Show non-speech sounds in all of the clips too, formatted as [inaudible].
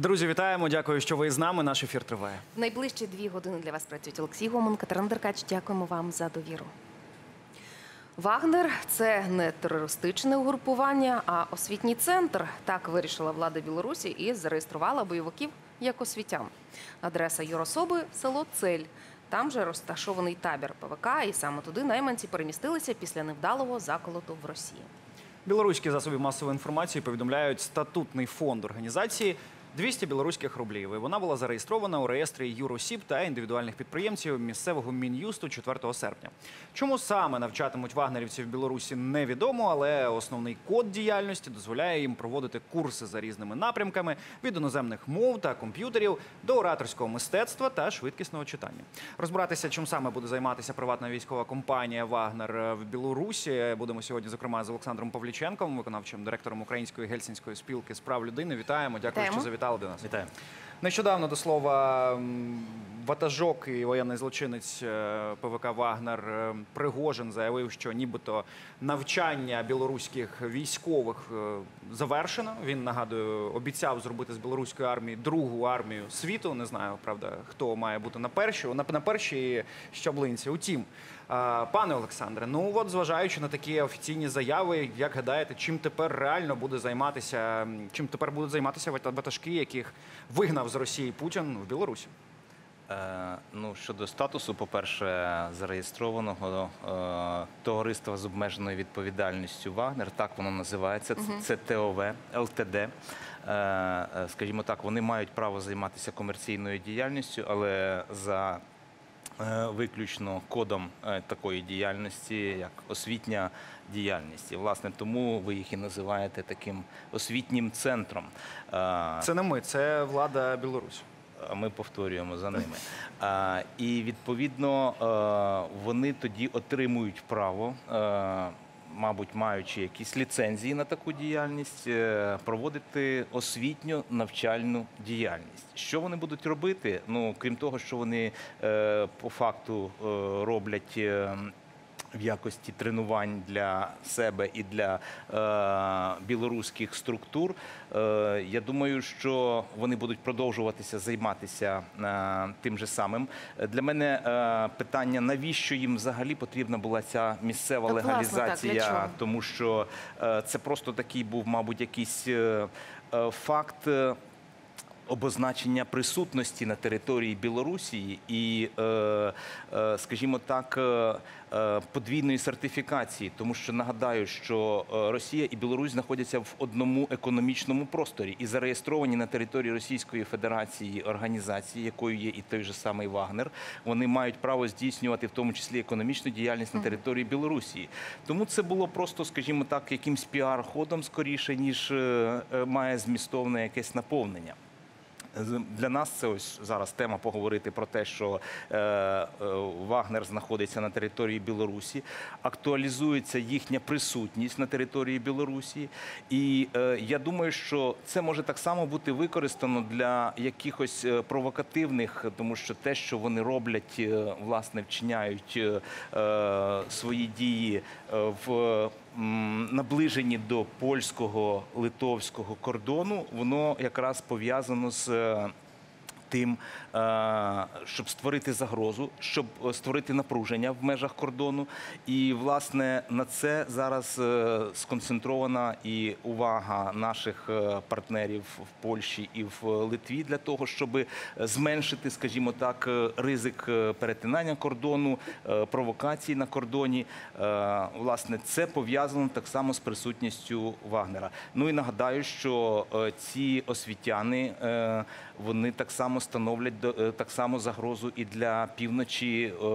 Друзі, вітаємо. Дякую, що ви з нами. Наш ефір триває. Найближчі дві години для вас працюють Олексій Гомон, Катерина Деркач. Дякуємо вам за довіру. Вагнер це не терористичне угрупування, а освітній центр. Так вирішила влада Білорусі і зареєструвала бойовиків як освітян. Адреса юрособи село Цель. Там же розташований табір ПВК, і саме туди найманці перемістилися після невдалого заколоту в Росії. Білоруські засоби масової інформації повідомляють статутний фонд організації 200 білоруських рублів. І вона була зареєстрована у реєстрі юросіб та індивідуальних підприємців місцевого мін'юсту 4 серпня. Чому саме навчатимуть вагнерівців в Білорусі, невідомо, але основний код діяльності дозволяє їм проводити курси за різними напрямками від іноземних мов та комп'ютерів до ораторського мистецтва та швидкісного читання. Розбиратися, чим саме буде займатися приватна військова компанія Вагнер в Білорусі. Будемо сьогодні, зокрема, з Олександром Павліченком, виконавчим директором Української гельсінської спілки з прав людини. Вітаємо. Дякую, Вітаємо. що завітали до нас. Вітаю. Нещодавно до слова ватажок і воєнний злочинець е, ПВК Вагнер е, Пригожин заявив, що нібито навчання білоруських військових е, завершено. Він нагадую, обіцяв зробити з білоруської армії другу армію світу. Не знаю, правда, хто має бути на першій на, на першій щаблинці. Утім, пане Олександре, ну от зважаючи на такі офіційні заяви, як гадаєте, чим тепер реально буде займатися, чим тепер будуть займатися вата- ватажки, яких вигнав з Росії Путін в Білорусі? Е, ну, щодо статусу, по-перше, зареєстрованого е, товариства з обмеженою відповідальністю Вагнер, так воно називається. Це, це ТОВ, ЛТД. Е, скажімо так, вони мають право займатися комерційною діяльністю, але за виключно кодом е, такої діяльності, як освітня діяльність. І, власне, тому ви їх і називаєте таким освітнім центром. Е, Це не ми, це влада Білорусі. ми повторюємо за ними. І відповідно е, вони тоді отримують право. Мабуть, маючи якісь ліцензії на таку діяльність, е, проводити освітньо навчальну діяльність. Що вони будуть робити? Ну крім того, що вони е, по факту е, роблять в якості тренувань для себе і для е, білоруських структур. Е, я думаю, що вони будуть продовжуватися займатися е, тим же самим. Для мене е, питання, навіщо їм взагалі потрібна була ця місцева Ну, власне, так, легалізація, тому що е, це просто такий був, мабуть, якийсь е, е, факт. е, Обозначення присутності на території Білорусі і, е, е, скажімо так, подвійної сертифікації, тому що нагадаю, що е, Росія і Білорусь знаходяться в одному економічному просторі і зареєстровані на території Російської Федерації організації, якою є і той же самий Вагнер. Вони мають право здійснювати в тому числі економічну діяльність на території Білорусі. Тому це було просто, скажімо так, якимсь піар-ходом скоріше, ніж е, е, має змістовне якесь наповнення. Для нас це ось зараз тема поговорити про те, що е, е, Вагнер знаходиться на території Білорусі, актуалізується їхня присутність на території Білорусі, і е, я думаю, що це може так само бути використано для якихось провокативних, тому що те, що вони роблять, власне, вчиняють свої дії в наближенні до польського литовського кордону, воно якраз пов'язано з. Тим, е, щоб створити загрозу, щоб е, створити напруження в межах кордону, і власне на це зараз е, сконцентрована і увага наших партнерів в Польщі і в Литві для того, щоб зменшити, скажімо так, ризик перетинання кордону, провокацій на кордоні. Власне, це пов'язано так само з присутністю Вагнера. Ну і нагадаю, що ці освітяни вони так само становлять до- е, так само загрозу і для півночі е,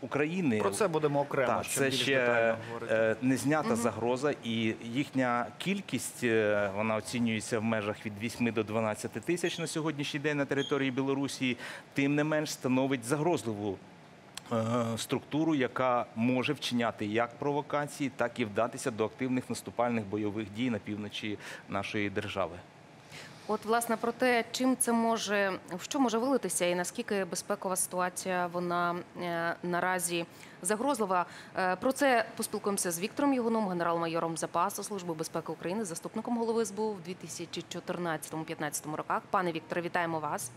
України. Про це будемо окремо. Так, це ще е, не знята загроза, і їхня кількість е, вона оцінюється в межах від 8 до 12 тисяч на сьогоднішній день на території Білорусі. Тим не менш становить загрозливу. Структуру, яка може вчиняти як провокації, так і вдатися до активних наступальних бойових дій на півночі нашої держави. От власне про те, чим це може в що може вилитися, і наскільки безпекова ситуація вона е, наразі загрозлива. Е, про це поспілкуємося з Віктором Єгоном, генерал-майором запасу Служби безпеки України, заступником голови СБУ в 2014-2015 роках. Пане Вікторе, вітаємо вас.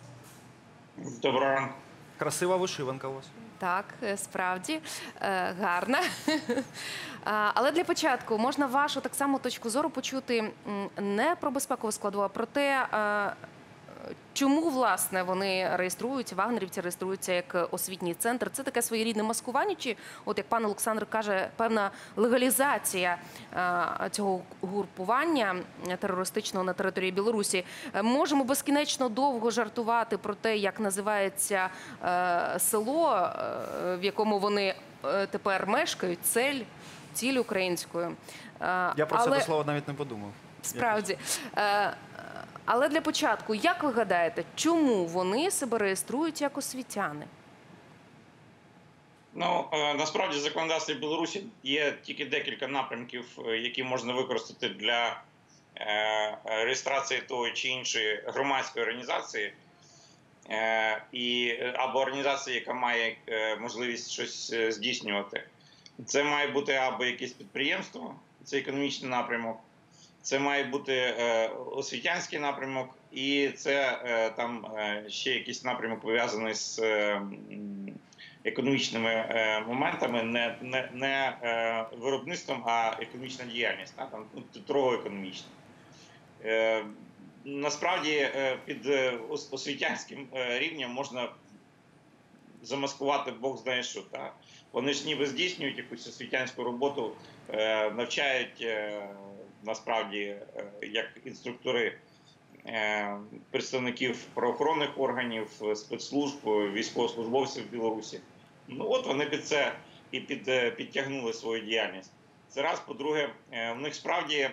Доброго ранку. Красива вишиванка у вас. Так, е, справді е, гарна. [laughs] Але для початку можна вашу так само точку зору почути не про безпекову складову, а про те, е, чому власне вони реєструються, вагнерівці реєструються як освітній центр. Це таке своєрідне маскування, чи, от як пан Олександр каже, певна легалізація е, цього групування терористичного на території Білорусі. Е, Можемо безкінечно довго жартувати про те, як називається е, село, в якому вони тепер мешкають, цель, ціль українською. Я про це до слова навіть не подумав. Справді. Але для початку, як ви гадаєте, чому вони себе реєструють як освітяни? Ну е, насправді законодавстві Білорусі є тільки декілька напрямків, е, які можна використати для е, реєстрації тої чи іншої громадської організації, і або організації, яка має можливість щось здійснювати. Це має бути або якесь підприємство, це економічний напрямок, це має бути е, освітянський напрямок, і це е, там е, ще якийсь напрямок пов'язаний з економічними моментами, не, не, не виробництвом, а економічна діяльність, там ну, торгово-економічна. Е, насправді під освітянським рівнем можна замаскувати Бог знає що. Та? Вони ж ніби здійснюють якусь освітянську роботу, навчають насправді е, як інструктори е, представників правоохоронних органів, е, спецслужб, військовослужбовців Білорусі. Ну от вони під це і під, підтягнули свою діяльність. Це раз. По-друге, в них справді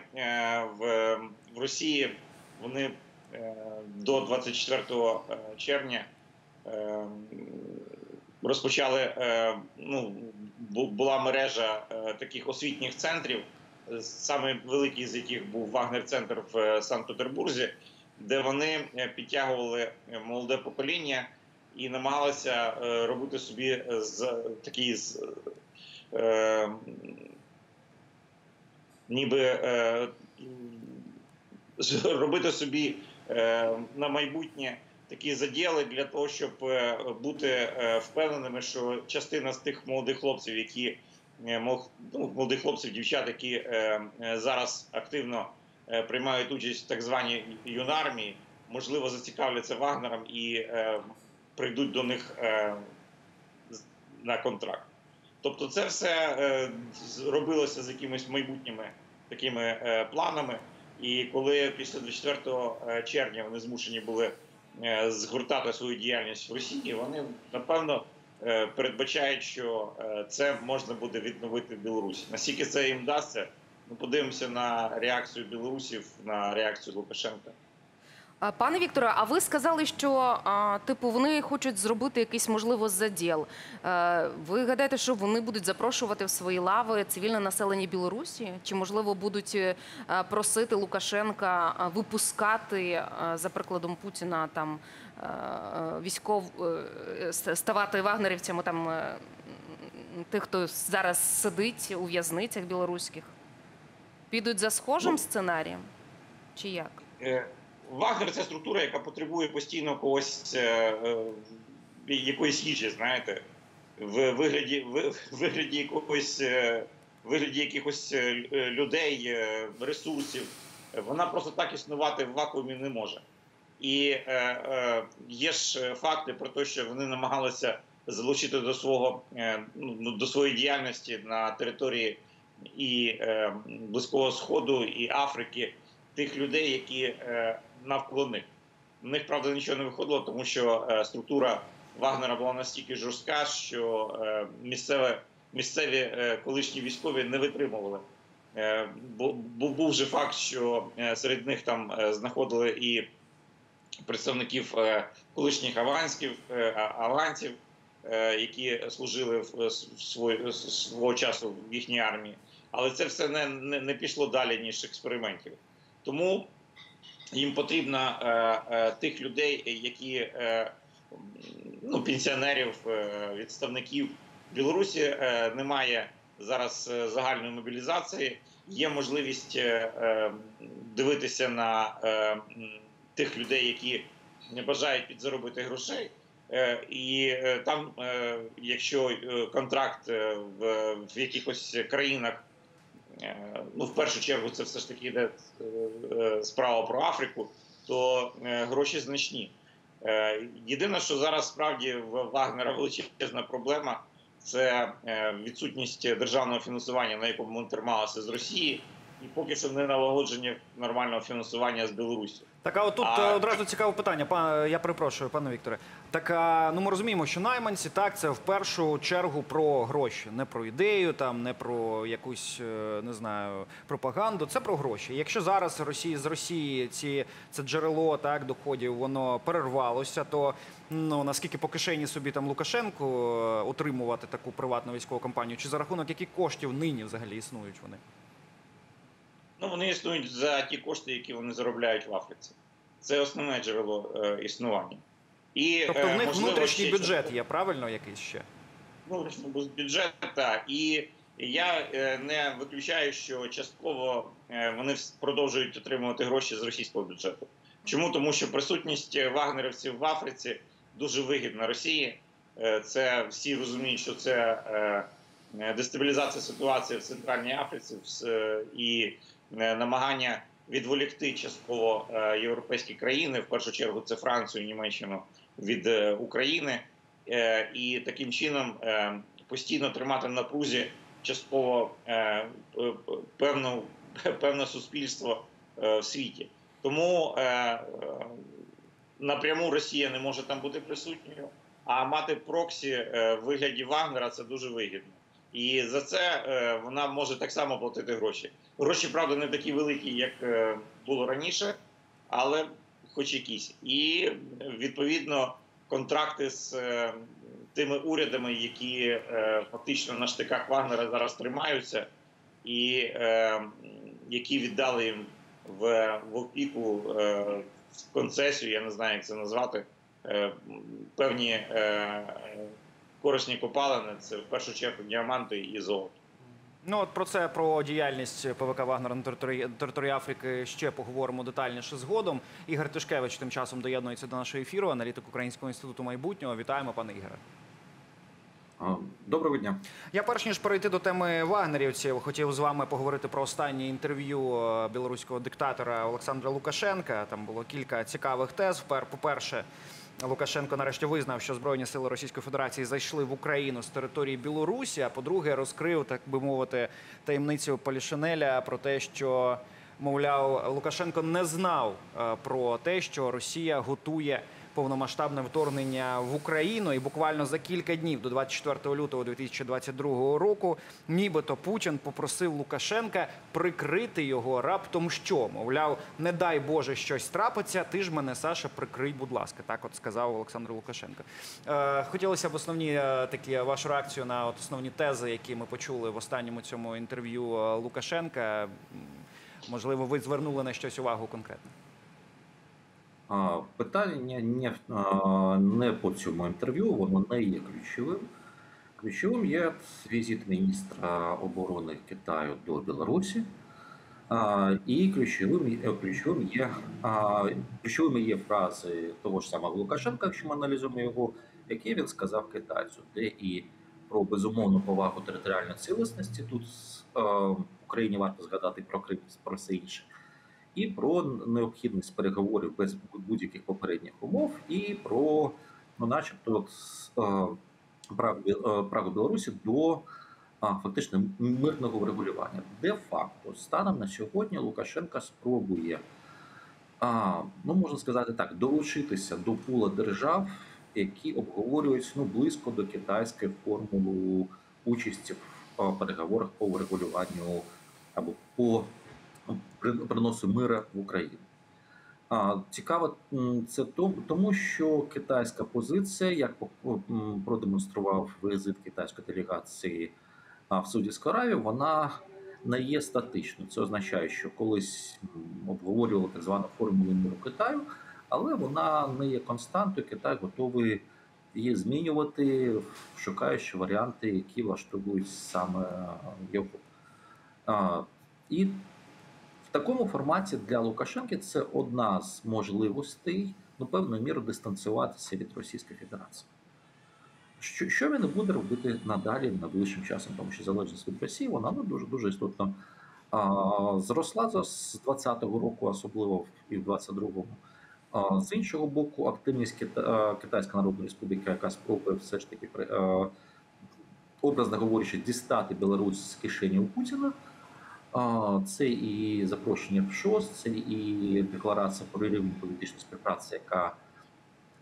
в, Росії вони до 24 червня розпочали. Ну, була мережа таких освітніх центрів, саме великий з яких був Вагнер-центр в е, Санкт-Петербурзі, де вони е, підтягували е, молоде покоління і намагалися робити собі з такий з. Е, ніби е, робити собі е, на майбутнє такі заділи для того, щоб бути впевненими, що частина з тих молодих хлопців, які молодих хлопців, дівчат, які е, е, зараз активно е, приймають участь в так званій юнармії, можливо, зацікавляться Вагнером і е, прийдуть до них е, на контракт. Тобто, це все е, робилося з якимись майбутніми такими е, планами. І коли після 24 червня вони змушені були е, згортати свою діяльність в Росії, вони напевно е, передбачають, що е, це можна буде відновити в Білорусі. Наскільки це їм вдасться, ми подивимося на реакцію білорусів на реакцію Лукашенка. Пане Вікторе, а ви сказали, що типу вони хочуть зробити якийсь можливо заділ. Е, Ви гадаєте, що вони будуть запрошувати в свої лави цивільне населення Білорусі? Чи можливо будуть е, просити Лукашенка випускати е, за прикладом Путіна там е, е, військов е, ставати вагнерівцями там е, тих, хто зараз сидить у в'язницях білоруських? Підуть за схожим Ну, сценарієм? Чи як? Е, Вагнер це структура, яка потребує постійно когось якоїсь їжі, знаєте, в вигляді, в вигляді якогось вигляді якихось людей, ресурсів. Вона просто так існувати в вакуумі не може. І е, е, є ж факти про те, що вони намагалися залучити до свого е, ну, до своєї діяльності на території і е, Близького Сходу, і Африки тих людей, які е, навколо них. В них правда нічого не виходило, тому що е, структура Вагнера була настільки жорстка, що е, місцеве, місцеві е, колишні військові не витримували. Е, бу- був же факт, що е, серед них там е, знаходили і представників е, колишніх афганських е, а- афганців, е, які служили в, свой- свого часу в їхній армії. Але це все не, не, не пішло далі, ніж експериментів. Тому їм потрібно е, е, тих людей, які е, ну, пенсіонерів, е, відставників. В Білорусі е, немає зараз загальної мобілізації. Є можливість е, дивитися на е, тих людей, які не бажають підзаробити грошей. Е, І е, там, е, якщо контракт в, якихось країнах, ну в першу чергу це все ж таки йде справа про Африку, то гроші значні. Єдине, що зараз справді в Вагнера величезна проблема це відсутність державного фінансування, на якому вони трималися з Росії, і поки що не налагодження нормального фінансування з Білорусі. Так, а отут А- е, одразу цікаве питання. Пан, я перепрошую, пане Вікторе. Так, а, ну ми розуміємо, що найманці так це в першу чергу про гроші, не про ідею, там не про якусь е, не знаю пропаганду. Це про гроші. Якщо зараз Росії з Росії ці це джерело так доходів, воно перервалося, то ну наскільки по кишені собі там Лукашенко е, утримувати таку приватну військову компанію, чи за рахунок яких коштів нині взагалі існують вони? Ну, вони існують за ті кошти, які вони заробляють в Африці. Це основне джерело е, існування. І, Тобто в е, них можливо, внутрішній ще бюджет є, правильно якийсь ще? внутрішній бюджет, так. І я е, не виключаю, що частково е, вони продовжують отримувати гроші з російського бюджету. Чому? Тому що присутність вагнерівців в Африці дуже вигідна Росії. Е, Це всі розуміють, що це е, дестабілізація ситуації в Центральній Африці і намагання відволікти частково е, європейські країни, в першу чергу це Францію, Німеччину від е, України, Е, і таким чином е, постійно тримати на напрузі частково е, певну певне суспільство е, в світі. Тому е, е, напряму Росія не може там бути присутньою, а мати проксі е, в вигляді Вагнера це дуже вигідно. І за це е, вона може так само платити гроші. Гроші, правда, не такі великі, як е, було раніше, але хоч якісь. І відповідно контракти з е, тими урядами, які фактично на штиках Вагнера зараз тримаються, і які віддали їм в, в опіку в концесію, я не знаю, як це назвати, певні корисні копалини, це в першу чергу діаманти і золото. Ну от про це про діяльність ПВК Вагнера на території, території Африки ще поговоримо детальніше згодом. Ігор Тишкевич тим часом доєднується до нашого ефіру, аналітик Українського інституту майбутнього. Вітаємо, пане Ігоре. Доброго дня. Я перш ніж перейти до теми вагнерівців, хотів з вами поговорити про останнє інтерв'ю е, білоруського диктатора Олександра Лукашенка. Там було кілька цікавих тез. По-перше, Лукашенко нарешті визнав, що збройні сили Російської Федерації зайшли в Україну з території Білорусі. А по-друге, розкрив так би мовити таємницю Полішинеля про те, що мовляв Лукашенко не знав е, про те, що Росія готує повномасштабне вторгнення в Україну, і буквально за кілька днів до 24 лютого 2022 року, нібито Путін попросив Лукашенка прикрити його раптом що мовляв, не дай Боже щось трапиться. Ти ж мене, Саша, прикрий, будь ласка. Так, от сказав Олександр Лукашенко. Е, хотілося б основні е, такі вашу реакцію на от основні тези, які ми почули в останньому цьому інтерв'ю е, Лукашенка. Можливо, ви звернули на щось увагу конкретно. Питання не, не по цьому інтерв'ю, воно не є ключовим. Ключовим є візит міністра оборони Китаю до Білорусі. І ключовим, є- ключовим є ключовими є фрази того ж самого Лукашенка, якщо ми аналізуємо його, які він сказав китайцю, де і про безумовну повагу територіальної цілісності. Тут е, Україні варто згадати про Крим, про все інше. І про необхідність переговорів без будь-яких попередніх умов, і про, ну, начебто, е, е, прагу Білорусі до фактично мирного врегулювання. Де факто станом на сьогодні Лукашенка спробує, ну можна сказати так, долучитися до пула держав, які обговорюють ну, близько до китайської формули участі в а, переговорах по врегулюванню або по приносу мира в Україну. А, цікаво це тому, що китайська позиція, як продемонстрував візит китайської делегації в Саудівську Аравію, вона не є статичною. Це означає, що колись обговорювали так звану формулу миру Китаю, але вона не є константою. Китай готовий її змінювати, шукаючи варіанти, які влаштовують саме його. І такому форматі для Лукашенки це одна з можливостей, ну, певною мірою дистанціюватися від Російської Федерації. Що, що він буде робити надалі найближчим часом, тому що залежність від Росії, вона ну, дуже дуже істотно а, зросла з 20-го року, особливо і в 22-му. А, з іншого боку, активність Кита... Китайська Народна Республіка, яка спробує все ж таки при- образно говорячи, дістати Білорусь з кишені у Путіна. Це і запрошення в ШОС, це і декларація про рівень політичної співпраці, яка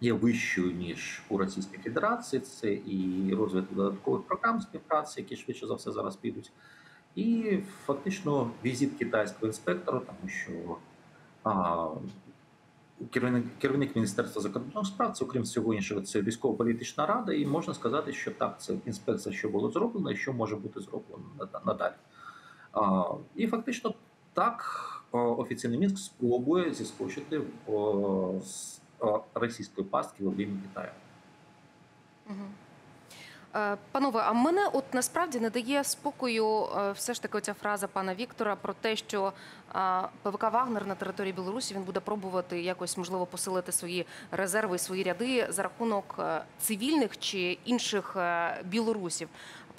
є вищою ніж у Російській Федерації. Це і розвиток додаткових програм співпраці, які швидше за все зараз підуть. І фактично візит китайського інспектора, тому що а, керівник, керівник Міністерства закордонних справ, це окрім всього іншого, це військово-політична рада, і можна сказати, що так, це інспекція, що було зроблено, і що може бути зроблено надалі. І фактично так офіційний Мінськ спробує зіскочити з російської пастки в обіймі Китаю. Е, Панове, а мене от насправді не дає спокою е, все ж таки оця фраза пана Віктора про те, що е, ПВК Вагнер на території Білорусі він буде пробувати якось можливо посилити свої резерви і свої ряди за рахунок цивільних чи інших білорусів.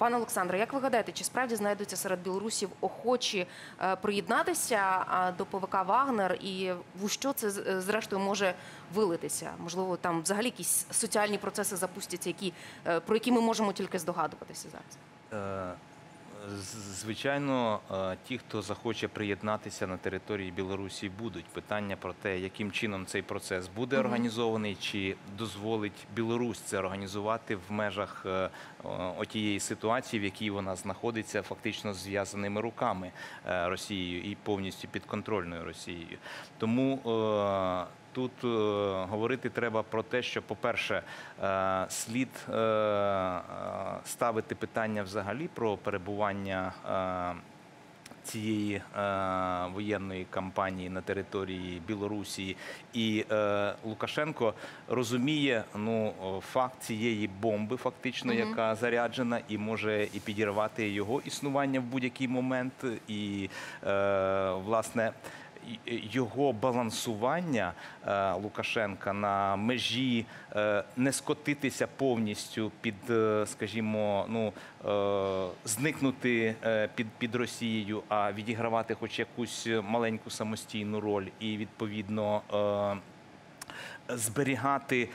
Пане Олександре, як ви гадаєте, чи справді знайдуться серед білорусів охочі е, приєднатися до ПВК Вагнер, і в що це е, зрештою може вилитися? Можливо, там взагалі якісь соціальні процеси запустяться, які е, про які ми можемо тільки здогадуватися зараз. Звичайно, е, ті, хто захоче приєднатися на території Білорусі, будуть питання про те, яким чином цей процес буде організований, чи дозволить Білорусь це організувати в межах е, отієї ситуації, в якій вона знаходиться, фактично зв'язаними руками е, Росією і повністю підконтрольною Росією. Тому тут е, говорити треба про те, що, по-перше, е, слід е, ставити питання взагалі про перебування. Цієї е, воєнної кампанії на території Білорусі і е, Лукашенко розуміє ну факт цієї бомби, фактично, яка заряджена, і може і підірвати його існування в будь-який момент, і е, власне його балансування е, Лукашенка на межі е, не скотитися повністю під, е, скажімо, ну зникнути під, під Росією, а відігравати хоч якусь маленьку самостійну роль і відповідно. Зберігати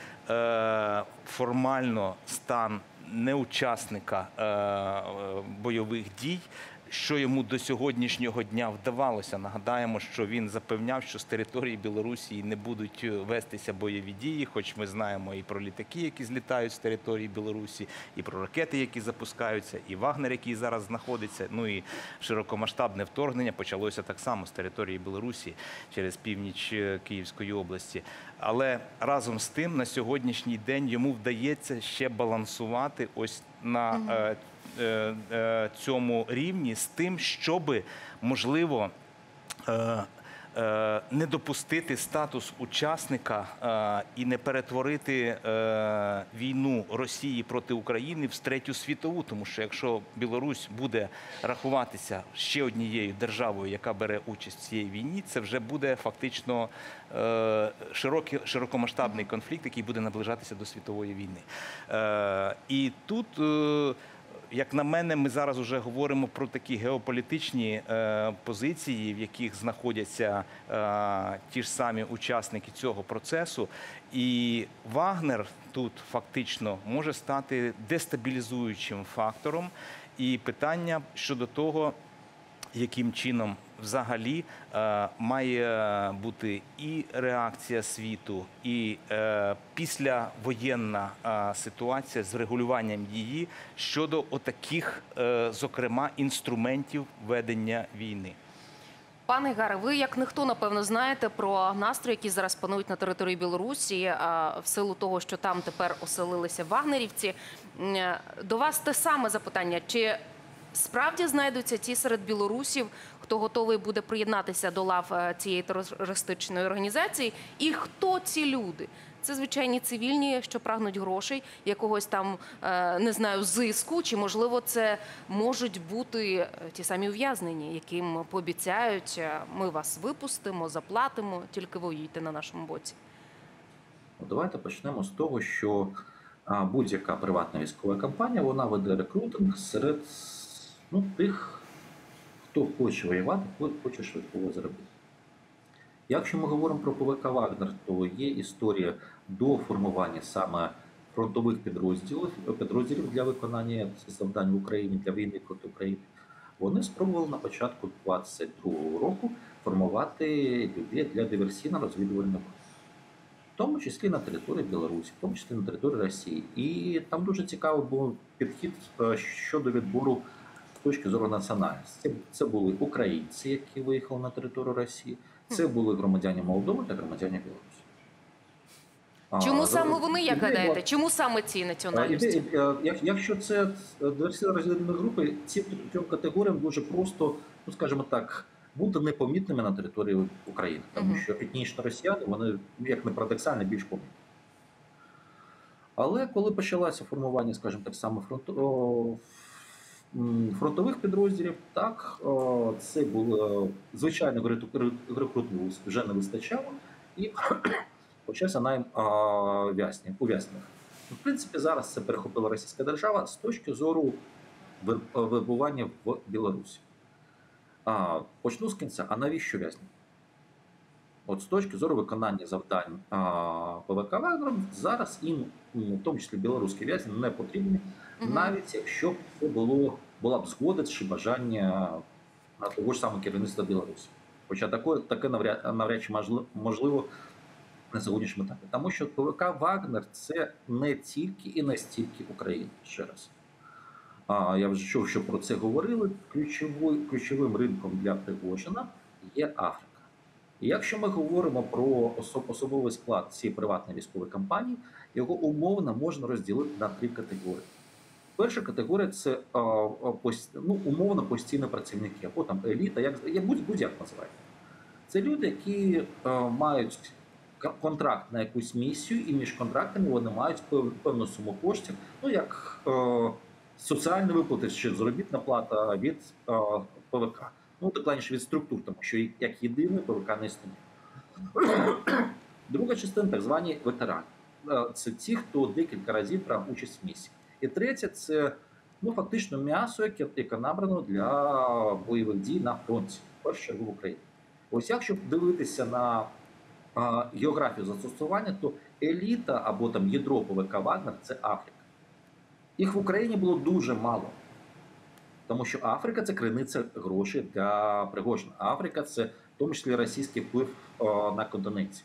формально стан неучасника е, бойових дій, що йому до сьогоднішнього дня вдавалося. Нагадаємо, що він запевняв, що з території Білорусі не будуть е, вестися бойові дії, хоч ми знаємо і про літаки, які злітають з території Білорусі, і про ракети, які запускаються, і Вагнер, який зараз знаходиться. Ну і широкомасштабне вторгнення почалося так само з території Білорусі через північ е, Київської області. Але разом з тим на сьогоднішній день йому вдається ще балансувати ось на е, цьому рівні з тим, щоби можливо. Е, е, не допустити статус учасника е, і не перетворити е, війну Росії проти України в третю світову, тому що якщо Білорусь буде рахуватися ще однією державою, яка бере участь в цій війні, це вже буде фактично е, широкомасштабний конфлікт, який буде наближатися до світової війни. Е, і тут. Як на мене, ми зараз вже говоримо про такі геополітичні е, позиції, в яких знаходяться е, ті ж самі учасники цього процесу. І Вагнер тут фактично може стати дестабілізуючим фактором. І питання щодо того, яким чином взагалі е, має бути і реакція світу, і е, післявоєнна е, ситуація з регулюванням її щодо отаких, зокрема, інструментів ведення війни. Пане Гаре, ви як ніхто напевно знаєте про настрої, які зараз панують на території Білорусі, а, в силу того, що там тепер оселилися вагнерівці. До вас те саме запитання: чи справді знайдуться ті серед білорусів, хто готовий буде приєднатися до лав е, цієї терористичної організації, і хто ці люди? Це звичайні цивільні, що прагнуть грошей, якогось там е, не знаю зиску, чи можливо це можуть бути е, ті самі ув'язнені, яким пообіцяють, ми вас випустимо, заплатимо, тільки воюйте на нашому боці. Ну, Давайте почнемо з того, що будь-яка приватна військова компанія вона веде рекрутинг серед ну, тих, хто хоче воювати, хоче швидкого заробити. Якщо ми говоримо про ПВК Вагнер, то є історія до формування саме фронтових підрозділів, підрозділів для виконання завдань в Україні для війни проти України. Вони спробували на початку 22-го року формувати людей для диверсійно-розвідувальних в тому числі на території Білорусі, в тому числі на території Росії. І там дуже цікавий був підхід е, щодо відбору з точки зору національності. Це, були українці, які виїхали на територію Росії, це були громадяни Молдови та громадяни Білорусі. А, Чому за- саме вони, як гадаєте? Чому саме ці а, національності? е, Якщо це диверсійно розвідувальні групи, ці трьом категоріям дуже просто, ну скажімо так, бути непомітними на території України, тому що етнічно росіяни вони, як не парадоксально, більш помітні. Але коли почалося формування, скажімо так, саме фронту, фронтових підрозділів, так це було звичайно рекрутингу вже не вистачало, і [clears throat] почався найм ув'язнених. Ну, В принципі, зараз це перехопила Російська держава з точки зору вербування в Білорусі. А, почну з кінця. А навіщо в'язні? От з точки зору виконання завдань ПВК Вагнером, зараз їм, в тому числі білоруські в'язні, не потрібні, Мгм. навіть якщо б це було, була б згода чи бажання того ж самого керівництва Білорусі. Хоча таке, таке навряд, навряд чи можливо на сьогоднішньому етапі. Тому що ПВК Вагнер це не тільки і не стільки Україна, ще раз. А, я вже чув, що про це говорили. Ключовий, ключовим ринком для Пригожина є Африка. І якщо ми говоримо про особ- особовий склад цієї приватної військової компанії, його умовно можна розділити на три категорії. Перша категорія це ну, умовно постійні працівники, або там еліта, як, як будь- будь-як називають. Це люди, які мають контракт на якусь місію, і між контрактами вони мають пев- певну суму коштів, ну як соціальні виплати чи заробітна плата від ПВК. Ну, докладніше від структур, тому що як єдиний ПВК не існує. Друга частина так звані ветерани. Це ті, хто декілька разів брав участь в місії. І третє це ну, фактично м'ясо, яке, яке набрано для бойових дій на фронті, в першу чергу в Україні. Ось якщо дивитися на а, географію застосування, то еліта або там ядро ПВК Вагнер це Африка. Їх в Україні було дуже мало. Тому що Африка це криниця грошей для Пригожина. Африка це в тому числі російський вплив о, на континенті.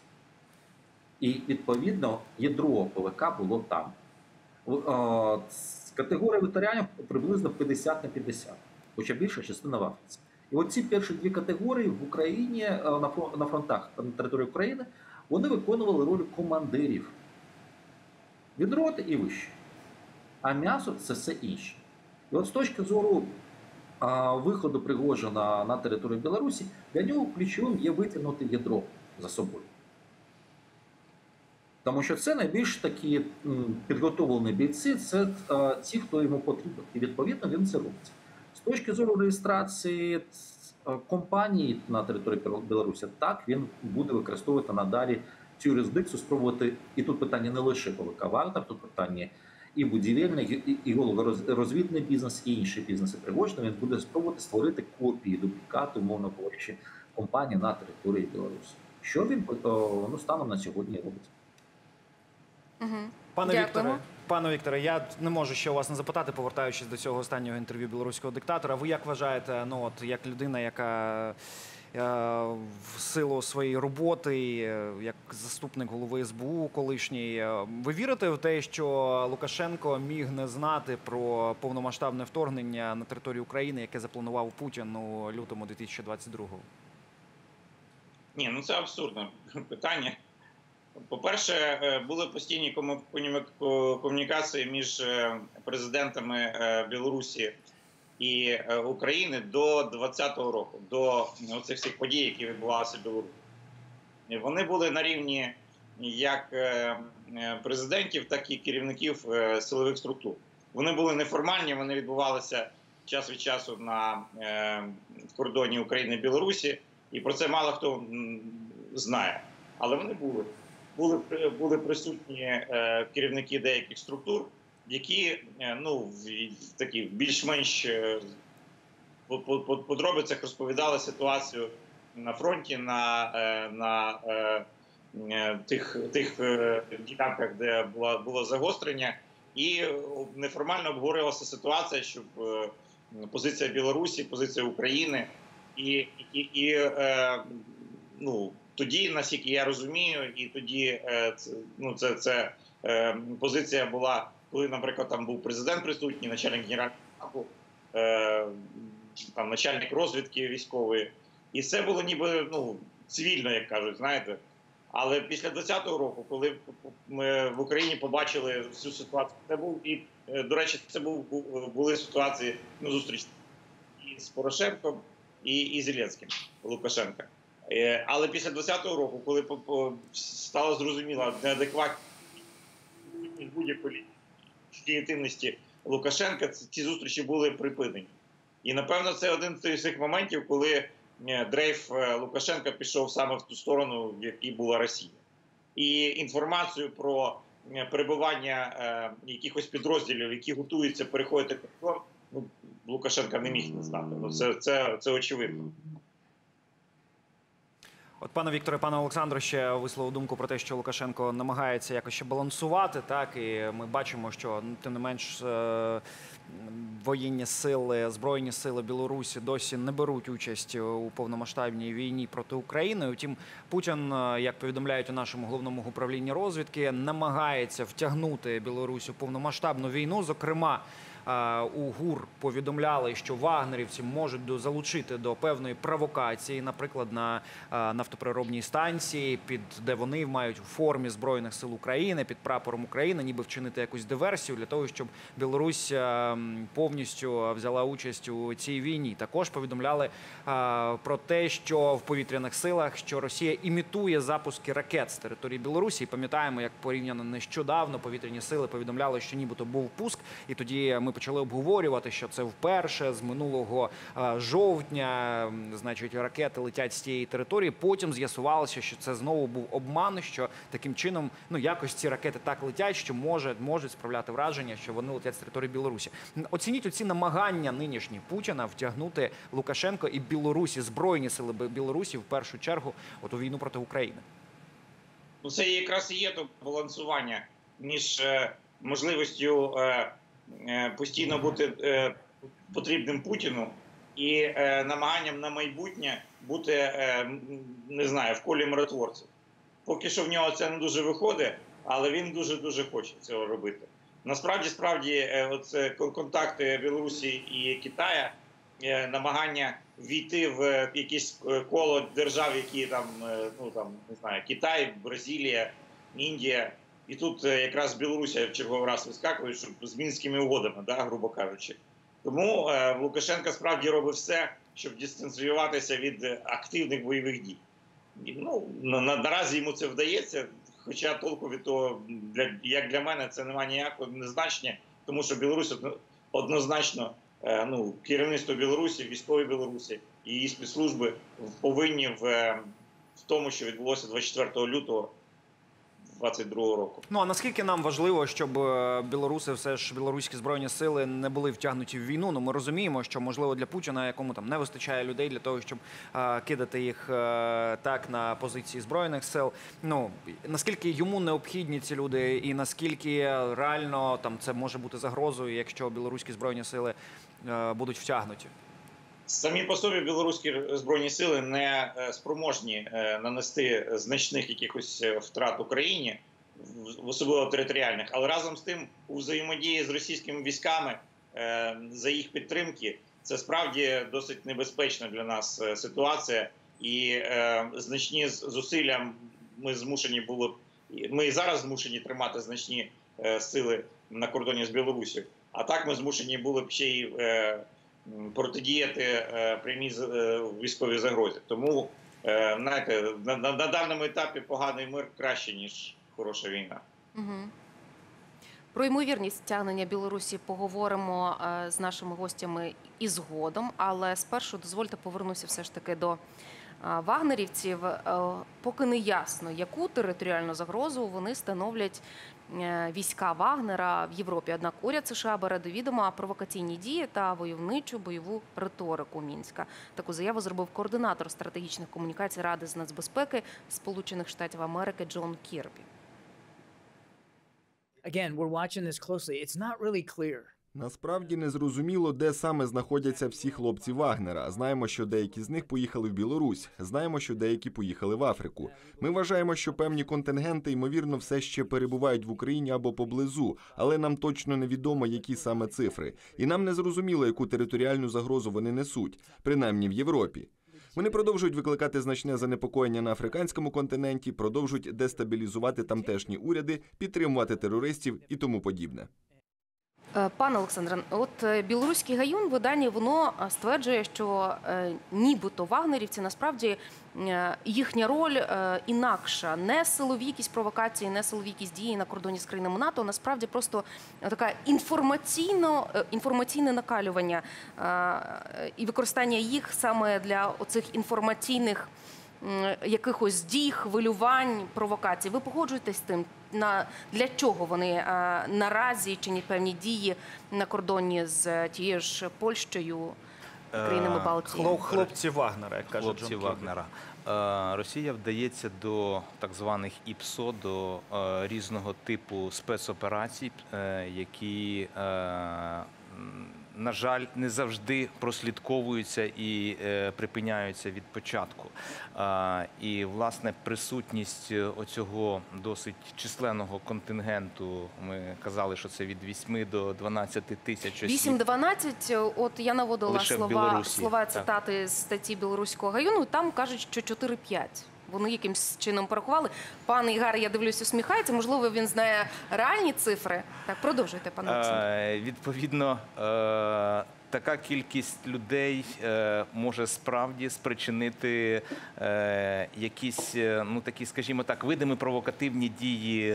І відповідно ядро ПВК було там. Категорія ветеранів приблизно 50 на 50, хоча більша частина в Африці. І оці перші дві категорії в Україні е, на фронтах на території України вони виконували роль командирів від роти і вище. А м'ясо це все інше. І от з точки зору а, виходу Пригожина на територію Білорусі, для нього ключовим є витягнути ядро за собою. Тому що це найбільш такі підготовлені бійці, це е, ті, хто йому потрібен. І відповідно він це робить. З точки зору реєстрації компанії на території Білорусі, так він буде використовувати надалі цю юрисдикцію, спробувати. І тут питання не лише Вагнер, тут питання і будівельний, і, і розвідний бізнес, і інші бізнеси Пригожина. Він буде спробувати створити копії, дублікати, умовно говорячи, компанії на території Білорусі. Що він ну, станом на сьогодні робить? Пане Дякуємо. Вікторе, пане Вікторе, я не можу ще у вас не запитати, повертаючись до цього останнього інтерв'ю білоруського диктатора. Ви як вважаєте, ну от як людина, яка е, в силу своєї роботи, е, як заступник голови СБУ колишній, е, ви вірите в те, що Лукашенко міг не знати про повномасштабне вторгнення на територію України, яке запланував Путін у лютому 2022-го? Ні, ну це абсурдне [laughs] питання. По-перше, е, були постійні кому- комуні- комунікації між е, президентами е, Білорусі і України до 20-го року, до цих всіх подій, які відбувалися в Білорусі. Вони були на рівні як президентів, так і керівників силових структур. Вони були неформальні, вони відбувалися час від часу на кордоні України і Білорусі, і про це мало хто знає. Але вони були. Були, були присутні е, керівники деяких структур, які е, ну, в, такі більш-менш е, по, по, по подробицях розповідали ситуацію на фронті, на, на тих, тих ділянках, де було, було загострення, і неформально обговорювалася ситуація, щоб позиція Білорусі, позиція України, і, і, і ну, тоді, наскільки я розумію, і тоді е, це, ну, це, це е, позиція була, коли, наприклад, там був президент присутній, начальник генерального штабу, е, там начальник розвідки військової, і все було ніби ну, цивільно, як кажуть, знаєте. Але після 20-го року, коли ми в Україні побачили всю ситуацію, це був і, до речі, це був були ситуації ну, зустріч і з Порошенком, і, і Зеленським Лукашенка. Е, Але після 20-го року, коли стало зрозуміло неадекватність будь-якої легітимності Лукашенка, ці зустрічі були припинені. І напевно це один з цих моментів, коли е, дрейф е, Лукашенка пішов саме в ту сторону, в якій була Росія. І інформацію про перебування якихось підрозділів, які готуються переходити кордон, ну, Лукашенка не міг не знати. Ну, це, це, це очевидно. От пане Вікторе, пане Олександре, ще висловив думку про те, що Лукашенко намагається якось ще балансувати. Так і ми бачимо, що тим не менш е, воєнні сили, збройні сили Білорусі досі не беруть участь у повномасштабній війні проти України. Утім, Путін, е, як повідомляють у нашому головному управлінні розвідки, намагається втягнути Білорусь у повномасштабну війну. Зокрема, у ГУР повідомляли, що вагнерівці можуть залучити до певної провокації, наприклад, на е, нафтопереробній станції, під де вони мають у формі збройних сил України під прапором України, ніби вчинити якусь диверсію для того, щоб Білорусь е, повністю взяла участь у цій війні. Також повідомляли е, про те, що в повітряних силах що Росія імітує запуски ракет з території Білорусі. І Пам'ятаємо, як порівняно нещодавно повітряні сили повідомляли, що нібито був пуск, і тоді ми почали обговорювати, що це вперше з минулого е, жовтня. Значить, ракети летять з цієї території. Потім з'ясувалося, що це знову був обман, що таким чином ну якось ці ракети так летять, що може можуть справляти враження, що вони летять з території Білорусі. Оцініть оці намагання нинішні Путіна втягнути Лукашенко і Білорусі, збройні сили Білорусі в першу чергу, от у війну проти України. Ну, це якраз і є то балансування між е, можливістю е, постійно бути е, потрібним Путіну і е, намаганням на майбутнє бути, е, не знаю, в колі миротворців. Поки що в нього це не дуже виходить, але він дуже дуже хоче цього робити. Насправді, справді, е, оце контакти Білорусі і Китаю, е, намагання війти в якесь е, коло держав, які там, е, ну там не знаю, Китай, Бразилія, Індія. І тут е, якраз Білорусія в черговий раз вискакує, щоб з мінськими угодами, да, грубо кажучи. Тому е, Лукашенко справді робить все, щоб дистанціюватися від е, активних бойових дій. Ну на, на- наразі йому це вдається. Хоча толку від того, для як для мене, це немає ніякого незначення, тому що Білорусь однозначно, ну керівництво Білорусі, військові Білорусі її спецслужби повинні в, в тому, що відбулося 24 лютого 22 року. Ну а наскільки нам важливо, щоб е, білоруси, все ж білоруські збройні сили не були втягнуті в війну? Ну ми розуміємо, що можливо для Путіна, якому там не вистачає людей для того, щоб е, кидати їх е, так на позиції збройних сил. Ну наскільки йому необхідні ці люди, і наскільки реально там це може бути загрозою, якщо білоруські збройні сили е, будуть втягнуті? Самі по собі білоруські збройні сили не е, спроможні е, нанести значних якихось е, втрат Україні, особливо територіальних, але разом з тим у взаємодії з російськими військами за їх підтримки це справді досить небезпечна для нас ситуація, і значні зусилля ми змушені були ми зараз змушені тримати значні сили на кордоні з Білорусі. А так ми змушені були б ще й протидіяти е, прямій е, військовій загрозі. Тому е, знаєте, на, на, на даному етапі поганий мир краще ніж хороша війна. Угу. Про ймовірність стягнення Білорусі поговоримо з нашими гостями і згодом, але спершу дозвольте повернуся все ж таки до вагнерівців. Поки не ясно, яку територіальну загрозу вони становлять війська Вагнера в Європі. Однак уряд США бере до відома провокаційні дії та войовничу бойову риторику Мінська. Таку заяву зробив координатор стратегічних комунікацій Ради з нацбезпеки Сполучених Штатів Америки Джон Кірбі. Again, we're watching this closely. It's not really clear. Насправді не зрозуміло, де саме знаходяться всі хлопці Вагнера. Знаємо, що деякі з них поїхали в Білорусь. Знаємо, що деякі поїхали в Африку. Ми вважаємо, що певні контингенти ймовірно все ще перебувають в Україні або поблизу, але нам точно невідомо, які саме цифри. І нам не зрозуміло, яку територіальну загрозу вони несуть, принаймні в Європі. Вони продовжують викликати значне занепокоєння на африканському континенті, продовжують дестабілізувати тамтешні уряди, підтримувати терористів і тому подібне. Е, Пане Олександре, от е, білоруський гаюн видання воно е, стверджує, що нібито вагнерівці насправді їхня роль інакша, не силові якісь провокації, не силові якісь дії на кордоні з країнами НАТО. а Насправді просто така інформаційно інформаційне накалювання і використання їх саме для оцих інформаційних якихось дій, хвилювань, провокацій. Ви погоджуєтесь з тим? На для чого вони е, наразі чинять певні дії на кордоні з тією ж Польщею, країнами Е, Балтії? Хлоп- Хлопці Вагнера, як каже хлопці Джон Вагнера. Е, Росія вдається до так званих ІПСО, до е, різного типу спецоперацій, е, які, е, на жаль, не завжди прослідковуються і е, припиняються від початку. Е, І власне присутність е, оцього досить численного контингенту. Ми казали, що це від 8 до 12 тисяч осіб. 8-12, от я наводила Лише слова, слова так. цитати з статті білоруського гаюну. Там кажуть, що 4-5. Вони якимсь чином порахували. Пан Ігар, я дивлюсь, усміхається. Можливо, він знає реальні цифри. Так, продовжуйте, пане Олександре. Е, Відповідно, е, така кількість людей е, може справді спричинити е, якісь, ну такі, скажімо так, видимі провокативні дії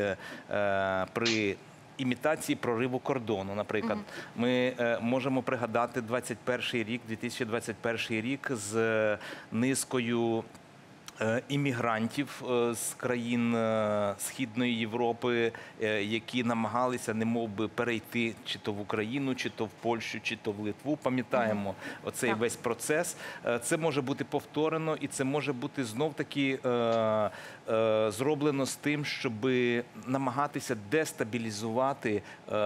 е, при. Імітації прориву кордону, наприклад, ми можемо пригадати 21 рік, 2021 рік з низкою іммігрантів е, з країн е, Східної Європи, е, які намагалися немовби перейти чи то в Україну, чи то в Польщу, чи то в Литву. Пам'ятаємо оцей Так. весь процес. Е, Це може бути повторено, і це може бути знов таки е, е, зроблено з тим, щоб намагатися дестабілізувати е,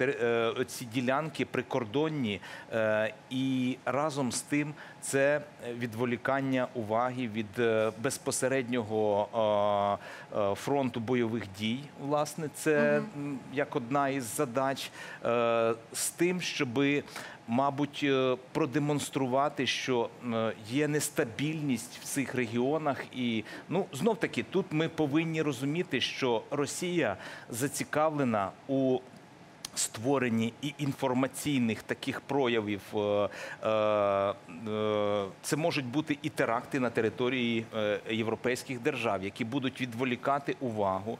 е, ці ділянки прикордонні, е, і разом з тим це відволікання уваги від е, безпосереднього е, е, фронту бойових дій. Власне, це як одна із задач е, з тим, щоби. Мабуть, е, продемонструвати, що е, є нестабільність в цих регіонах, і ну знов таки тут ми повинні розуміти, що Росія зацікавлена у створенні і інформаційних таких проявів. Е, е, е, Це можуть бути і теракти на території європейських держав, які будуть відволікати увагу.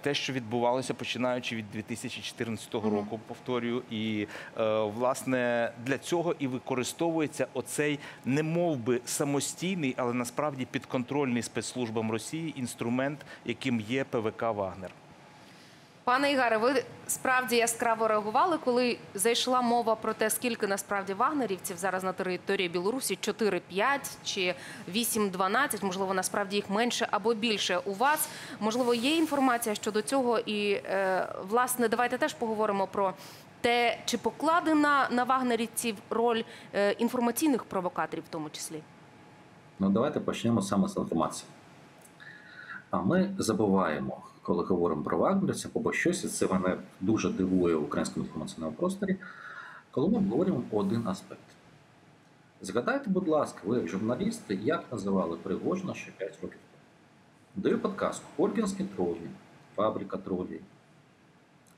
Те, що відбувалося починаючи від 2014 року, повторюю, і власне для цього і використовується оцей немов би самостійний, але насправді підконтрольний спецслужбам Росії інструмент, яким є ПВК Вагнер. Пане Ігаре, ви справді яскраво реагували, коли зайшла мова про те, скільки насправді вагнерівців зараз на території Білорусі 4-5 чи 8-12, можливо, насправді їх менше або більше. У вас можливо є інформація щодо цього, і е, власне давайте теж поговоримо про. Те, чи покладена на вагнерівців роль е, інформаційних провокаторів, в тому числі? Ну, давайте почнемо саме з інформації. А ми забуваємо, коли говоримо про вагнерівців, або щось, і це мене дуже дивує в українському інформаційному просторі, коли ми говоримо про один аспект. Згадайте, будь ласка, ви як журналісти, як називали Пригожина ще 5 років тому? Даю подказку. Ольгінські тролі, фабрика тролей.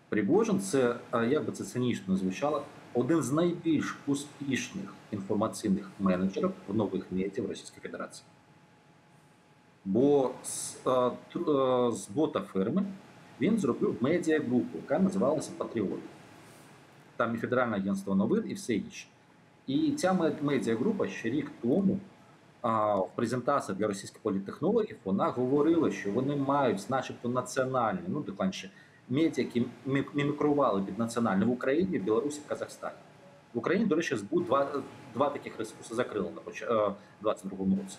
Пригожин це, як би це цинічно звучало, один з найбільш успішних інформаційних менеджерів в нових медіа в Російській Федерації. Бо з, е, е, з бота ферми він зробив медіагрупу, яка називалася Патріот. Там і Федеральне агентство новин, і все інше. І ця мед- медіагрупа ще рік тому а, в презентації для російських політтехнологів вона говорила, що вони мають, начебто, національні, ну докладніше, медіа, які мі- мімікрували під національне в Україні, в Білорусі, в Казахстані. В Україні, до речі, СБУ два, два таких ресурси закрили на е, 22-му році.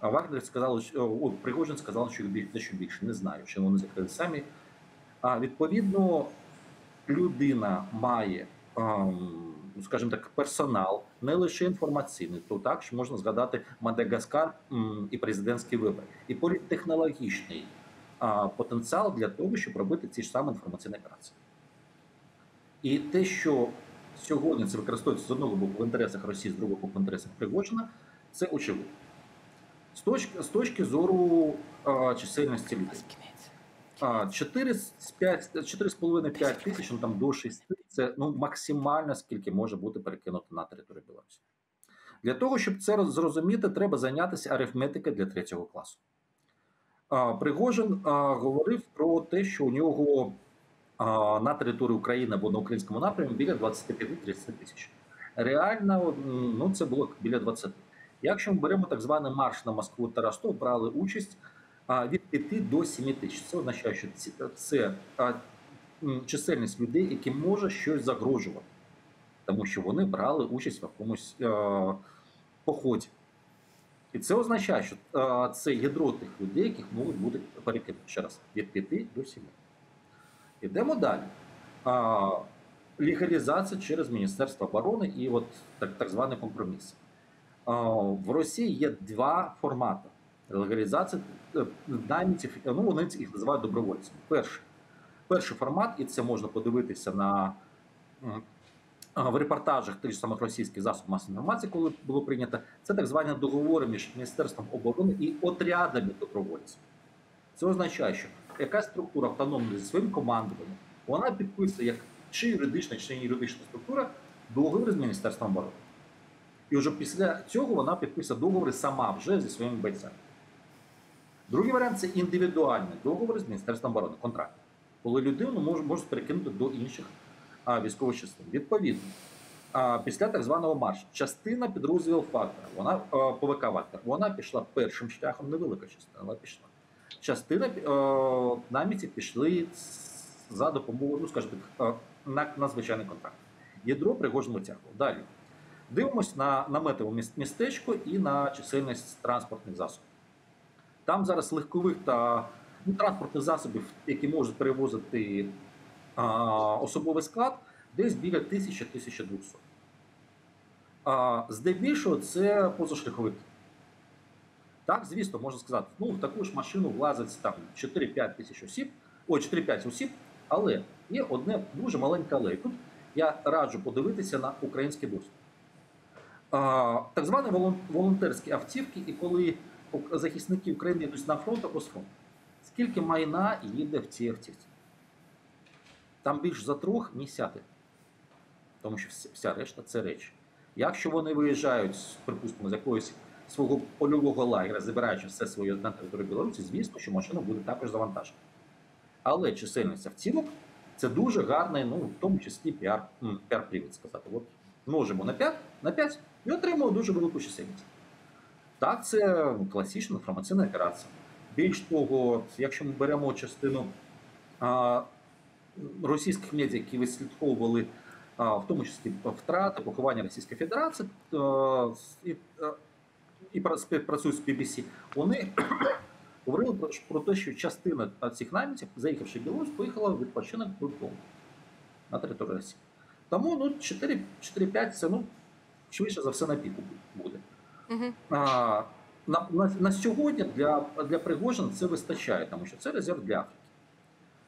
Вагнер сказали, що о, Пригожин сказав, що дещо більше. Не знаю, чи вони закрили самі. А відповідно, людина має, ем, скажімо так, персонал, не лише інформаційний, то так що можна згадати Мадагаскар і президентські вибори, і політтехнологічний потенціал для того, щоб робити ці ж самі інформаційні операції. І те, що сьогодні це використовується з одного боку в інтересах Росії, з другого боку в інтересах Пригожина, це очевидно. З точки, з точки зору а, чисельності людей. 4 з 5 4,5-5 тисяч, ну там до 6 це ну, максимально скільки може бути перекинуто на територію Білорусі. Для того, щоб це зрозуміти, треба зайнятися арифметикою для третього класу. А, Пригожин а, говорив про те, що у нього а, на території України або на українському напрямі біля 25-30 тисяч. Реально, ну це було біля 20. Якщо ми беремо так званий марш на Москву та Ростов, брали участь від 5 до 7 тисяч. Це означає, що це чисельність людей, які може щось загрожувати, тому що вони брали участь в якомусь поході. І це означає, що це ядро тих людей, яких можуть бути перекинути ще раз від 5 до 7. Ідемо далі. Легалізація через Міністерство оборони і от так, так званий компроміс. А, в Росії є два формати легалізації е, наймітів. Ну, вони їх називають добровольцями. Перший, перший формат, і це можна подивитися на в репортажах тих самих російських засобів масової інформації, коли було прийнято, це так звані договори між Міністерством оборони і отрядами добровольців. Це означає, що якась структура автономна зі своїм командуванням, вона підписує як чи юридична, чи не юридична структура договір з Міністерством оборони. І вже після цього вона підписує договори сама вже зі своїми бойцями. Другий варіант це індивідуальний договір з Міністерством оборони, контракт. Коли людину мож- можуть перекинути до інших а, військових частин. Відповідно, а, після так званого маршу частина підрозділів фактора, вона а, ПВК Вагнер, вона пішла першим шляхом, невелика частина, але пішла. Частина е, намітів пішли за допомогою, ну скажімо так, е, на, на звичайний контракт. Ядро Пригожин витягував. Далі. Дивимось на наметове містечко і на чисельність транспортних засобів. Там зараз легкових та ну, транспортних засобів, які можуть перевозити а, особовий склад, десь біля 1000-1200. А, здебільшого це позашляховики. Так, звісно, можна сказати, ну в таку ж машину влазить там 4-5 тисяч осіб, ой, 4-5 осіб, але є одне дуже маленьке але. І Тут я раджу подивитися на український досвід. Так звані волонтерські автівки, і коли захисники України йдуть на фронт або з фронту, скільки майна їде в цій автівці? Там більш за трьох не сяде. Тому що вся- решта це речі. Якщо вони виїжджають, припустимо, з якогось свого польового лагеря, забираючи все своє на територію Білорусі, звісно, що машина буде також завантажена. Але чисельність автівок це дуже гарний, ну, в тому числі піар, піар-привід сказати. От множимо на 5, на 5 і отримуємо дуже велику чисельність. Так, це класична інформаційна операція. Більш того, якщо ми беремо частину а, російських медіа, які вислідковували а, в тому числі втрати, поховання Російської Федерації а, і, і пра- співпрацюють з BBC, вони [coughs] говорили про, про те, що частина цих наймітів, заїхавши в Білорусь, поїхала відпочинок додому на територію Росії. Тому ну, 4 4-5 це ну, швидше за все на піку буде. Угу. А, на, на, на сьогодні для, для Пригожина це вистачає, тому що це резерв для Африки.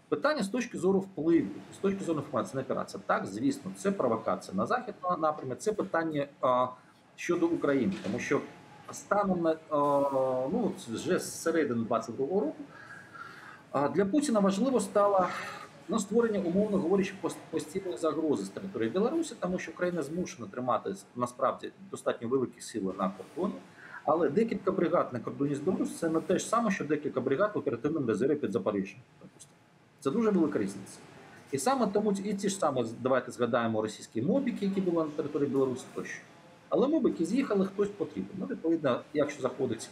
Питання з точки зору впливу, з точки зору інформаційної операції. Так, звісно, це провокація на західному напрямі, це питання а, щодо України, тому що станом на а, ну, вже з середини 22-го року а, для Путіна важливо стало на створення, умовно говорячи, пос- постійної загрози з території Білорусі, тому що Україна змушена тримати насправді достатньо великі сили на кордоні. Але декілька бригад на кордоні з Білорусі це не те ж саме, що декілька бригад в оперативному резерві під Запоріжжям. Це дуже велика різниця. І саме тому і ті ж саме давайте згадаємо російські мобіки, які були на території Білорусі тощо. Але мобіки з'їхали, хтось потрібен. Ну, відповідно, якщо заходить,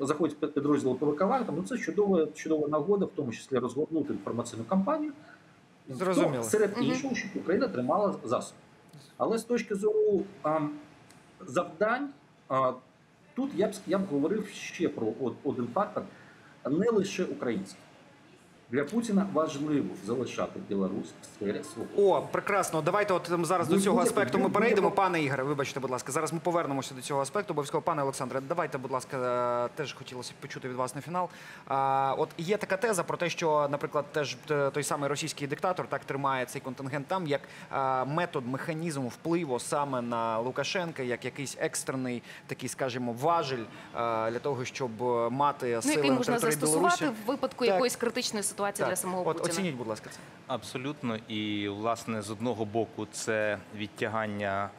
заходить підрозділи підрозділ ПВК Вагнер, ну це чудова, чудова нагода, в тому числі розгорнути інформаційну кампанію. Зрозуміло. Серед іншого, щоб Україна тримала засоби. Але з точки зору а, завдань, а, тут я б я б говорив ще про один фактор, не лише український. Для Путіна важливо залишати Білорусь в сфері свободи. О, прекрасно. Давайте от ем, зараз до Ну, цього аспекту ми перейдемо. Пане Ігоре, вибачте, будь ласка. Зараз ми повернемося до цього аспекту. Обов'язково, пане Олександре, давайте, будь ласка, е, теж хотілося б почути від вас на фінал. А, от є така теза про те, що, наприклад, теж е, той самий російський диктатор так тримає цей контингент там, як е, метод механізму впливу саме на Лукашенка, як якийсь екстрений такий, скажімо, важель для того, щоб мати Ну, сили який на можна території застосувати Білорусі. в випадку Так. якоїсь критичної ситуації для самого от оцініть, будь ласка, це. Абсолютно, і власне з одного боку це відтягання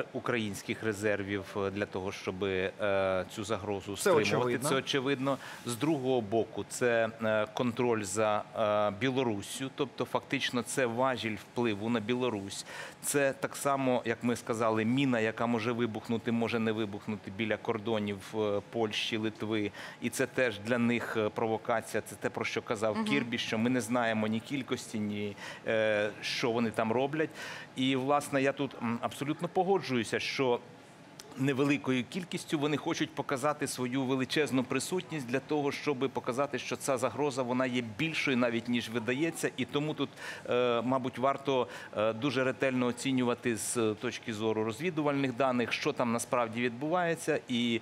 е, українських резервів е, для того, щоб е, цю загрозу Це стримувати. очевидно. Це очевидно. З другого боку, це е, контроль за е, Білоруссю, тобто фактично це важіль впливу на Білорусь. Це так само, як ми сказали, міна, яка може вибухнути, може не вибухнути біля кордонів е, Польщі, Литви. І це теж для них е, провокація. Це те, про що казав Кірбі, що ми не знаємо ні кількості, ні е, що вони там роблять. І власне я тут абсолютно погоджуюся, що невеликою кількістю вони хочуть показати свою величезну присутність для того, щоб показати, що ця загроза вона є більшою навіть ніж видається, і тому тут, е, мабуть, варто е, дуже ретельно оцінювати з точки зору розвідувальних даних, що там насправді відбувається, і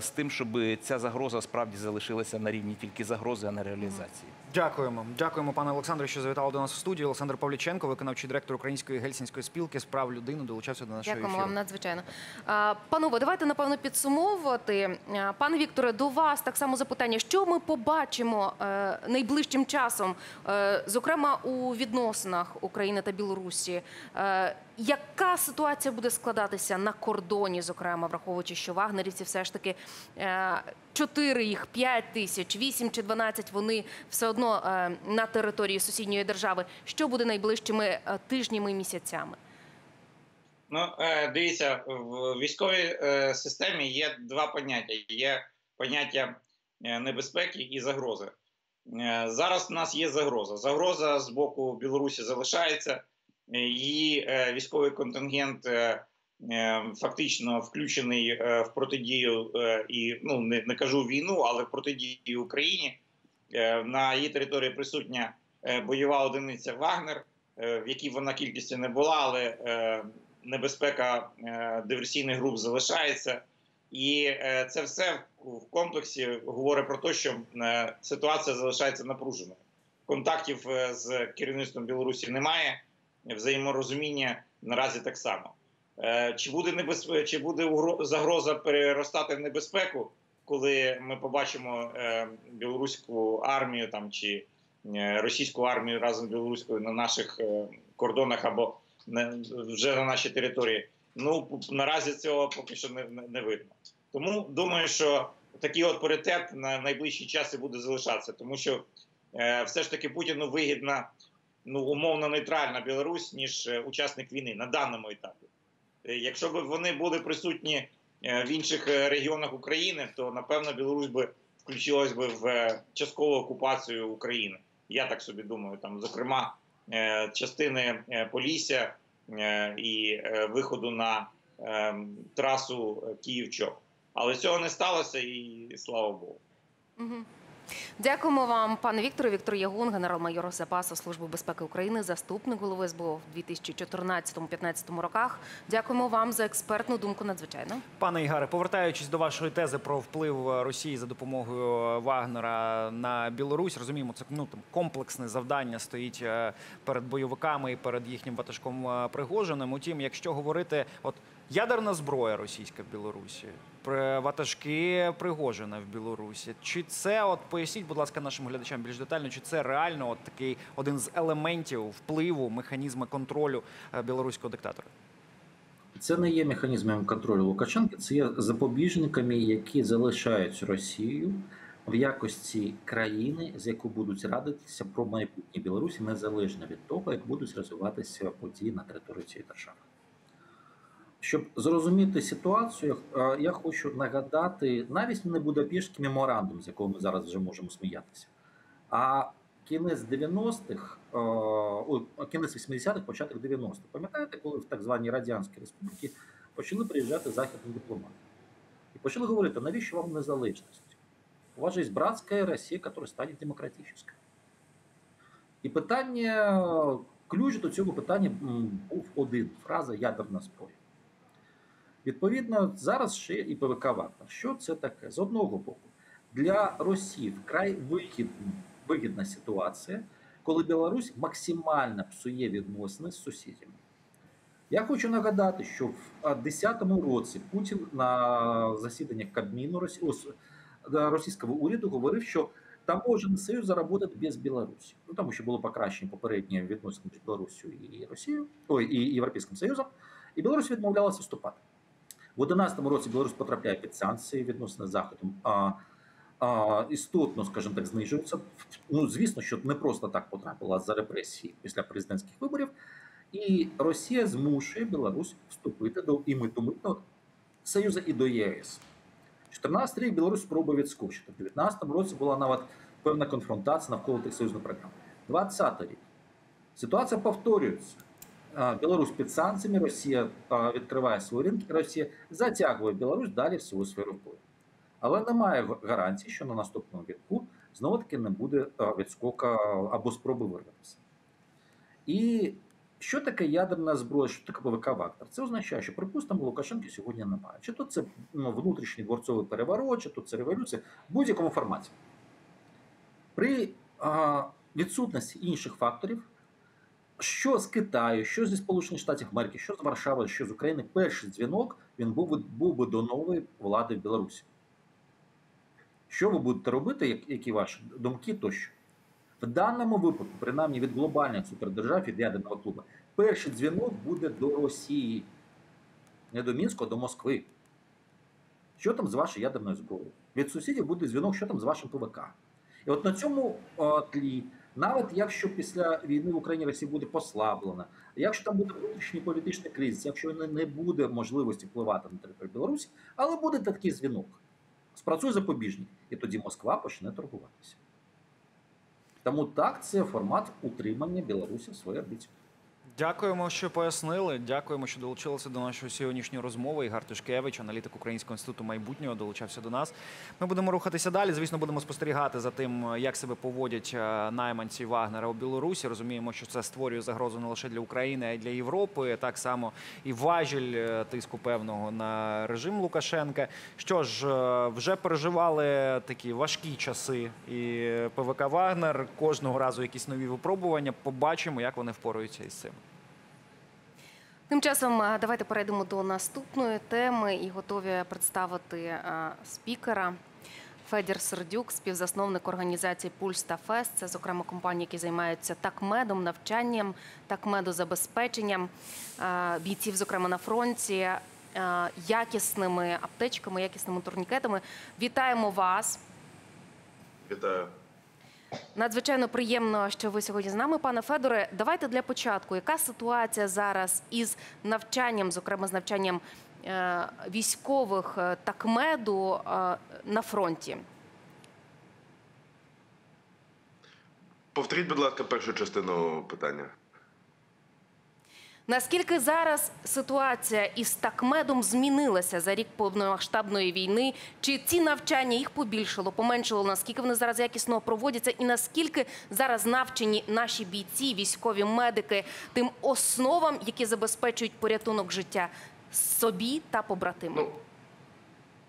з тим, щоб ця загроза справді залишилася на рівні тільки загрози, а не реалізації. Дякуємо. Дякуємо, пане Олександре, що завітали до нас в студію. Олександр Павліченко, виконавчий директор Української гельсінської спілки з прав людини, долучався до нашого Дякуємо ефіру. вам надзвичайно. Панове, давайте напевно підсумовувати. Пане Вікторе, до вас так само запитання. Що ми побачимо е, найближчим часом, е, зокрема у відносинах України та Білорусі? Е, яка ситуація буде складатися на кордоні, зокрема, враховуючи, що вагнерівці все ж таки е, 4 їх, 5 тисяч, 8 чи 12, вони все одно е, на території сусідньої держави. Що буде найближчими е, тижнями і місяцями? Ну, е, дивіться, в військовій е, системі є два поняття: є поняття е, небезпеки і загрози. Е, Зараз в нас є загроза. Загроза з боку Білорусі залишається. Е, Її е, військовий контингент е, фактично включений в протидію і ну не, не кажу війну, але в протидію Україні. На її території присутня бойова одиниця Вагнер, в якій вона кількістю не була, але небезпека диверсійних груп залишається. І це все в- комплексі говорить про те, що ситуація залишається напруженою. Контактів з керівництвом Білорусі немає, взаєморозуміння наразі так само. Е, Чи буде небезпе... чи буде загроза переростати в небезпеку, коли ми побачимо е, білоруську армію там чи е, російську армію разом з білоруською на наших кордонах або вже на нашій території. Ну наразі цього поки що не, не, видно. Тому думаю, що такий от паритет на найближчий час і буде залишатися, тому що все ж таки Путіну вигідна ну умовно нейтральна Білорусь ніж е, учасник війни на даному етапі. Е, Якщо б вони були присутні е, в інших регіонах України, то напевно Білорусь би включилась би в часткову окупацію України. Я так собі думаю. Там, зокрема, частини Полісся і виходу на трасу Київ-Чоп. Але цього не сталося, і слава Богу. Дякуємо вам, пане Вікторе. Віктор Ягун, генерал-майор запасу Служби безпеки України, заступник голови СБУ в 2014-2015 роках. Дякуємо вам за експертну думку. Надзвичайно. Пане Ігаре, повертаючись до вашої тези про вплив Росії за допомогою Вагнера на Білорусь, розуміємо, це ну там комплексне завдання стоїть е, перед бойовиками і перед їхнім ватажком е, Пригожиним. Утім, якщо говорити, от Ядерна зброя російська в Білорусі, ватажки Пригожина в Білорусі. Чи це, от поясніть, будь ласка, нашим глядачам більш детально, чи це реально от такий один з елементів впливу, механізму контролю е, білоруського диктатора? Це не є механізмом контролю Лукашенка, це є запобіжниками, які залишають Росію в якості країни, з якою будуть радитися про майбутнє Білорусі, незалежно від того, як будуть розвиватися події на території цієї держави. Щоб зрозуміти ситуацію, е, я хочу нагадати навіть не Будапештський меморандум, з якого ми зараз вже можемо сміятися, а кінець 90-х, е, кінець 80-х, початок 90-х. Пам'ятаєте, коли в так званій Радянській Республіці почали приїжджати західні дипломати? І почали говорити, навіщо вам незалежність? У вас же є братська Росія, яка стане демократичною. І питання, ключ до цього питання був один фраза ядерна зброя. Відповідно, зараз ще і ПВК Вагнер. Що це таке? З одного боку, для Росії вкрай вигідна, вигідна ситуація, коли Білорусь максимально псує відносини з сусідями. Я хочу нагадати, що в 2010 році Путін на засіданнях Кабміну Росі... російського уряду говорив, що таможенний союз заработає без Білорусі. Ну тому що було покращення попередньої відносин між Білоруссю і Росією, ой, і Європейським Союзом, і Білорусь відмовлялася вступати. В 2011 році Білорусь потрапляє під санкції відносно Заходом. А, а, істотно, скажімо так, знижується. Ну, звісно, що не просто так потрапила за репресії після президентських виборів. І Росія змушує Білорусь вступити до і митомитного союзу і до ЄС. 14 рік Білорусь спробує відскочити. В 19 році була навіть певна конфронтація навколо тих союзних програм. 20 рік. Ситуація повторюється. Білорусь під санкціями, Росія відкриває свої ринки, Росія затягує Білорусь далі в свою сферу впливу. Але немає гарантії, що на наступному вітку знову таки не буде відскока або спроби вирватися. І що таке ядерна зброя, що таке ПВК Вагнер? Це означає, що, припустимо, Лукашенка сьогодні немає. Чи то це ну, внутрішній дворцовий переворот, чи то це революція, в будь-якому форматі. При а, відсутності інших факторів, що з Китаю, що зі Сполучених Штатів Америки, що з Варшави, що з України, перший дзвінок він був, був би до нової влади в Білорусі. Що ви будете робити, як- які ваші думки тощо? В даному випадку, принаймні від глобальних супердержав від ядерного клубу, перший дзвінок буде до Росії, не до Мінську, а до Москви. Що там з вашою ядерною зброєю? Від сусідів буде дзвінок, що там з вашим ПВК. І от на цьому о, тлі, навіть якщо після війни в Україні Росія буде послаблена, якщо там буде внутрішній політичний кризис, якщо не, буде можливості впливати на територію Білорусі, але буде такий дзвінок. Спрацює запобіжник, і тоді Москва почне торгуватися. Тому так, це формат утримання Білорусі в своїй орбіті. Дякуємо, що пояснили. Дякуємо, що долучилися до нашої сьогоднішньої розмови. Ігор Тишкевич, аналітик Українського інституту майбутнього, долучався до нас. Ми будемо рухатися далі. Звісно, будемо спостерігати за тим, як себе поводять е, найманці Вагнера у Білорусі. Розуміємо, що це створює загрозу не лише для України, а й для Європи. Так само і важіль е, тиску певного на режим Лукашенка. Що ж, е, вже переживали такі важкі часи, і ПВК Вагнер кожного разу якісь нові випробування. Побачимо, як вони впораються із цим. Тим часом давайте перейдемо до наступної теми і готові представити спікера. Федір Сердюк, співзасновник організації Пульс та Фест. Це, зокрема, компанії, які займаються такмедом, навчанням, такмедозабезпеченням а, бійців, зокрема на фронті, якісними аптечками, якісними турнікетами. Вітаємо вас! Вітаю. Надзвичайно приємно, що ви сьогодні з нами, пане Федоре. Давайте для початку, яка ситуація зараз із навчанням, зокрема з навчанням е, військових е, такмеду е, на фронті? Повторіть, будь ласка, першу частину питання. Наскільки зараз ситуація із такмедом змінилася за рік повномасштабної війни? Чи ці навчання їх побільшало, поменшало? Наскільки вони зараз якісно проводяться, і наскільки зараз навчені наші бійці, військові медики тим основам, які забезпечують порятунок життя собі та побратимам?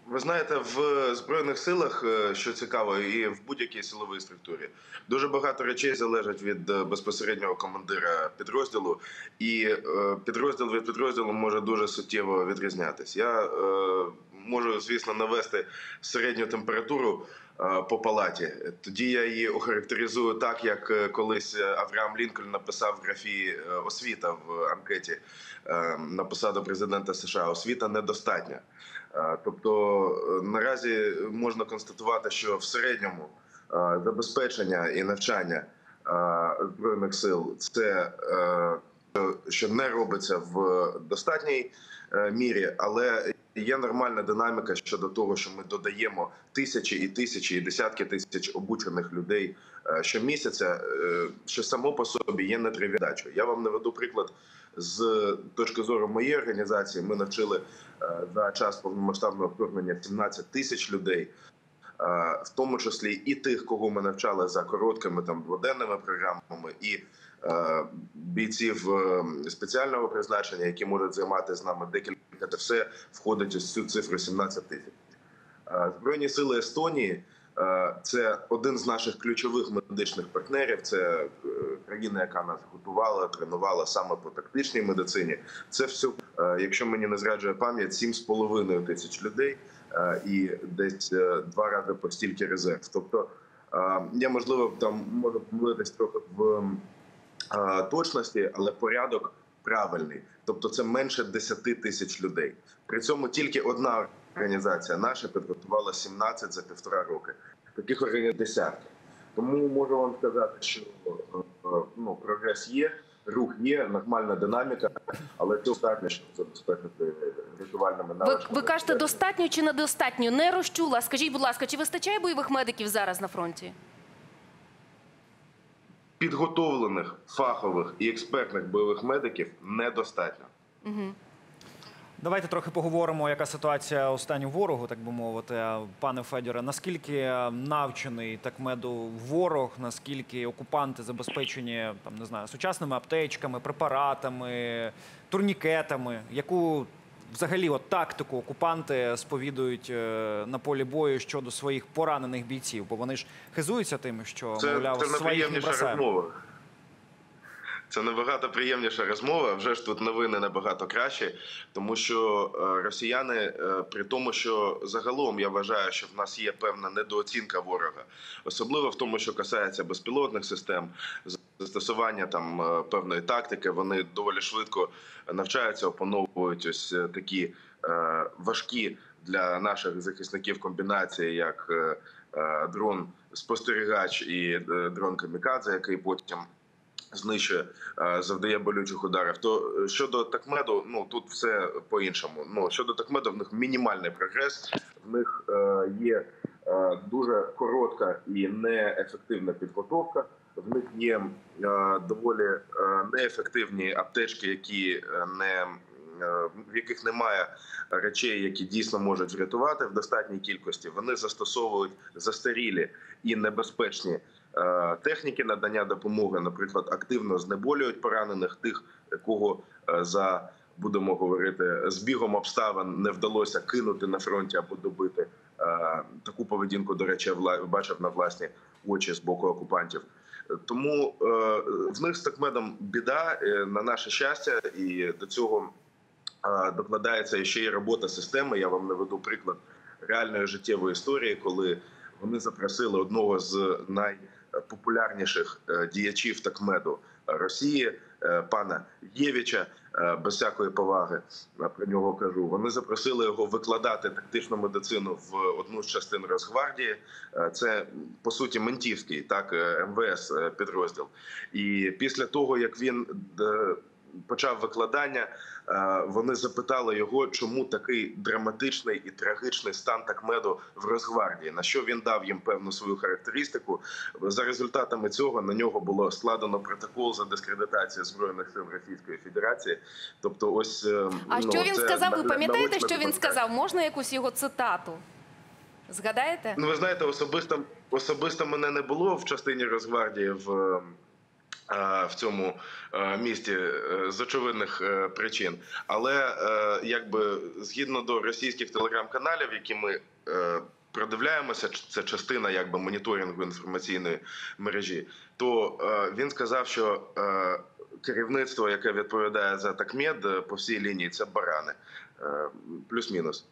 Ви знаєте, в збройних силах, е, що цікаво, і в будь-якій силовій структурі дуже багато речей залежать від е, безпосереднього командира підрозділу, і е, підрозділ від підрозділу може дуже суттєво відрізнятись. Я можу, звісно, навести середню температуру по палаті. Тоді я її охарактеризую так, як колись Авраам Лінкольн написав в графі освіта в анкеті на посаду президента США. Освіта недостатня. Тобто е, наразі можна констатувати, що в середньому е, забезпечення і навчання е, збройних сил це що не робиться в достатній мірі, але є нормальна динаміка щодо того, що ми додаємо тисячі і тисячі, і десятки тисяч обучених людей щомісяця, що само по собі є нетривідачою. Я вам наведу приклад з точки зору моєї організації. Ми навчили е, за час повномасштабного вторгнення 17 тисяч людей. е, В тому числі і тих, кого ми навчали за короткими там дводенними програмами, і е, бійців е, спеціального призначення, які можуть займати з нами декілька, це все входить у цю цифру 17 тисяч. Е, Збройні сили Естонії е, це один з наших ключових медичних партнерів. Це е, країна, яка нас готувала, тренувала саме по тактичній медицині. Це все, е, якщо мені не зраджує пам'ять, 7,5 тисяч людей е, і десь е, два рази по стільки резерв. Тобто е, я можливо там можу помилитись трохи в е, точності, але порядок правильний. Тобто це менше 10 тисяч людей. При цьому тільки одна організація наша підготувала 17 за півтора роки. Таких організацій десятки. Тому можу вам сказати, що е, е, ну, прогрес є, рух є, нормальна динаміка, але це достатньо, щоб забезпечити рятувальними Ви, навичками. ви кажете, достатньо чи недостатньо? Не розчула. Скажіть, будь ласка, чи вистачає бойових медиків зараз на фронті? підготовлених фахових і експертних бойових медиків недостатньо. Давайте трохи поговоримо, яка ситуація останню ворогу, так би мовити. Пане Федоре, наскільки навчений так меду ворог, наскільки окупанти забезпечені там не знаю сучасними аптечками, препаратами, турнікетами, яку взагалі от тактику окупанти сповідують е, на полі бою щодо своїх поранених бійців, бо вони ж хизуються тим, що мовляв своїх не бросаємо. розмова. Це набагато приємніша розмова. Вже ж тут новини набагато кращі, тому що е, росіяни, е, при тому, що загалом я вважаю, що в нас є певна недооцінка ворога, особливо в тому, що касається безпілотних систем, застосування там е, певної тактики. Вони доволі швидко навчаються, опановують ось такі е, важкі для наших захисників комбінації, як е, дрон спостерігач і дрон камікадзе, який потім знищує, е, завдає болючих ударів. То е, щодо такмеду, ну тут все по-іншому. Ну щодо такмеду, в них мінімальний прогрес. В них е, є дуже коротка і неефективна підготовка. В них є доволі неефективні аптечки, які не в яких немає речей, які дійсно можуть врятувати в достатній кількості. Вони застосовують застарілі і небезпечні е, техніки надання допомоги. Наприклад, активно знеболюють поранених тих, кого е, за будемо говорити збігом обставин не вдалося кинути на фронті або добити. Е, Таку поведінку, до речі, я бачив на власні очі з боку окупантів. Тому е, в них з такмедом біда е, на наше щастя, і до цього е, докладається ще й робота системи. Я вам наведу приклад реальної життєвої історії, коли вони запросили одного з найпопулярніших е, діячів такмеду Росії, е, пана Євіча, е, без всякої поваги про нього кажу. Вони запросили його викладати тактичну медицину в одну з частин Росгвардії. Це по суті ментівський так МВС е, підрозділ. І після того як він почав викладання, вони запитали його, чому такий драматичний і трагічний стан такмеду в Росгвардії. На що він дав їм певну свою характеристику. За результатами цього на нього було складено протокол за дискредитацію збройних сил Російської Федерації. Тобто, ось е, А ну, що він це сказав? Ви пам'ятаєте, що він сказав? Можна якусь його цитату? Згадаєте? Ну, ви знаєте, особисто особисто мене не було в частині Росгвардії в, е, в цьому е, місті е, з очевидних е, причин. Але е, якби згідно до російських телеграм-каналів, які ми е, продивляємося, це частина якби моніторингу інформаційної мережі, то е, він сказав, що е, керівництво, яке відповідає за такмед е, по всій лінії, це барани. Е, Плюс-мінус.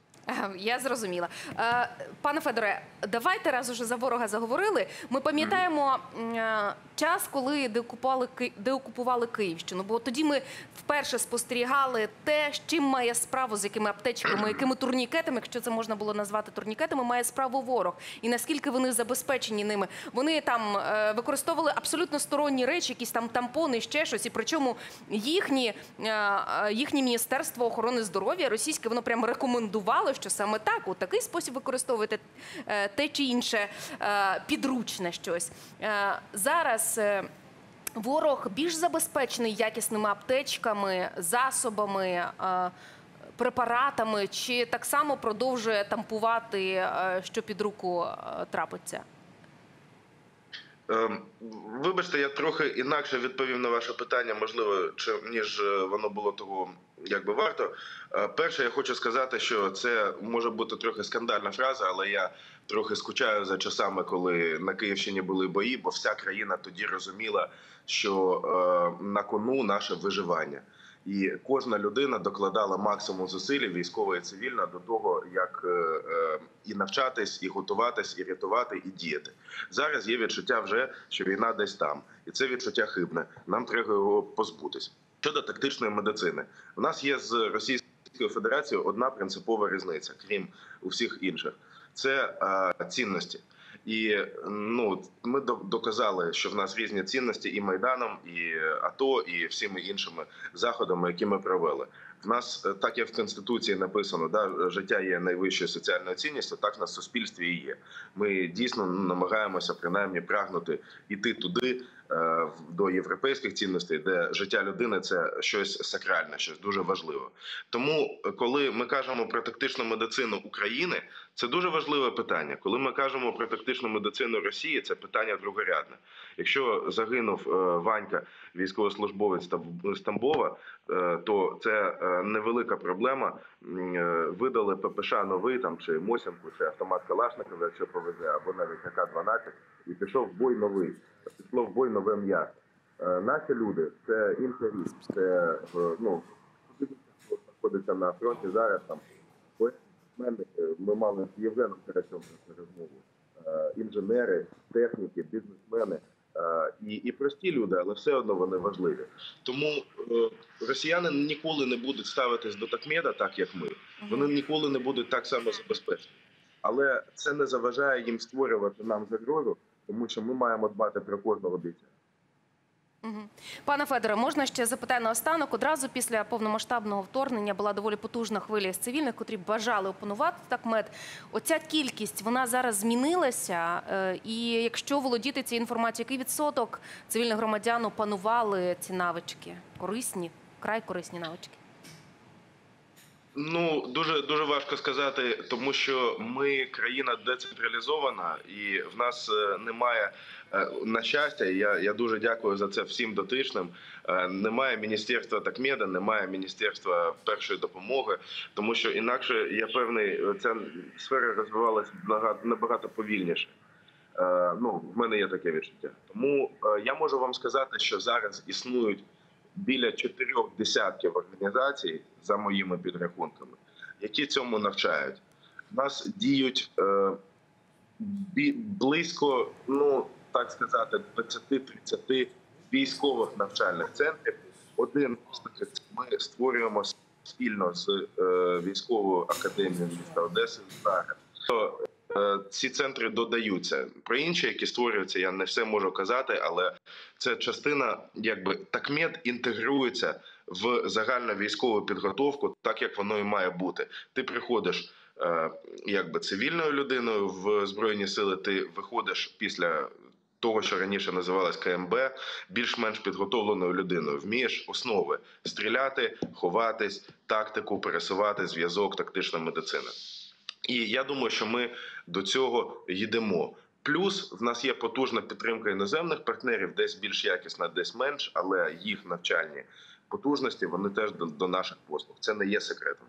Я зрозуміла. Е, Пане Федоре, давайте раз уже за ворога заговорили. Ми пам'ятаємо е, час, коли деокупували, деокупували Київщину, бо тоді ми вперше спостерігали те, з чим має справу, з якими аптечками, якими турнікетами, якщо це можна було назвати турнікетами, має справу ворог. І наскільки вони забезпечені ними. Вони там е, використовували абсолютно сторонні речі, якісь там тампони, ще щось. І причому їхні, їхнє міністерство охорони здоров'я російське воно прямо рекомендувало, що саме так, у такий спосіб використовувати е, те чи інше е, підручне щось. Е, Зараз. Ворог більш забезпечений якісними аптечками, засобами, препаратами, чи так само продовжує тампувати, що під руку трапиться? Ем, Вибачте, я трохи інакше відповів на ваше питання, можливо, ніж е, воно було того, як би варто. Е, Перше, я хочу сказати, що це може бути трохи скандальна фраза, але я трохи скучаю за часами, коли на Київщині були бої, бо вся країна тоді розуміла, що е, на кону наше виживання. І кожна людина докладала максимум зусиль, військова і цивільна, до того, як е, е, і навчатись, і готуватись, і рятувати, і діяти. Зараз є відчуття вже, що війна десь там, і це відчуття хибне. Нам треба його позбутись. Щодо тактичної медицини, у нас є з Російською Федерацією одна принципова різниця, крім усіх інших, це е, цінності. І ну ми доказали, що в нас різні цінності і майданом, і АТО, і всіми іншими заходами, які ми провели. В нас е, так як в конституції написано, да життя є найвищою соціальною цінністю. Так на суспільстві і є. Ми дійсно намагаємося принаймні прагнути іти туди е, до європейських цінностей, де життя людини це щось сакральне, щось дуже важливе. Тому, е, коли ми кажемо про тактичну медицину України, це дуже важливе питання. Коли ми кажемо про тактичну медицину Росії, це питання другорядне. Якщо загинув е, Ванька, військовослужбовець Там- з Тамбова, е, то це е, невелика проблема. Видали ППШ новий там чи Мосінку, чи автомат Калашникова, якщо повезе, або навіть АК-12, і пішов в бой новий. Пішло в бой нове м'ясо. Наші люди це інша річ. Це ну знаходиться на фронті зараз там. Мене ми мали з Євгеном це розмову. Е, Інженери, техніки, бізнесмени е, і, і прості люди, але все одно вони важливі. Тому е, росіяни ніколи не будуть ставитись до такмеда, так як ми. Вони ніколи не будуть так само забезпечені. Але це не заважає їм створювати нам загрозу, тому що ми маємо дбати про кожного бійця. Пане Федоре, можна ще запитати наостанок? Одразу після повномасштабного вторгнення була доволі потужна хвиля з цивільних, котрі бажали опанувати такмет. Оця кількість вона зараз змінилася. Е, І якщо володіти цією інформацією, який відсоток цивільних громадян опанували ці навички? Корисні, край корисні навички. Ну дуже дуже важко сказати, тому що ми країна децентралізована, і в нас е, немає на щастя. Я, я дуже дякую за це всім дотичним. е, Немає міністерства такмеда, немає міністерства першої допомоги, тому що інакше я певний, е, ця сфера розвивалася набагато, повільніше. Е, Ну, в мене є таке відчуття. Тому е, я можу вам сказати, що зараз існують біля чотирьох десятків організацій, за моїми підрахунками, які цьому навчають. У нас діють е, близько, ну так сказати, 20-30 військових навчальних центрів. Один ми створюємо спільно з е, військовою академією міста Одеси. То, е, Ці центри додаються про інші, які створюються. Я не все можу казати, але це частина, якби такмет інтегрується в загальну військову підготовку, так як воно і має бути. Ти приходиш е, якби цивільною людиною в збройні сили. Ти виходиш після. Того, що раніше називалось КМБ, більш-менш підготовленою людиною, вмієш основи стріляти, ховатись, тактику, пересувати, зв'язок, тактична медицина. І я думаю, що ми до цього йдемо. Плюс в нас є потужна підтримка іноземних партнерів, десь більш якісна, десь менш, але їх навчальні потужності вони теж до, наших послуг. Це не є секретом.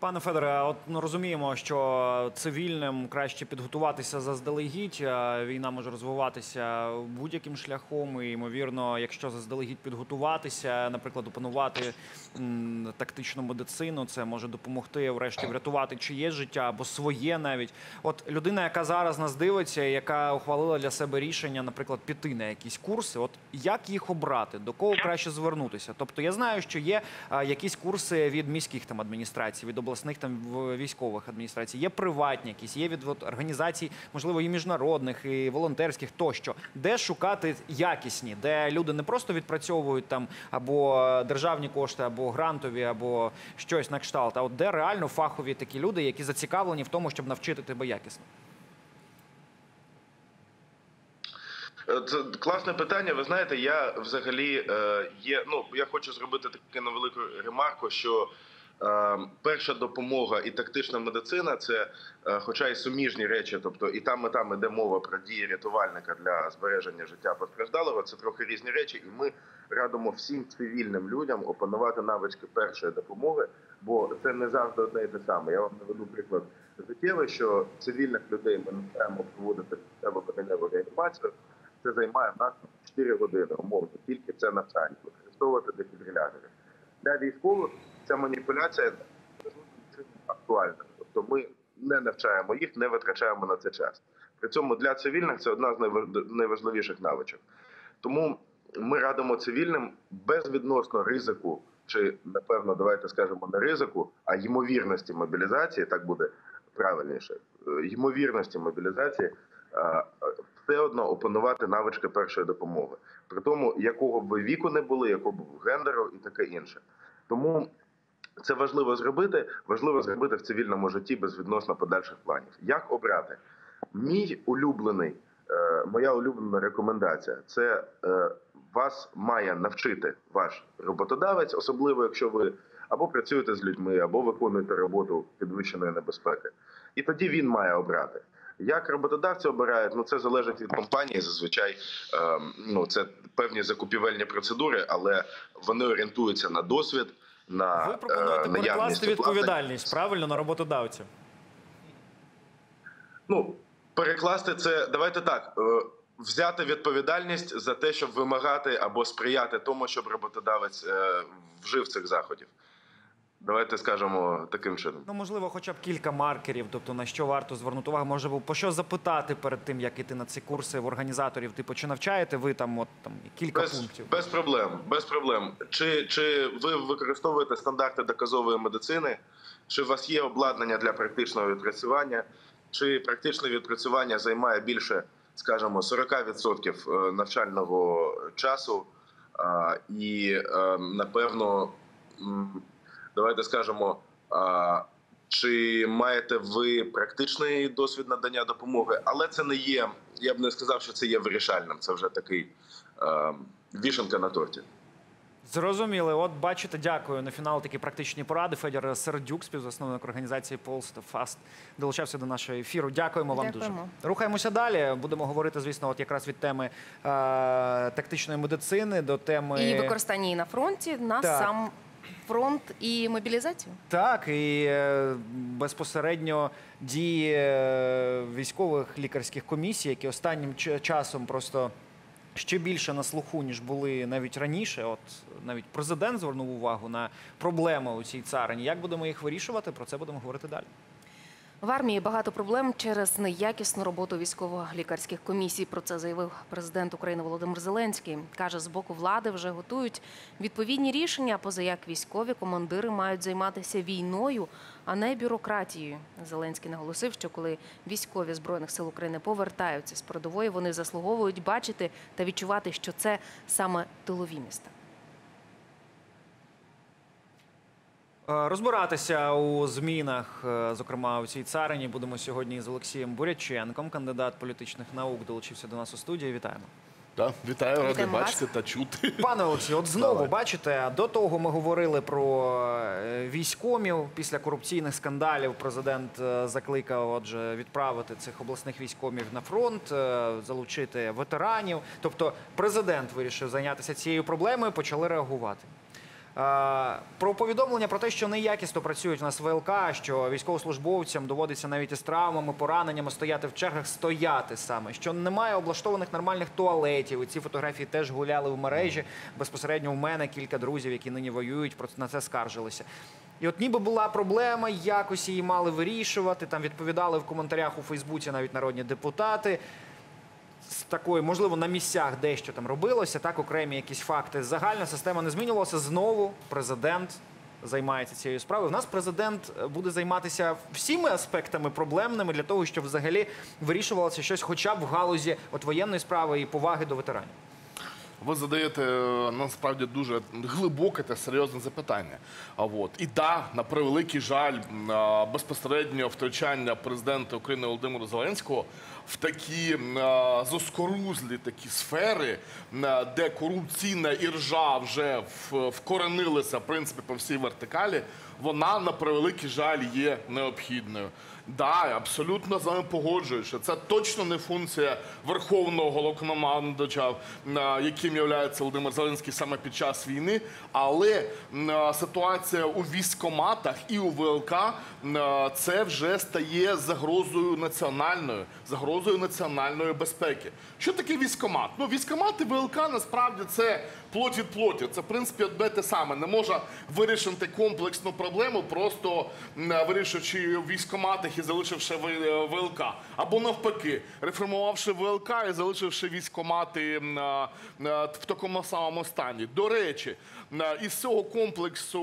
Пане Федоре, от ну, розуміємо, що цивільним краще підготуватися заздалегідь. Війна може розвиватися будь-яким шляхом. І ймовірно, якщо заздалегідь підготуватися, наприклад, опанувати м, тактичну медицину, це може допомогти врешті врятувати чиєсь життя або своє навіть. От людина, яка зараз нас дивиться, яка ухвалила для себе рішення, наприклад, піти на якісь курси. От як їх обрати, до кого краще звернутися? Тобто я знаю, що є а, якісь курси від міських там адміністрацій, від обласних там військових адміністрацій, є приватні якісь, є від от, організацій, можливо, і міжнародних, і волонтерських тощо. Де шукати якісні, де люди не просто відпрацьовують там або державні кошти, або грантові, або щось на кшталт, а от де реально фахові такі люди, які зацікавлені в тому, щоб навчити тебе якісно. Е, Це класне питання. Ви знаєте, я взагалі е, є. Ну я хочу зробити таку невелику ремарку, що перша допомога і тактична медицина це, е, хоча й суміжні речі, тобто і там, і там іде мова про дії рятувальника для збереження життя постраждалого. Це трохи різні речі, і ми радимо всім цивільним людям опанувати навички першої допомоги, бо це не завжди одне і те саме. Я вам наведу приклад життєвий, що цивільних людей ми навчаємо проводити місцево реанімацію. Це займає в нас 4 години, умовно, тільки це навчання, використовувати дефібриляторів. Для військових ця маніпуляція актуальна. Тобто ми не навчаємо їх, не витрачаємо на це час. При цьому для цивільних це одна з найважливіших навичок. Тому ми радимо цивільним безвідносно ризику, чи напевно, давайте скажемо не ризику, а ймовірності мобілізації, так буде правильніше. Ймовірності мобілізації все одно опанувати навички першої допомоги. При тому, якого б ви віку не були, якого б гендеру і таке інше. Тому це важливо зробити. Важливо зробити в цивільному житті безвідносно подальших планів. Як обрати? Мій улюблений, е, моя улюблена рекомендація це е, вас має навчити ваш роботодавець, особливо якщо ви або працюєте з людьми, або виконуєте роботу підвищеної небезпеки. І тоді він має обрати. Як роботодавці обирають, ну це залежить від компанії. Зазвичай ем, ну це певні закупівельні процедури, але вони орієнтуються на досвід, на Ви е, пропонуєте перекласти відповідальність правильно на роботодавців? Ну, перекласти це, давайте так. е, Взяти відповідальність за те, щоб вимагати або сприяти тому, щоб роботодавець е, вжив цих заходів. Давайте скажемо таким чином. Ну, можливо, хоча б кілька маркерів, тобто на що варто звернути увагу, може по що запитати перед тим, як іти на ці курси в організаторів. Типу, чи навчаєте ви там от там кілька Без, пунктів? без проблем. Без проблем. Чи, чи ви використовуєте стандарти доказової медицини? Чи у вас є обладнання для практичного відпрацювання? Чи практичне відпрацювання займає більше, скажімо, 40% е, навчального часу? А, І е, напевно, давайте скажемо. а, Чи маєте ви практичний досвід надання допомоги? Але це не є. Я б не сказав, що це є вирішальним. Це вже такий вішенка на торті. Зрозуміли. От бачите, дякую. На фінал такі практичні поради. Федір Сердюк, співзасновник організації Pulse to Fast, долучався до нашого ефіру. Дякуємо вам Дякуємо. дуже. Рухаємося далі. Будемо говорити, звісно, от якраз від теми е, тактичної медицини до теми І використання її на фронті на Так. сам фронт і мобілізацію. Так, і е, безпосередньо дії е, військових лікарських комісій, які останнім часом просто ще більше на слуху, ніж були навіть раніше. От навіть президент звернув увагу на проблеми у цій царині. Як будемо їх вирішувати? Про це будемо говорити далі. В армії багато проблем через неякісну роботу військово-лікарських комісій. Про це заявив президент України Володимир Зеленський. Каже, з боку влади вже готують відповідні рішення, поза як військові командири мають займатися війною, а не бюрократією. Зеленський наголосив, що коли військові збройних сил України повертаються з передової, вони заслуговують бачити та відчувати, що це саме тилові міста. Розбиратися у змінах, е, зокрема у цій царині, будемо сьогодні з Олексієм Буряченком, кандидат політичних наук, долучився до нас у студії. Вітаємо. Да, вітаю, радий Вітаємо вас. бачити та чути. Пане Олексію, от знову Давай. бачите, до того ми говорили про е, військомів. Після корупційних скандалів президент е, закликав отже відправити цих обласних військомів на фронт, е, залучити ветеранів. Тобто, президент вирішив зайнятися цією проблемою, почали реагувати. Е, Про повідомлення про те, що неякісно працюють у нас ВЛК, що військовослужбовцям доводиться навіть із травмами, пораненнями стояти в чергах, стояти саме, що немає облаштованих нормальних туалетів. І ці фотографії теж гуляли в мережі. Безпосередньо у мене кілька друзів, які нині воюють, на це скаржилися. І от ніби була проблема, якось її мали вирішувати. Там відповідали в коментарях у Фейсбуці навіть народні депутати такої, можливо, на місцях дещо там робилося, так, окремі якісь факти. Загальна система не змінювалася. Знову президент займається цією справою. У нас президент е, буде займатися всіми аспектами проблемними для того, щоб взагалі вирішувалося щось, хоча б в галузі от воєнної справи і поваги до ветеранів. Ви задаєте е, насправді дуже глибоке та серйозне запитання. А от і да, на превеликий жаль, м, а, безпосередньо втручання президента України Володимира Зеленського в такі заскорузлі такі сфери, де корупційна іржа вже вкоренилася в принципі по всій вертикалі. Вона на превеликий жаль є необхідною. Да, абсолютно з вами погоджуюся. Це точно не функція верховного головнокомандувача, яким є Володимир Зеленський саме під час війни. Але ситуація у військоматах і у ВЛК це вже стає загрозою національною, загрозою національної безпеки. Що таке військомат? Ну, військомат і ВЛК насправді це плоть від плоті. Це в принципі одне те саме. Не може вирішити комплексну проблему, просто м, вирішивши в військоматах і залишивши В- ВЛК. Або навпаки, реформувавши ВЛК і залишивши військомати а, а, в такому самому стані. До речі, із цього комплексу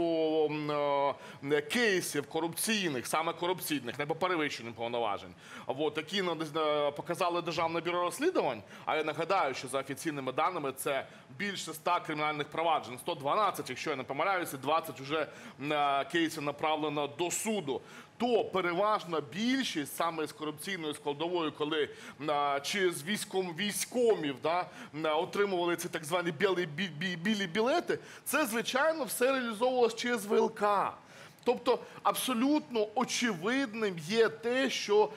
кейсів корупційних, саме корупційних, не по перевищенню повноважень, от, які е, показали Державне бюро розслідувань. А я нагадаю, що за офіційними даними це більше 100 кримінальних проваджень, 112, якщо я не помиляюся, 20 вже е, кейсів направлено до суду. То переважна більшість саме з корупційною складовою, коли а, чи з військом військомів да, отримували ці так звані білі, бі- бі- білі білети, це звичайно все реалізовувалось через ВЛК. Тобто абсолютно очевидним є те, що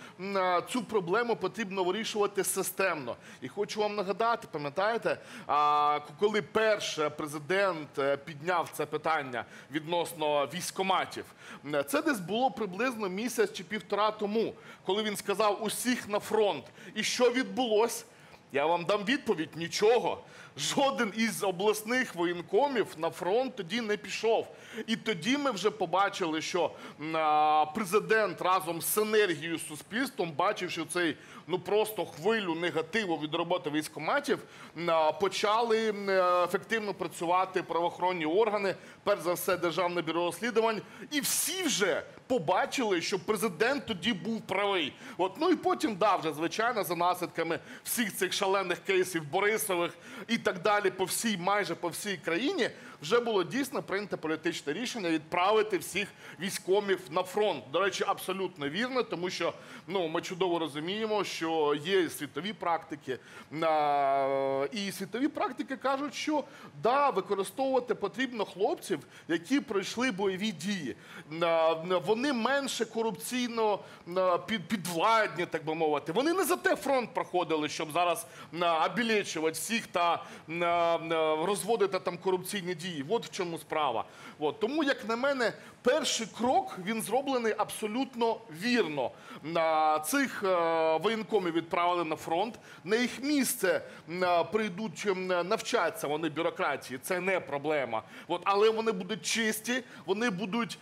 цю проблему потрібно вирішувати системно. І хочу вам нагадати, пам'ятаєте, коли перше президент е, підняв це питання відносно військоматів, це десь було приблизно місяць чи півтора тому, коли він сказав усіх на фронт. І що відбулось? Я вам дам відповідь: нічого. Жоден із обласних воєнкомів на фронт тоді не пішов. І тоді ми вже побачили, що президент разом з енергією суспільством, бачивши цей ну просто хвилю негативу від роботи військоматів, почали е, ефективно працювати правоохоронні органи, перш за все, державне бюро розслідувань, і всі вже побачили, що президент тоді був правий. От ну і потім, да, вже звичайно, за наслідками всіх цих шалених кейсів Борисових і так далі, по всій, майже по всій країні, вже було дійсно прийнято політичне рішення відправити всіх військомів на фронт. До речі, абсолютно вірно, тому що ну ми чудово розуміємо, що є світові практики, і світові практики кажуть, що да, використовувати потрібно хлопців, які пройшли бойові дії. Вони менше корупційно підвладні, так би мовити. Вони не за те фронт проходили, щоб зараз обілечувати всіх та розводити там корупційні дії. От в чому справа. От. Тому, як на мене, перший крок він зроблений абсолютно вірно. Цих е, воєнкомів відправили на фронт. На їх місце прийдуть чим, навчаться вони бюрократії. Це не проблема. От, але вони будуть чисті, вони будуть,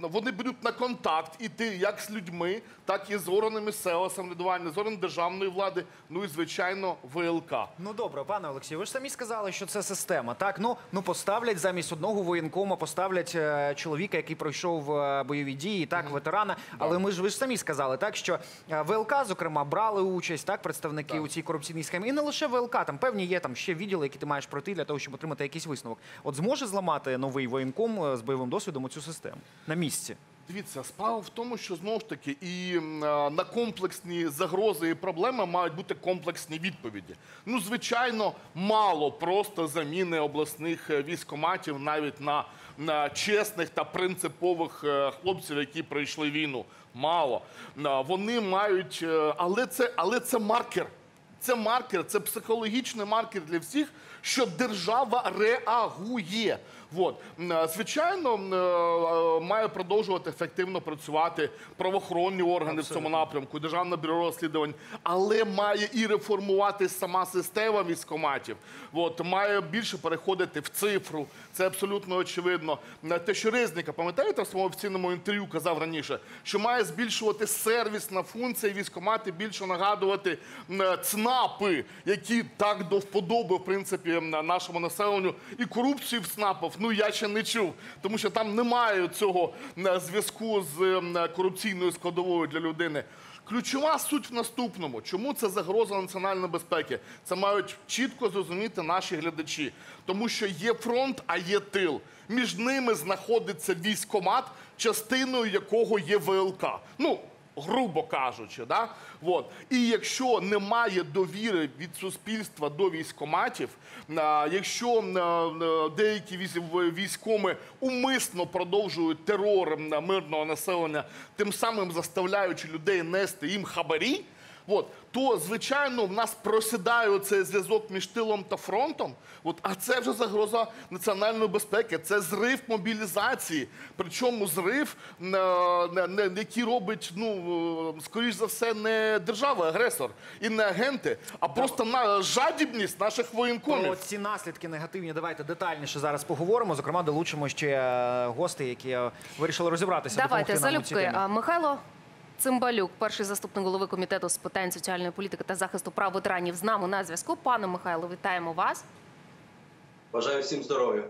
вони будуть на контакт іти як з людьми, так і з органами місцевого самоврядування, з органами державної влади, ну і звичайно ВЛК. Ну добре, пане Олексію, ви ж самі сказали, що це система. Так, ну ну поставлять замість одного воєнкома, поставлять е, чоловіка, який пройшов е, бойові дії, так, ветерана. Але ми ж ви ж самі сказали, так що е, ВЛК, зокрема, брали участь, так, представники у цій корупційній схемі. І не лише ВЛК, там певні є там ще відділи, які ти маєш пройти для того, щоб отримати якийсь висновок. От зможе зламати новий воєнком е, з бойовим досвідом цю систему на місці. Дивіться, справа в тому, що знову ж таки і на комплексні загрози і проблеми мають бути комплексні відповіді. Ну, звичайно, мало просто заміни обласних е, військоматів навіть на, на чесних та принципових е, хлопців, які пройшли війну. Мало. Вони мають, е, але це, але це маркер. Це маркер, це психологічний маркер для всіх, що держава реагує. От. Е, Звичайно, е, має продовжувати ефективно працювати правоохоронні органи в цьому напрямку, Державне бюро розслідувань, але має і реформувати сама система військоматів. От. Має більше переходити в цифру. Це абсолютно очевидно. Е, Те, що Резника, пам'ятаєте, в своєму офіційному інтерв'ю казав раніше, що має збільшувати сервісна функція військомати, більше нагадувати е, ЦНАПи, які так до вподоби, в принципі, нашому населенню. І корупцію в ЦНАПах, ну я ще не чув, тому що там немає цього зв'язку з корупційною складовою для людини. Ключова суть в наступному. Чому це загроза національної безпеки? Це мають чітко зрозуміти наші глядачі, тому що є фронт, а є тил. Між ними знаходиться військомат, частиною якого є ВЛК. Ну, грубо кажучи, да? От. І якщо немає довіри від суспільства до військоматів, якщо деякі військ- військоми умисно продовжують терор мирного населення, тим самим заставляючи людей нести їм хабарі. От, то звичайно в нас просідає цей зв'язок між тилом та фронтом. От, а це вже загроза національної безпеки. Це зрив мобілізації. Причому зрив, е, не, не, який робить, ну е, скоріш за все, не держава-агресор і не агенти, а просто на жадібність наших Про ці наслідки негативні давайте детальніше зараз поговоримо. Зокрема, долучимо ще е, гостей, які вирішили розібратися. Давайте залюбки. Михайло Цимбалюк, перший заступник голови комітету з питань соціальної політики та захисту прав ветеранів, з нами на зв'язку. Пане Михайло, вітаємо вас. Бажаю всім здоров'я.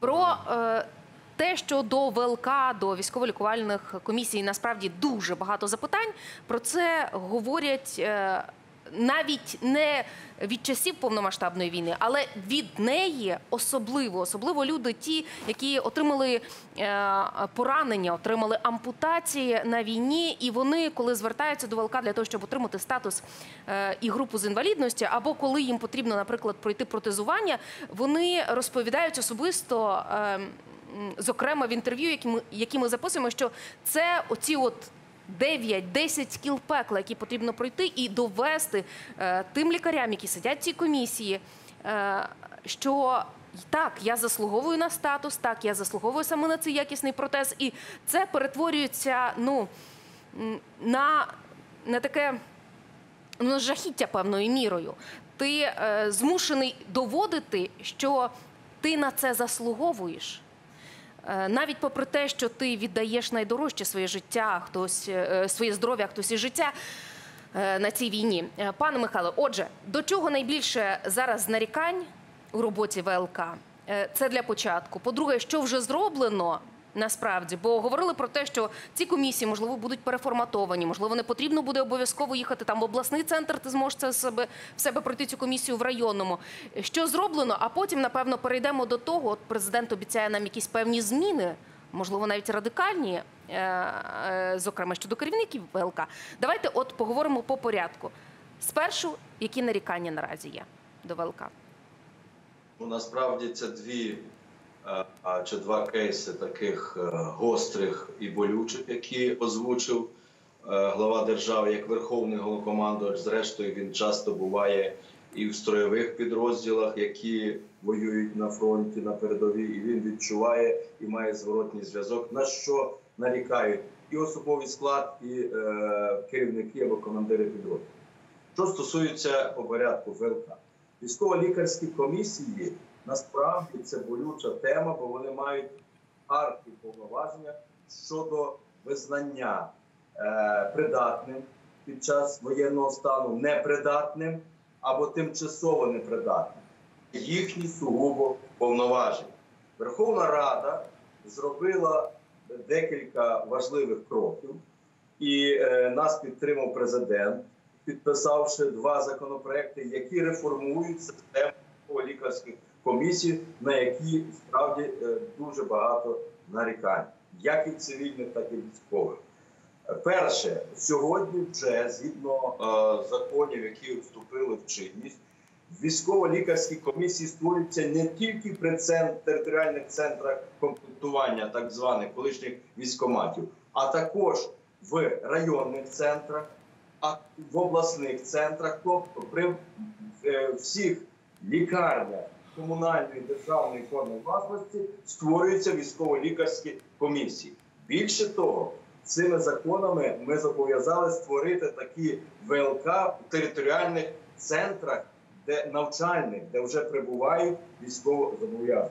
Про е, те, що до ВЛК, до військово-лікувальних комісій насправді дуже багато запитань. Про це говорять е, навіть не від часів повномасштабної війни, але від неї особливо, особливо люди, ті, які отримали е, поранення, отримали ампутації на війні, і вони, коли звертаються до ВЛК для того, щоб отримати статус е, і групу з інвалідності, або коли їм потрібно, наприклад, пройти протезування, вони розповідають особисто. е, Зокрема, в інтерв'ю, які ми, які ми записуємо, що це оці от 9-10 кіл пекла, які потрібно пройти, і довести е, тим лікарям, які сидять в цій комісії, е, що так, я заслуговую на статус, так, я заслуговую саме на цей якісний протез, і це перетворюється ну, на, на таке ну, жахіття певною мірою. Ти е, змушений доводити, що ти на це заслуговуєш. Е, Навіть попри те, що ти віддаєш найдорожче своє життя, хтось е, своє здоров'я, хтось і життя е, на цій війні. Пане Михайло, отже, до чого найбільше зараз нарікань у роботі ВЛК? Це для початку. По-друге, що вже зроблено насправді? Бо говорили про те, що ці комісії можливо будуть переформатовані, можливо, не потрібно буде обов'язково їхати там в обласний центр. Ти зможеш це себе в себе пройти цю комісію в районному. Що зроблено? А потім, напевно, перейдемо до того. От президент обіцяє нам якісь певні зміни, можливо, навіть радикальні, е, е, зокрема щодо керівників ВЛК. Давайте от поговоримо по порядку. Спершу, які нарікання наразі є до ВЛК? Ну, насправді це дві чи два кейси таких е, гострих і болючих, які озвучив е, глава держави як верховний головнокомандувач. Зрештою, він часто буває і в строєвих підрозділах, які воюють на фронті на передовій, і він відчуває і має зворотній зв'язок. На що нарікають і особовий склад, і е, керівники або командири підрозділів. Що стосується по порядку ВЛК, військово-лікарські комісії насправді це болюча тема, бо вони мають арки повноваження щодо визнання е, придатним під час воєнного стану непридатним або тимчасово непридатним. Їхні сугубо повноваження. Верховна Рада зробила декілька важливих кроків, і е, нас підтримав президент підписавши два законопроекти, які реформують систему лікарських комісій, на які справді е, дуже багато нарікань. як і цивільних, так і військових. Перше, сьогодні вже згідно е, законів, які вступили в чинність, військово-лікарські комісії створюються не тільки при територіальних центрах комплектування, так званих колишніх військоматів, а також в районних центрах, а в обласних центрах, тобто при е, всіх лікарнях комунальної державної форми власності створюються військово-лікарські комісії. Більше того, цими законами ми зобов'язали створити такі ВЛК в територіальних центрах, де навчальних, де вже прибувають військовозобов'язані.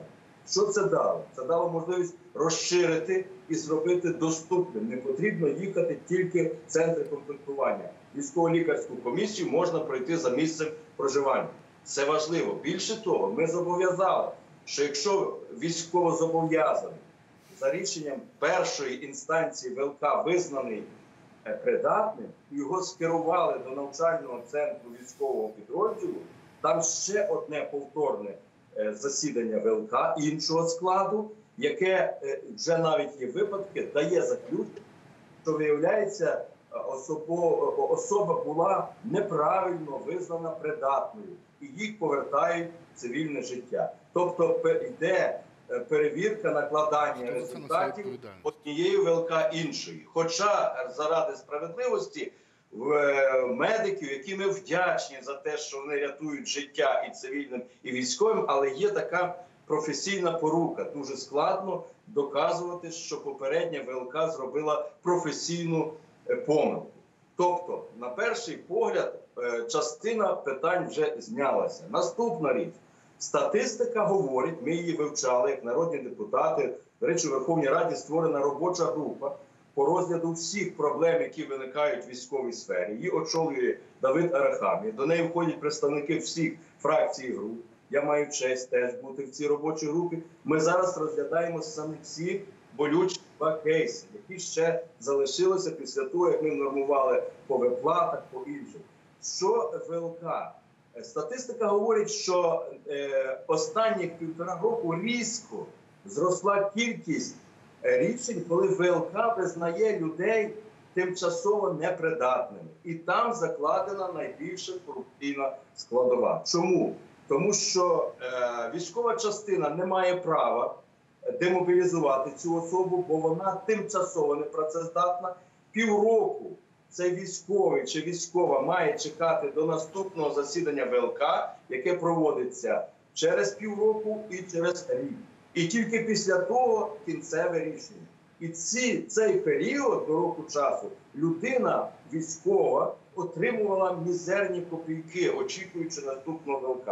Що це дало? Це дало можливість розширити і зробити доступним. Не потрібно їхати тільки в центри комплектування. Військово-лікарську комісію можна пройти за місцем проживання. Це важливо. Більше того, ми зобов'язали, що якщо військовозобов'язаний за рішенням першої інстанції ВЛК визнаний е, придатним, його скерували до навчального центру військового підрозділу. Там ще одне повторне е, засідання ВЛК іншого складу, яке е, вже навіть є випадки, дає заключення, що виявляється, особо, е, особа була неправильно визнана придатною, і їх повертають в цивільне життя. Тобто йде е, перевірка накладання результатів однієї ВЛК іншої. Хоча заради справедливості в е, медиків, які ми вдячні за те, що вони рятують життя і цивільним, і військовим, але є така професійна порука. Дуже складно доказувати, що попередня ВЛК зробила професійну е, помилку. Тобто, на перший погляд, е, частина питань вже знялася. Наступна річ. Статистика говорить, ми її вивчали як народні депутати. До речі, у Верховній Раді створена робоча група по розгляду всіх проблем, які виникають в військовій сфері. Її очолює Давид Арахамі. До неї входять представники всіх фракцій і груп. Я маю честь теж бути в цій робочій групі. Ми зараз розглядаємо саме ці болючі два кейси, які ще залишилися після того, як ми нормували по виплатах, по іншим. Що ВЛК? Статистика говорить, що е, останніх півтора року різко зросла кількість е, рішень, коли ВЛК визнає людей тимчасово непридатними, і там закладена найбільша корупційна складова. Чому? Тому що е, військова частина не має права демобілізувати цю особу, бо вона тимчасово непрацездатна. Півроку цей військовий чи військова має чекати до наступного засідання ВЛК, яке проводиться через півроку і через рік. І тільки після того кінцеве рішення. І ці, цей період до року часу людина військова отримувала мізерні копійки, очікуючи наступного ВЛК.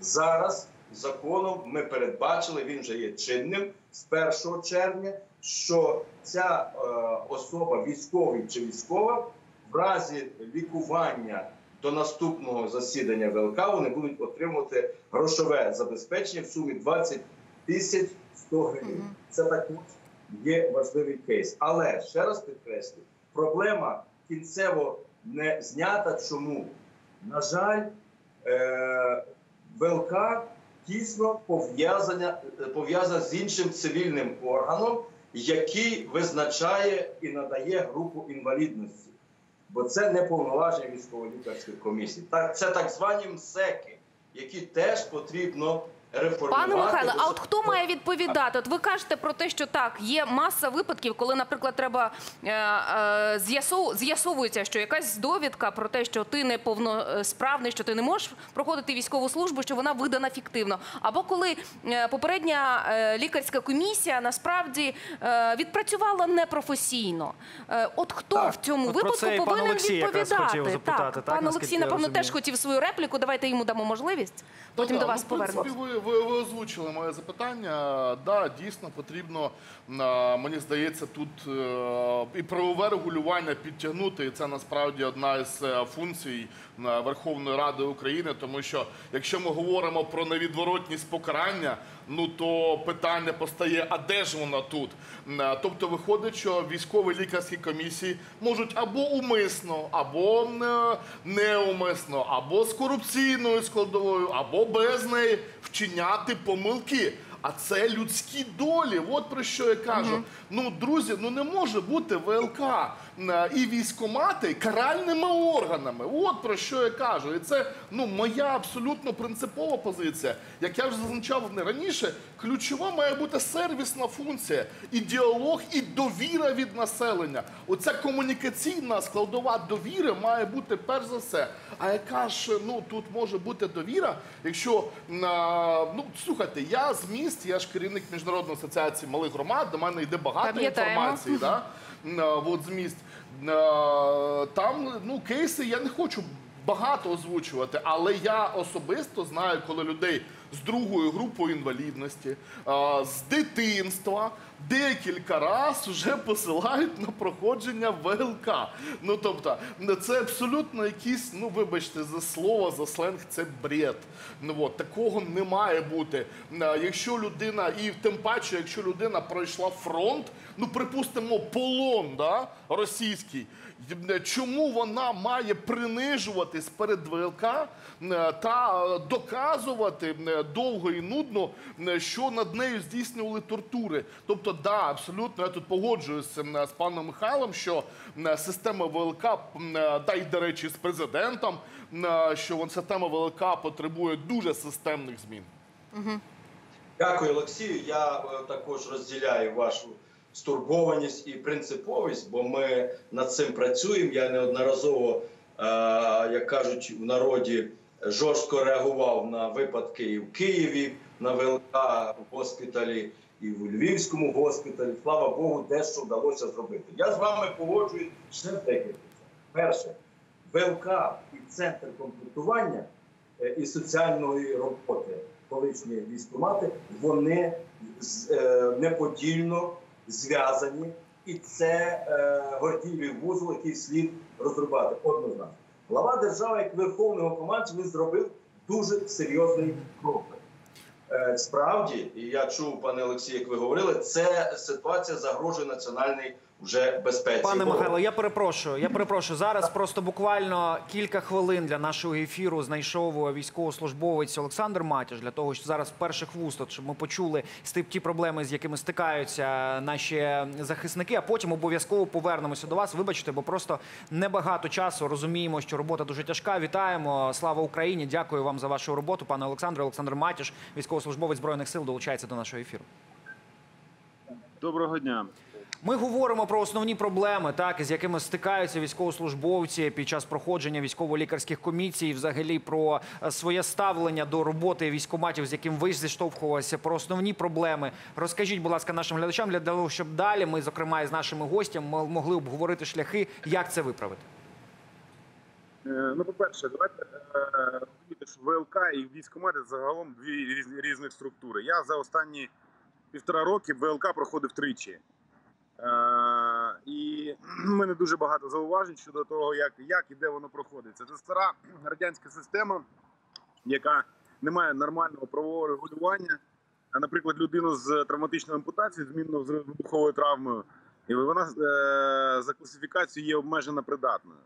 Зараз законом ми передбачили, він вже є чинним з 1 червня, що ця е, особа, військовий чи військова, в разі лікування до наступного засідання ВЛК вони будуть отримувати грошове забезпечення в сумі 20 тисяч 100 гривень. Це також є важливий кейс. Але ще раз підкреслю, проблема кінцево не знята. Чому? На жаль, е- ВЛК тісно пов'язана пов'язана з іншим цивільним органом, який визначає і надає групу інвалідності. Бо це не повноваження військово-лікарської комісії. Так, це так звані МСЕКи, які теж потрібно. Пане Михайле, а от хто має відповідати? От ви кажете про те, що так, є маса випадків, коли, наприклад, треба е, е, з'ясов- з'ясовується, що якась довідка про те, що ти не повносправний, що ти не можеш проходити військову службу, що вона видана фіктивно. Або коли е, попередня е, лікарська комісія насправді е, відпрацювала непрофесійно. Е, от хто Так. в цьому От про випадку це і пан повинен Олексій якраз відповідати? хотів запитати, так, пан Олексій, напевно, теж хотів свою репліку. Давайте йому дамо можливість. Потім Ну, до вас ну, повернемось. Ви, ви, озвучили моє запитання. Да, дійсно потрібно, мені здається, тут е, і правове регулювання підтягнути. І це насправді одна із е, функцій е, Верховної Ради України. Тому що якщо ми говоримо про невідворотність покарання, ну то питання постає: а де ж вона тут? Тобто виходить, що військові лікарські комісії можуть або умисно, або неумисно, або з корупційною складовою, або без неї вчиняти помилки. А це людські долі. От про що я кажу. Ну, друзі, ну не може бути ВЛК і військомати каральними органами. От про що я кажу. І це ну моя абсолютно принципова позиція. Як я вже зазначав не раніше, ключова має бути сервісна функція, і діалог, і довіра від населення. Оця комунікаційна складова довіри має бути перш за все. А яка ж ну тут може бути довіра, якщо а, ну слухайте, я з міст, я ж керівник міжнародної асоціації малих громад, до мене йде багато Пам'ятаємо. інформації. Да? От з міст. А, Там ну кейси я не хочу багато озвучувати, але я особисто знаю, коли людей з другою групою інвалідності, з дитинства декілька разів вже посилають на проходження ВЛК. Ну тобто, це абсолютно якийсь, ну вибачте, за слово, за сленг, це бред. Ну от такого не має бути. Якщо людина, і тим паче, якщо людина пройшла фронт, ну припустимо, полон да, російський. Чому вона має принижуватись перед ВЛК е, та е, доказувати е, довго і нудно, е, що над нею здійснювали тортури? Тобто, да, абсолютно я тут погоджуюся е, з паном Михайлом, що е, система ВЛК, е, та й до речі, з президентом, е, що система ВЛК потребує дуже системних змін. Дякую, Олексію. Я е, також розділяю вашу стурбованість і принциповість, бо ми над цим працюємо. Я неодноразово, е, як кажуть в народі, жорстко реагував на випадки і в Києві, на ВЛК госпіталі, і в Львівському госпіталі. Слава Богу, дещо вдалося зробити. Я з вами погоджуюсь ще в декілька. Перше, ВЛК і центр комплектування е, і соціальної роботи, колишні військомати, вони е, неподільно зв'язані, і це е, Гордіїв вузол, який слід розрубати. однозначно. Глава держави, як верховного командування, він зробив дуже серйозний крок. Е, Справді, і я чув, пане Олексій, як ви говорили, це ситуація загрожує національній вже безпеці. Пане Михайло, я перепрошую. Я перепрошую. Зараз просто буквально кілька хвилин для нашого ефіру знайшов військовослужбовець Олександр Матіш для того, щоб зараз в перших вуст, от, щоб ми почули ті проблеми, з якими стикаються наші захисники. А потім обов'язково повернемося до вас. Вибачте, бо просто небагато часу. Розуміємо, що робота дуже тяжка. Вітаємо. Слава Україні! Дякую вам за вашу роботу, пане Олександре. Олександр Матіш, військовослужбовець збройних сил, долучається до нашого ефіру. Доброго дня. Ми говоримо про основні проблеми, так з якими стикаються військовослужбовці під час проходження військово-лікарських комісій, взагалі про е, своє ставлення до роботи військоматів, з яким ви зіштовхувалися, про основні проблеми. Розкажіть, будь ласка, нашим глядачам для того, щоб далі ми, зокрема, із нашими гостями, могли обговорити шляхи, як це виправити. Е, Ну, по-перше, давайте е, розуміти, що ВЛК і військкомати загалом дві різні, різних структури. Я за останні півтора роки ВЛК проходив тричі. Е, і [clears throat] в мене дуже багато зауважень щодо того, як, як і де воно проходить. Це стара [clears throat] радянська система, яка не має нормального правового регулювання. Наприклад, людину з травматичною ампутацією, змінно з вибуховою травмою, і вона е, за класифікацією є обмежено придатною.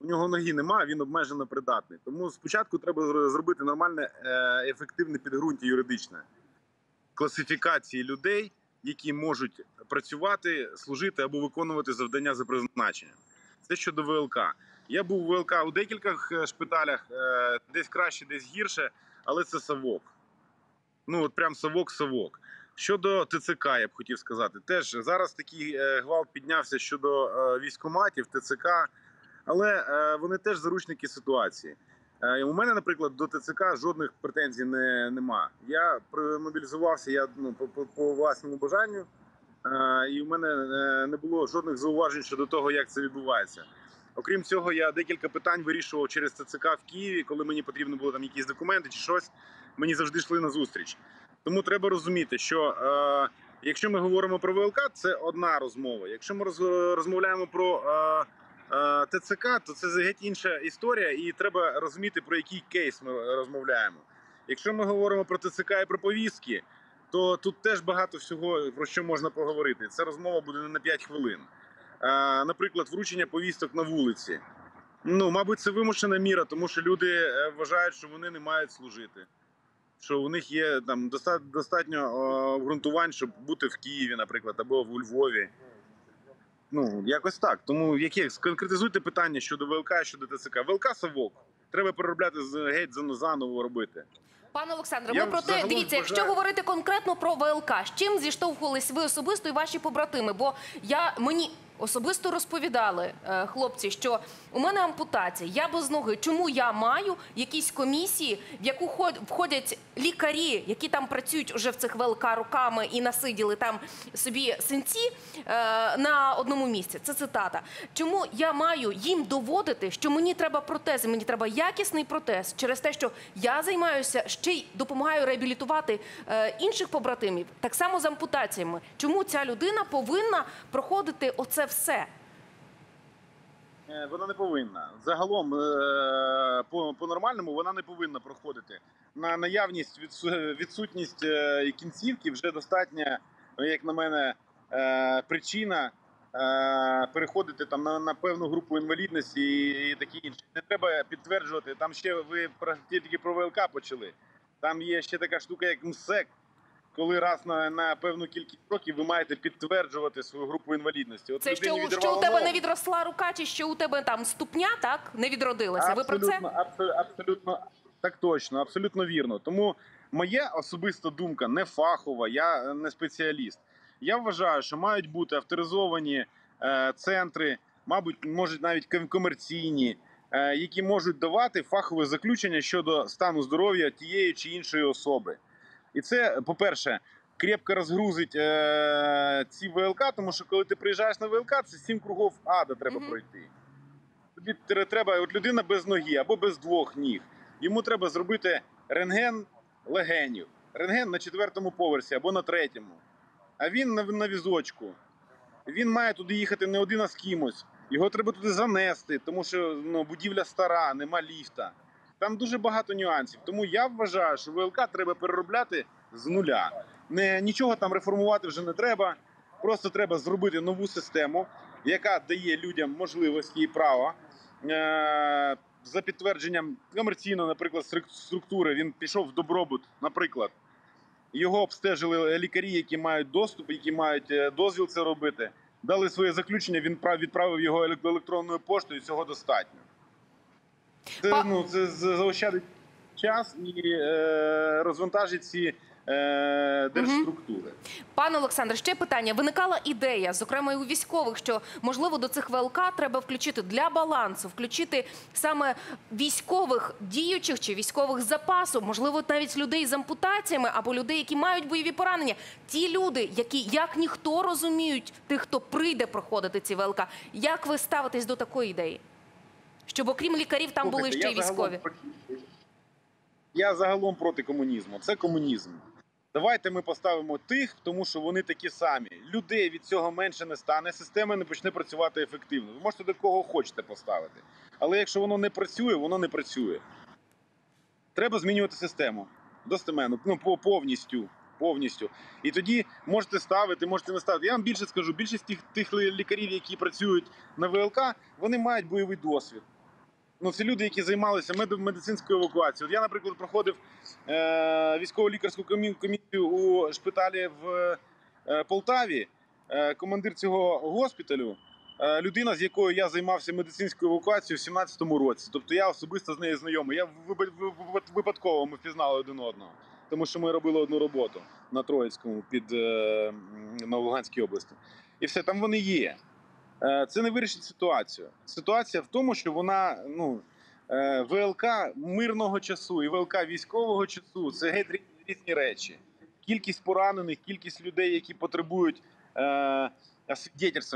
У нього ноги немає, він обмежено придатний. Тому спочатку треба зробити нормальне е, ефективне підґрунтя юридичне класифікації людей, які можуть працювати, служити або виконувати завдання за призначенням. Це щодо ВЛК. Я був в ВЛК у декількох е, шпиталях, е, десь краще, десь гірше, але це совок. Ну, от прям совок-совок. Щодо ТЦК, я б хотів сказати, теж зараз такий е, гвалт піднявся щодо військкоматів, ТЦК, але вони теж заручники ситуації. Е, У мене, наприклад, до ТЦК жодних претензій не, нема. Я мобілізувався я, ну, по, по, власному бажанню, е, і у мене е, не було жодних зауважень щодо того, як це відбувається. Окрім цього, я декілька питань вирішував через ТЦК в Києві, коли мені потрібно було там якісь документи чи щось. Мені завжди йшли на зустріч. Тому треба розуміти, що е, якщо ми говоримо про ВЛК, це одна розмова. Якщо ми роз- розмовляємо про е, ТЦК, то це геть інша історія, і треба розуміти, про який кейс ми розмовляємо. Якщо ми говоримо про ТЦК і про повістки, то тут теж багато всього про що можна поговорити. Ця розмова буде не на 5 хвилин. Е, наприклад, вручення повісток на вулиці. Ну, мабуть, це вимушена міра, тому що люди е, вважають, що вони не мають служити. що у них є там доста- достатньо е, обґрунтувань, щоб бути в Києві, наприклад, або у Львові. Ну, якось так. Тому яке сконкретизуйте питання щодо ВЛК, щодо ТЦК. ВЛК совок. Треба переробляти з геть зано- заново робити. Пане Олександре, ми про те, дивіться, якщо говорити конкретно про ВЛК, з чим зіштовхувались ви особисто і ваші побратими? Бо я мені особисто розповідали е, хлопці, що у мене ампутація, я без ноги. Чому я маю якісь комісії, в яку ход- входять лікарі, які там працюють уже в цих ВЛК роками і насиділи там собі синці е, на одному місці? Це цитата. Чому я маю їм доводити, що мені треба протези, мені треба якісний протез через те, що я займаюся ще й допомагаю реабілітувати е, інших побратимів, так само з ампутаціями. Чому ця людина повинна проходити оце все? Е, Вона не повинна. Загалом, е, по, по-нормальному, вона не повинна проходити. На наявність відсу- відсутність е, кінцівки вже достатня, як на мене, причина переходити там на, на певну групу інвалідності і, і таке інше. Не треба підтверджувати. Там ще ви тільки про ВЛК почали. Там є ще така штука, як МСЕК. Коли раз на, на певну кількість років ви маєте підтверджувати свою групу інвалідності. От Це що, що у тебе ногу. не відросла рука, чи що у тебе там ступня, так не відродилася? Ви про це? Абсолютно, абсолютно так точно, абсолютно вірно. Тому моя особиста думка не фахова, я е, не спеціаліст. Я вважаю, що мають бути авторизовані е, центри, мабуть, можуть навіть ком- комерційні, е, які можуть давати фахове заключення щодо стану здоров'я тієї чи іншої особи. І це, по-перше, крепко розгрузить е, ці ВЛК, тому що коли ти приїжджаєш на ВЛК, це сім кругов ада треба Мгм. пройти. Тобі треба, от людина без ноги або без двох ніг. Йому треба зробити рентген легенів. Рентген на четвертому поверсі або на третьому. А він на, на візочку. Він має туди їхати не один, а з кимось. Його треба туди занести, тому що ну, будівля стара, нема ліфта. Там дуже багато нюансів. Тому я вважаю, що ВЛК треба переробляти з нуля. Не, нічого там реформувати вже не треба. Просто треба зробити нову систему, яка дає людям можливості і права. Е- за підтвердженням комерційно, наприклад, структури, він пішов в добробут, наприклад. Його обстежили лікарі, які мають доступ, які мають е, дозвіл це робити. Дали своє заключення, він прав- відправив його електронною поштою, цього достатньо. Це, Па- ну, це заощадить час і е, розвантажить ці е, держструктури. Пане Олександре, ще питання. Виникала ідея, зокрема і у військових, що можливо до цих ВЛК треба включити для балансу, включити саме військових діючих чи військових запасу, можливо, навіть людей з ампутаціями або людей, які мають бойові поранення. Ті люди, які як ніхто розуміють тих, хто прийде проходити ці ВЛК. Як ви ставитесь до такої ідеї? Щоб окрім лікарів там були ще й загалом військові. Я загалом проти комунізму. Це комунізм. Давайте ми поставимо тих, тому що вони такі самі. Людей від цього менше не стане, система не почне працювати ефективно. Ви можете до кого хочете поставити. Але якщо воно не працює, воно не працює. Треба змінювати систему. Достеменно, ну повністю. Повністю. І тоді можете ставити, можете не ставити. Я вам більше скажу, більшість тих, тих лікарів, які працюють на ВЛК, вони мають бойовий досвід. Ну, це люди, які займалися мед- медицинською евакуацією. От я, наприклад, проходив е, військово-лікарську комісію у шпиталі в е, Полтаві. Е, командир цього госпіталю, е, людина, з якою я займався медицинською евакуацією в 17-му році. Тобто я особисто з нею знайомий. Я вип- вип- вип- випадково ми впізнали один одного, тому що ми робили одну роботу на Троїцькому під е, на Луганській області. І все, там вони є. Е, Це не вирішить ситуацію. Ситуація в тому, що вона ну е, ВЛК мирного часу і ВЛК військового часу це геть різні, речі. Кількість поранених, кількість людей, які потребують е,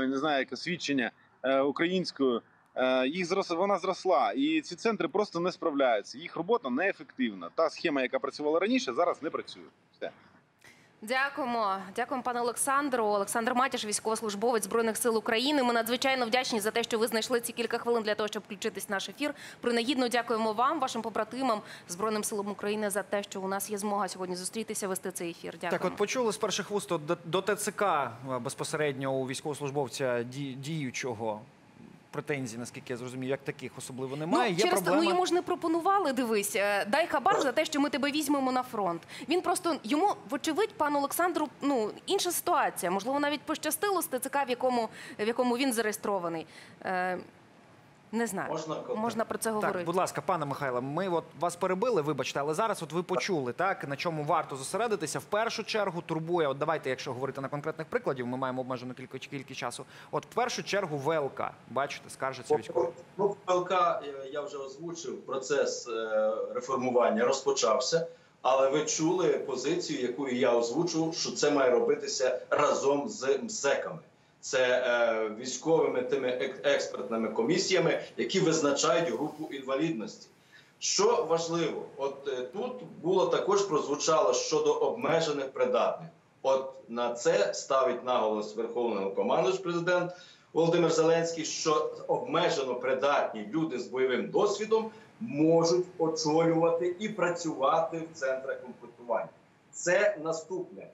не знаю, як свідчення е, українською. е, Їх зрос, вона зросла, і ці центри просто не справляються. Їх робота неефективна. Та схема, яка працювала раніше, зараз не працює. Все. Дякуємо, дякуємо, пане Олександру. Олександр Матіш, військовослужбовець збройних сил України. Ми надзвичайно вдячні за те, що ви знайшли ці кілька хвилин для того, щоб включитись в наш ефір. Принагідно дякуємо вам, вашим побратимам, збройним силам України, за те, що у нас є змога сьогодні зустрітися, вести цей ефір. Дякую. Так, от почули з перших вуст до, до ТЦК безпосередньо у військовослужбовця ді- діючого претензій, наскільки я зрозумів, як таких особливо немає. Ну, Є через проблема. ну йому ж не пропонували. Дивись, е, дай хабар за те, що ми тебе візьмемо на фронт. Він просто йому, вочевидь, пану Олександру, ну інша ситуація. Можливо, навіть пощастило з ТЦК, в якому в якому він зареєстрований. Не знаю, Можна можна про це говорити. Так, будь ласка, пане Михайло, ми от вас перебили, вибачте, але зараз от ви почули, так на чому варто зосередитися. В першу чергу турбує. От давайте, якщо говорити на конкретних прикладів, ми маємо обмежену кількість кількість часу. От в першу чергу ВЛК, бачите, скаржиться військові. Ну, ПЛК, е, я вже озвучив, процес е, реформування розпочався, але ви чули позицію, яку я озвучив, що це має робитися разом з МСЕКами. Це е, військовими тими експертними комісіями, які визначають групу інвалідності. Що важливо, от е, тут було також прозвучало щодо обмежених придатних. От на це ставить наголос Верховного командуючий президент Володимир Зеленський, що обмежено придатні люди з бойовим досвідом можуть очолювати і працювати в центрах комплектування. Це наступне.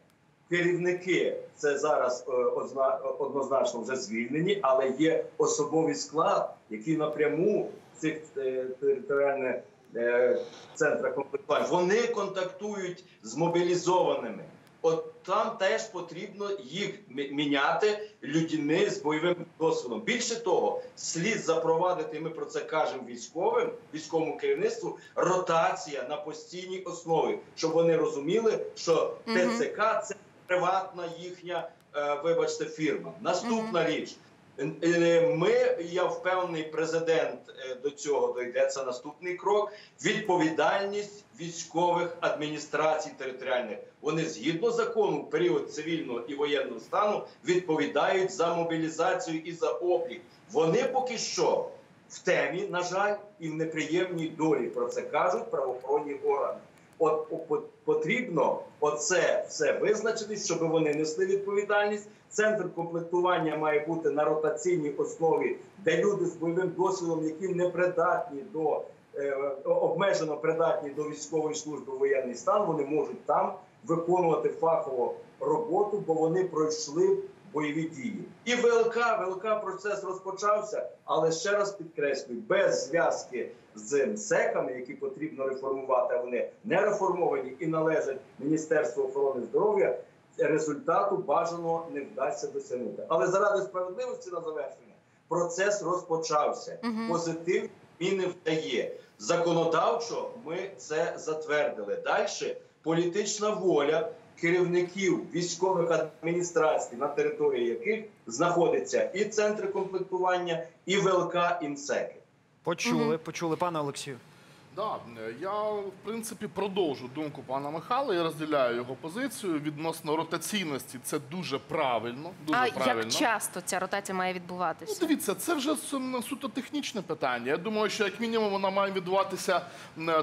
Керівники це зараз е, озна- однозначно вже звільнені, але є особовий склад, який напряму в цих е, територіальних е, центрах комплектування вони контактують з мобілізованими. От там теж потрібно їх міняти людьми з бойовим досвідом. Більше того, слід запровадити. і Ми про це кажемо військовим, військовому керівництву. Ротація на постійній основі, щоб вони розуміли, що. ТЦК це приватна їхня, е, вибачте, фірма. Наступна річ. Е, е, Ми, я впевнений, президент до цього дойде. Це наступний крок. Відповідальність військових адміністрацій територіальних. Вони згідно закону в період цивільного і воєнного стану відповідають за мобілізацію і за облік. Вони поки що в темі, на жаль, і в неприємній долі про це кажуть правоохоронні органи. От о- по- потрібно оце все визначити, щоб вони несли відповідальність. Центр комплектування має бути на ротаційній основі, де люди з бойовим досвідом, які не придатні до е, обмежено придатні до військової служби воєнний стан, вони можуть там виконувати фахово роботу, бо вони пройшли бойові дії. І ВЛК, ВЛК процес розпочався, але ще раз підкреслюю, без зв'язки з МСЕКами, які потрібно реформувати, а вони не реформовані і належать Міністерству охорони здоров'я. Результату бажано не вдасться досягнути. Але заради справедливості на завершення процес розпочався. Позитив зміни вдає. Законодавчо ми це затвердили. Далі політична воля керівників військових адміністрацій, на території яких знаходяться і центри комплектування, і ВЛК, і МСЕКи. Почули, почули, пане Олексію. Да, я в принципі продовжу думку пана Михайла. Я розділяю його позицію відносно ротаційності. Це дуже правильно. Дуже а правильно. як часто ця ротація має Ну, відбуватися? дивіться, це вже су- суто технічне питання. Я думаю, що як мінімум вона має відбуватися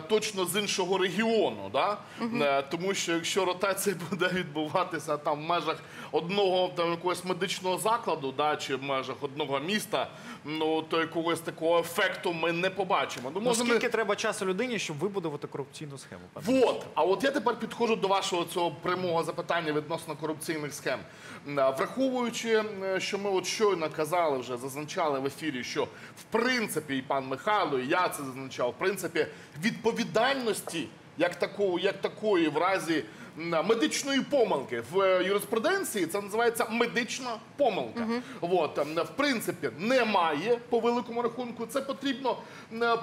точно з іншого регіону, да? Е, тому що якщо ротація [laughs] буде відбуватися там в межах одного там якогось медичного закладу, да, чи в межах одного міста, ну то якогось такого ефекту ми не побачимо. Ну, Ну, може, ми- треба часу людині, щоб вибудувати корупційну схему? От. Вот. А от я тепер підходжу до вашого цього прямого запитання відносно корупційних схем. Враховуючи, що ми от щойно казали, вже зазначали в ефірі, що в принципі і пан Михайло, і я це зазначав, в принципі, відповідальності як такої, як такої в разі медичної помилки в е, юриспруденції це називається медична помилка. От, ем, в принципі, немає по великому рахунку. Це потрібно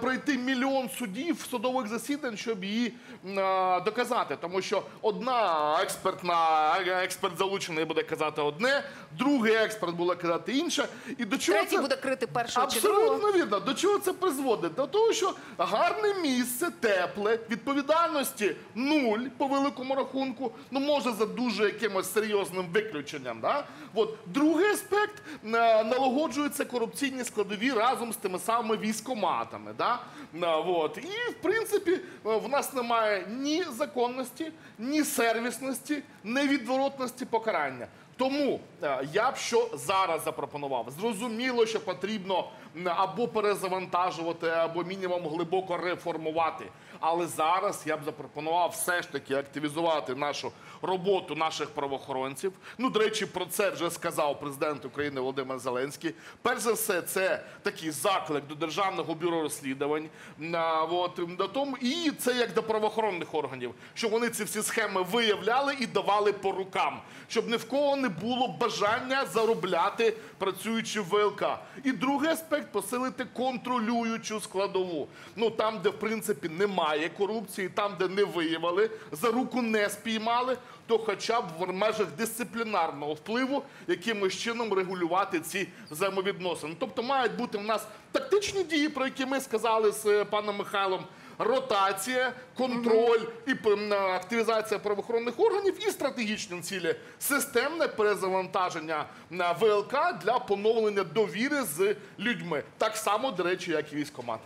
пройти мільйон судів судових засідань, щоб її е, доказати. Тому що одна експертна експерт залучений буде казати одне, другий експерт буде казати інше. І до чого Третій це... буде крити першого чи другого. Абсолютно вірно. До чого це призводить? До того, що гарне місце, тепле, відповідальності нуль по великому рахунку. Ну, може, за дуже якимось серйозним виключенням. Да? От. Другий аспект е, налагоджуються корупційні складові разом з тими самими військоматами. Да? Е, От. І, в принципі, е, в нас немає ні законності, ні сервісності, ні відворотності покарання. Тому е, я б що зараз запропонував. Зрозуміло, що потрібно або перезавантажувати, або мінімум глибоко реформувати. Але зараз я б запропонував все ж таки активізувати нашу роботу наших правоохоронців. Ну, до речі, про це вже сказав президент України Володимир Зеленський. Перш за все, це такий заклик до державного бюро розслідувань. На от до тому, і це як до правоохоронних органів, щоб вони ці всі схеми виявляли і давали по рукам, щоб ні в кого не було бажання заробляти працюючи в ВЛК. І другий аспект посилити контролюючу складову. Ну там, де в принципі немає корупції, там, де не виявили, за руку не спіймали, то хоча б в межах дисциплінарного впливу якимось чином регулювати ці взаємовідносини. Тобто мають бути в нас тактичні дії, про які ми сказали з е, паном Михайлом. Ротація, контроль і активізація правоохоронних органів і стратегічні цілі, системне перезавантаження на ВЛК для поновлення довіри з людьми, так само, до речі, як і військомат.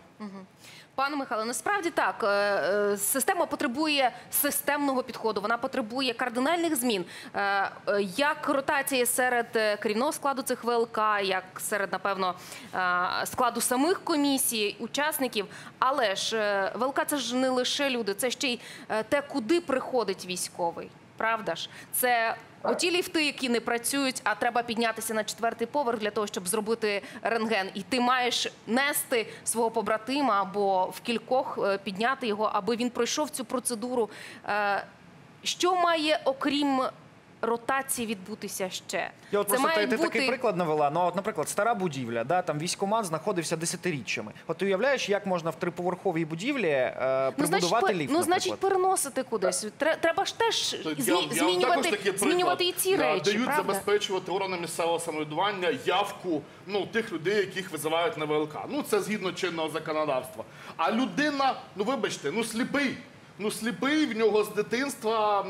Пане Михайло, насправді так, е, е, система потребує системного підходу. Вона потребує кардинальних змін, Е, як ротації серед керівного складу цих ВЛК, як серед, напевно, складу самих комісій, учасників. Але ж ВЛК це ж не лише люди, це ще й е, те, куди приходить військовий. Правда ж, це оті ліфти, які не працюють, а треба піднятися на четвертий поверх для того, щоб зробити рентген. І ти маєш нести свого побратима або в кількох е, підняти його, аби він пройшов цю процедуру. Е, Що має, окрім ротації, відбутися ще? Я от Це просто ти, ти бути- такий приклад навела. Ну, от, наприклад, стара будівля, да, там військомат знаходився десятиріччями. От ти уявляєш, як можна в триповерховій будівлі е, Ну, прибудувати пер- ліфт, ну, значить, переносити кудись. Тре- Треба ж теж змі- я також змінювати, такий змінювати і ці Да, речі. Дають правда? забезпечувати органи місцевого самоврядування явку ну, тих людей, яких визивають на ВЛК. Ну, це згідно чинного законодавства. А людина, ну вибачте, ну сліпий. Ну, сліпий в нього з дитинства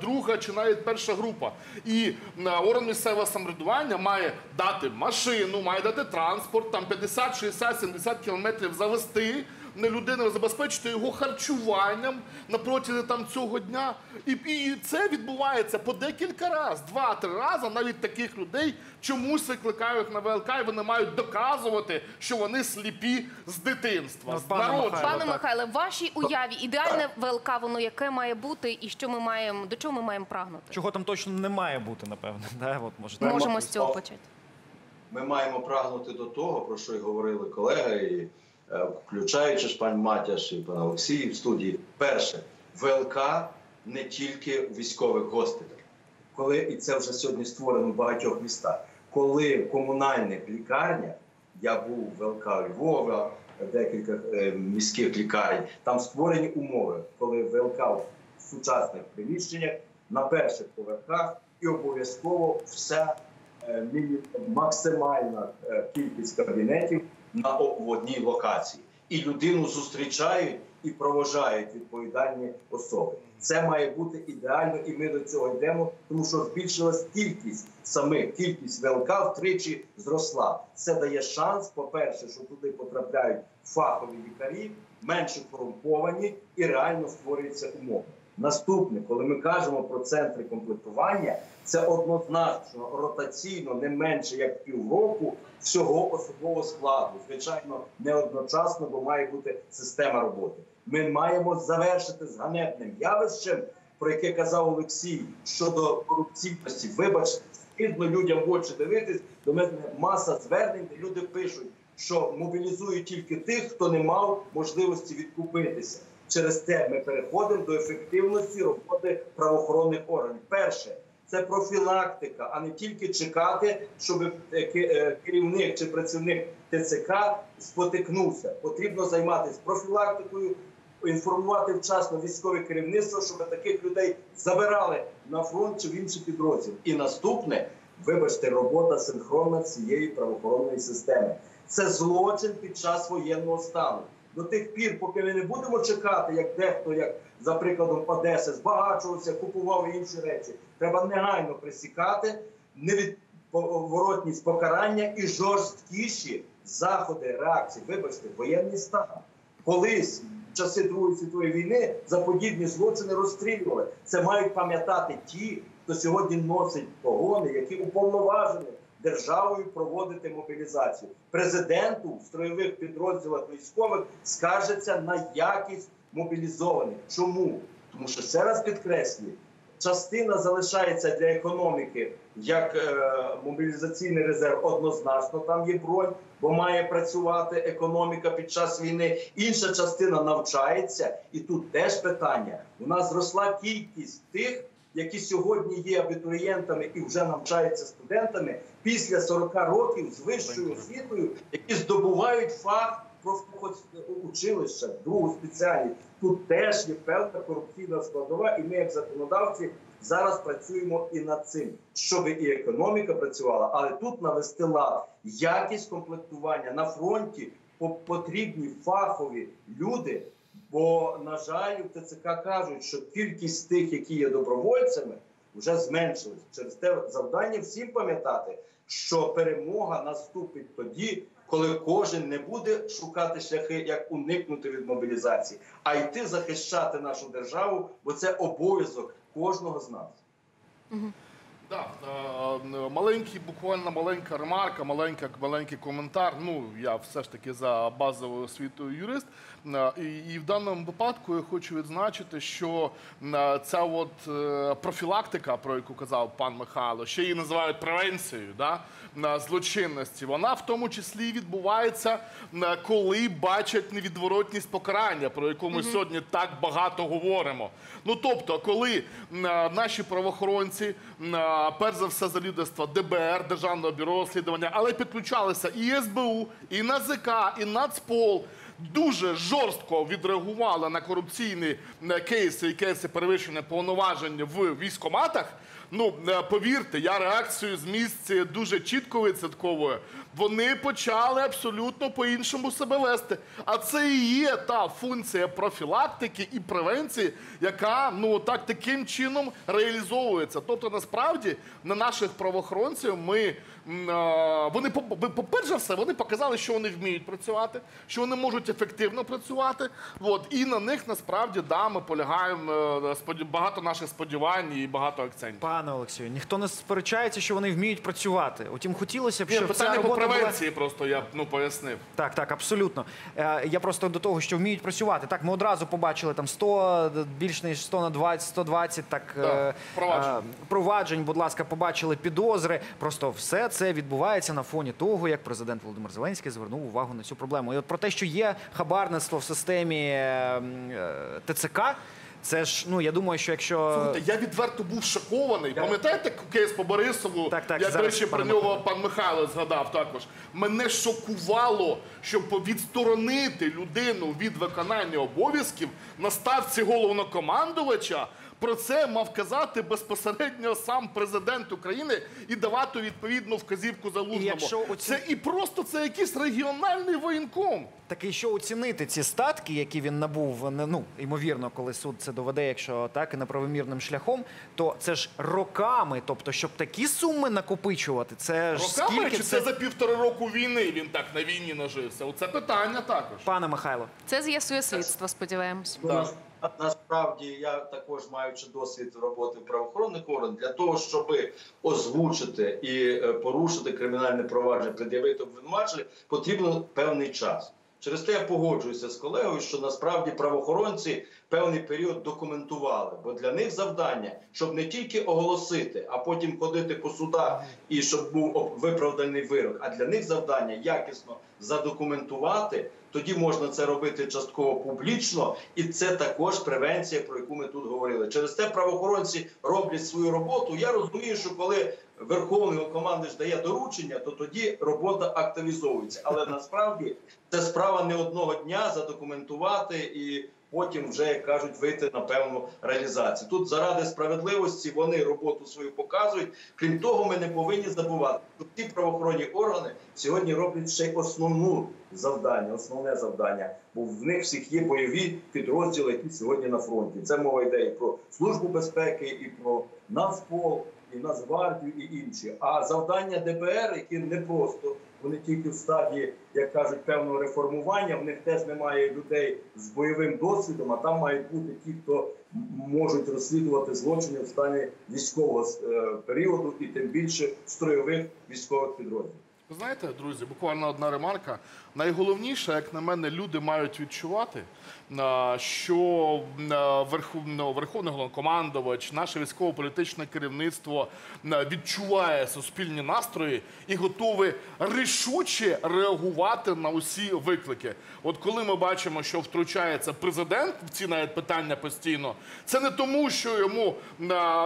друга чи навіть перша група. І орган місцевого самоврядування має дати машину, має дати транспорт, там 50, 60, 70 кілометрів завести на людину, забезпечити його харчуванням на протязі там цього дня. І, і це відбувається по декілька разів, два-три рази. Навіть таких людей чомусь викликають на ВЛК, і вони мають доказувати, що вони сліпі з дитинства. Ну, з пане. Михайло, Пане. Михайле, в вашій уяві ідеальне ВЛК, воно яке має бути, і що ми маємо до чого ми маємо прагнути? Чого там точно не має бути, напевно. [laughs] Да? От, може, так. Можемо з цього почати. Ми маємо прагнути до того, про що й говорили колеги, і, включаючи ж пан Матяш і пан Олексій в студії. Перше, ВЛК не тільки військових госпіталях, коли і це вже сьогодні створено в багатьох містах. Коли в комунальних лікарнях, я був в ВЛК Львова, декілька е, міських лікарень, там створені умови, коли ВЛК в сучасних приміщеннях на перших поверхах і обов'язково вся е, максимальна е, кількість кабінетів на в одній локації, і людину зустрічають і проважають відповідальні особи. Це має бути ідеально, і ми до цього йдемо, тому що збільшилась кількість самих кількість ВЛК втричі зросла. Це дає шанс, по-перше, що туди потрапляють фахові лікарі, менше корумповані і реально створюються умови. Наступне, коли ми кажемо про центри комплектування, це однозначно ротаційно не менше як півроку всього особового складу. Звичайно, не одночасно, бо має бути система роботи. Ми маємо завершити з ганебним явищем, про яке казав Олексій щодо корупційності. Вибачте, стидно людям в очі дивитись. До мене маса звернень, де люди пишуть, що мобілізують тільки тих, хто не мав можливості відкупитися. Через те ми переходимо до ефективності роботи правоохоронних органів. Перше це профілактика, а не тільки чекати, щоб е, е, керівник чи працівник ТЦК спотикнувся. Потрібно займатися профілактикою, інформувати вчасно військове керівництво, щоб таких людей забирали на фронт чи в інші підрозділи. І наступне, вибачте, робота синхронна цієї правоохоронної системи. Це злочин під час воєнного стану. До тих пір, поки ми не будемо чекати, як дехто, як за прикладом Одеси, збагачувався, купував інші речі. Треба негайно присікати невідворотність покарання і жорсткіші заходи реакції. Вибачте, воєнний стан. Колись в часи Другої світової війни за подібні злочини розстрілювали. Це мають пам'ятати ті, хто сьогодні носить погони, які уповноважені державою проводити мобілізацію. Президенту в строєвих підрозділах військових скаржиться на якість мобілізованих. Чому? Тому що ще раз підкреслюю, частина залишається для економіки як е, мобілізаційний резерв. Однозначно там є бронь, бо має працювати економіка під час війни. Інша частина навчається, і тут теж питання. У нас зросла кількість тих, які сьогодні є абітурієнтами і вже навчаються студентами після 40 років з вищою освітою, які здобувають фах профтехучилища, другу спеціальність. Тут теж є певна корупційна складова, і ми, як законодавці, зараз працюємо і над цим, щоб і економіка працювала, але тут навести лад, якість комплектування на фронті по- потрібні фахові люди. Бо, на жаль, в ТЦК кажуть, що кількість тих, які є добровольцями, вже зменшилась. Через те завдання всім пам'ятати, що перемога наступить тоді, коли кожен не буде шукати шляхи, як уникнути від мобілізації, а йти захищати нашу державу, бо це обов'язок кожного з нас. Да, е, маленький, буквально маленька ремарка, маленька, маленький коментар. Ну, я все ж таки за базовою освітою юрист. Е, І, і в даному випадку я хочу відзначити, що е, ця от е, профілактика, про яку казав пан Михайло, ще її називають превенцією да, злочинності. Вона в тому числі відбувається, коли бачать невідворотність покарання, про яку ми сьогодні так багато говоримо. Ну тобто, коли наші правоохоронці, перш за все за лідерства ДБР, Державного бюро розслідування, але підключалися і СБУ, і НАЗК, і Нацпол. Дуже жорстко відреагували на корупційні кейси і кейси перевищення повноважень в військоматах. Ну е, повірте, я реакцію з місця дуже чітко відслідковую. Вони почали абсолютно по-іншому себе вести. А це і є та функція профілактики і превенції, яка ну так таким чином реалізовується. Тобто, насправді на наших правоохоронців ми вони по- по- по-перше все, вони показали, що вони вміють працювати, що вони можуть ефективно працювати. От і на них насправді да, ми полягаємо е, споді- багато наших сподівань і багато акцентів. Пане Олексію, ніхто не сперечається, що вони вміють працювати. Утім, хотілося б, Ні, щоб ця питання по робота була... превенції просто я ну пояснив. Так, так, абсолютно. Е, Я просто до того, що вміють працювати. Так, ми одразу побачили там 100, більш ніж 100 на 20, 120 так, Да, е, проваджень. проваджень, будь ласка, побачили підозри. Просто все це відбувається на фоні того, як президент Володимир Зеленський звернув увагу на цю проблему. І от про те, що є хабарництво в системі е, е, ТЦК, це ж, ну, я думаю, що якщо... Слухайте, я відверто був шокований. Пам'ятаєте кейс по Борисову? Так, так, я, до речі, про нього пан Михайло згадав також. Мене шокувало, щоб відсторонити людину від виконання обов'язків на ставці головнокомандувача. Про це мав казати безпосередньо сам президент України і давати відповідну вказівку залужному. якщо оці- Це і просто це якийсь регіональний воєнком. Так і що оцінити ці статки, які він набув, ну ймовірно, коли суд це доведе, якщо так і неправомірним шляхом, то це ж роками. Тобто, щоб такі суми накопичувати, це ж Роками скільки чи це за півтора року війни він так на війні нажився? Оце питання також. пане Михайло. Це з'ясує слідство, сподіваємось. Нас- Насправді я також маючи досвід роботи в правоохоронних органах, для того, щоб озвучити і е, порушити кримінальне провадження, пред'явити обвинувачення, потрібен певний час. Через те я погоджуюся з колегою, що насправді правоохоронці певний період документували, бо для них завдання, щоб не тільки оголосити, а потім ходити по судах і щоб був виправданий вирок. А для них завдання якісно задокументувати. Тоді можна це робити частково публічно, і це також превенція, про яку ми тут говорили. Через те правоохоронці роблять свою роботу. Я розумію, що коли верховний командир дає доручення, то тоді робота активізовується. Але насправді це справа не одного дня задокументувати і потім вже як кажуть вийти на певну реалізацію. Тут заради справедливості вони роботу свою показують. Крім того, ми не повинні забувати, що ті правоохоронні органи сьогодні роблять ще й основну завдання, основне завдання, бо в них всіх є бойові підрозділи, які сьогодні на фронті. Це мова йде і про службу безпеки, і про Нацпол, і Нацгвардію, і інші. А завдання ДБР, які не просто Вони тільки в стадії, як кажуть, певного реформування. В них теж немає людей з бойовим досвідом, а там мають бути ті, хто можуть розслідувати злочини в стані військового е, періоду і тим більше строєвих військових підрозділів. Ви знаєте, друзі, буквально одна ремарка. Найголовніше, як на мене, люди мають відчувати, що ну, верховний головнокомандувач, наше військово-політичне керівництво відчуває суспільні настрої і готове рішуче реагувати на усі виклики. От коли ми бачимо, що втручається президент в ці навіть питання постійно, це не тому, що йому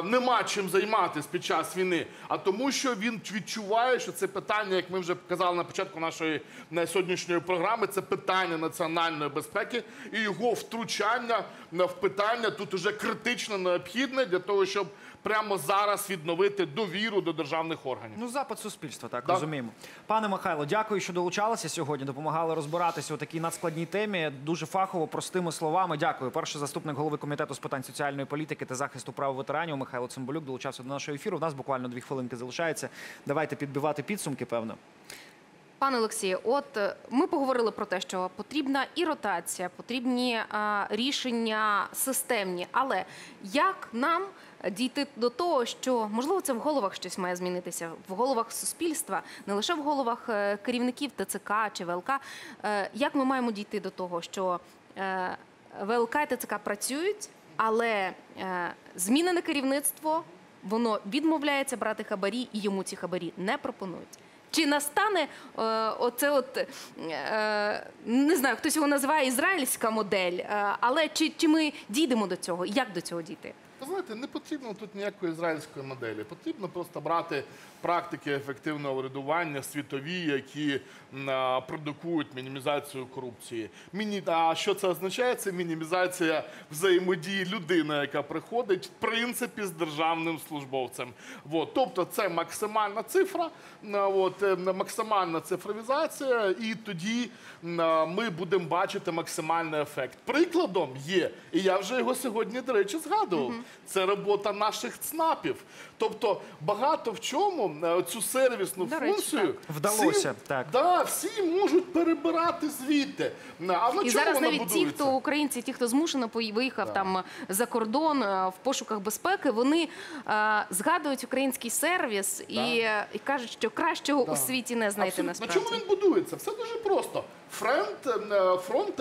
нема чим займатися під час війни, а тому, що він відчуває, що це питання, як ми вже казали на початку нашої на сьогоднішньої програми, це питання національної безпеки і його втручання на- в питання тут уже критично необхідне для того, щоб прямо зараз відновити довіру до державних органів. Ну, запит суспільства, так, Так. розуміємо. Пане Михайло, дякую, що долучалися сьогодні. Допомагали розбиратися у такій надскладній темі. Дуже фахово, простими словами. Дякую. Перший заступник голови комітету з питань соціальної політики та захисту прав ветеранів Михайло Цимбалюк долучався до нашого ефіру. У нас буквально дві хвилинки залишається. Давайте підбивати підсумки, певно. Пане Олексію, от е, ми поговорили про те, що потрібна і ротація, потрібні а, рішення системні. Але як нам дійти до того, що можливо це в головах щось має змінитися, в головах суспільства, не лише в головах е, керівників ТЦК чи ВЛК. Е, Як ми маємо дійти до того, що е, ВЛК і ТЦК працюють, але е, змінене керівництво воно відмовляється брати хабарі і йому ці хабарі не пропонують. Чи настане е, оце от е, не знаю, хтось його називає ізраїльська модель, е, але чи, чи ми дійдемо до цього? Як до цього дійти? Ви знаєте, не потрібно тут ніякої ізраїльської моделі. Потрібно просто брати практики ефективного врядування світові, які продукують мінімізацію корупції. Міні... А що це означає? Це мінімізація взаємодії людини, яка приходить в принципі з державним службовцем. От. Тобто це максимальна цифра, от, е, максимальна цифровізація, і тоді ми будемо бачити максимальний ефект. Прикладом є, і я вже його сьогодні, до речі, згадував. Це робота наших ЦНАПів. Тобто багато в чому е, цю сервісну До речі, функцію так. Вдалося, всі, так. Да, всі можуть перебирати звідти. На- А на І чому зараз вона навіть ті, будується? хто українці, ті, хто змушено пої- виїхав там за кордон е, в пошуках безпеки, вони е, згадують український сервіс і, е, і кажуть, що кращого у світі не знайти Абсолютно. насправді. На чому він будується? Все дуже просто. Фронт,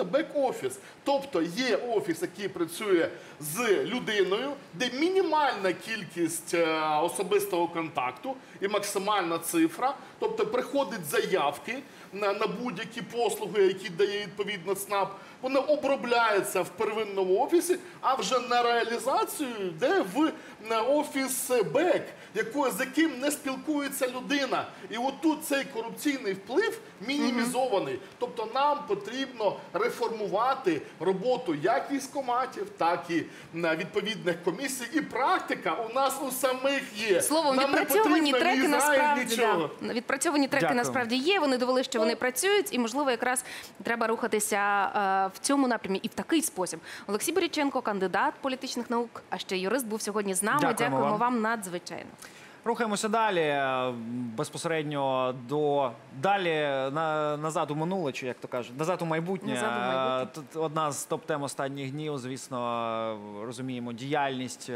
е, бек-офіс. Тобто є офіс, який працює з людиною, де мінімальна кількість е, особистого контакту і максимальна цифра. Тобто приходять заявки на, на будь-які послуги, які дає відповідно ЦНАП. Вони обробляються в первинному офісі, а вже на реалізацію йде в на офіс БЕК, якою, з яким не спілкується людина. І отут цей корупційний вплив мінімізований. Тобто нам потрібно реформувати роботу як військоматів, так і на відповідних комісій. І практика у нас у самих є. Словом, Нам не відпрацьовані потрібно треки насправді нічого. да. відпрацьовані треки Дякую. насправді є. Вони довели, що вони працюють, і можливо, якраз треба рухатися е, в цьому напрямі і в такий спосіб. Олексій Боріченко, кандидат політичних наук, а ще юрист, був сьогодні з нами. Дякуємо Дякуємо вам. вам надзвичайно. Рухаємося далі е, безпосередньо до далі на, назад у минуле, чи як то кажуть, назад у майбутнє. Назад у майбутнє. Е, Тут одна з топ-тем останніх днів, звісно, е, розуміємо діяльність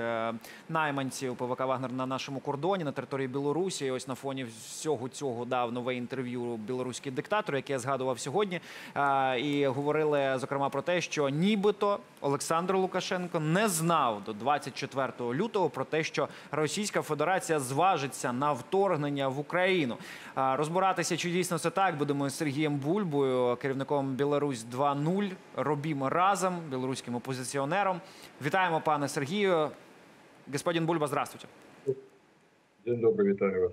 найманців ПВК Вагнер на нашому кордоні на території Білорусі. І ось на фоні всього цього дав нове інтерв'ю білоруський диктатор, яке я згадував сьогодні. І говорили зокрема про те, що нібито Олександр Лукашенко не знав до 24 лютого про те, що Російська Федерація зважиться на вторгнення в Україну. Розбиратися, чи дійсно це так, будемо з Сергієм Бульбою, керівником Білорусь 2.0. Робімо разом, білоруським опозиціонером. Вітаємо, пане Сергію. Господин Бульба, здравствуйте. День добрый, витаю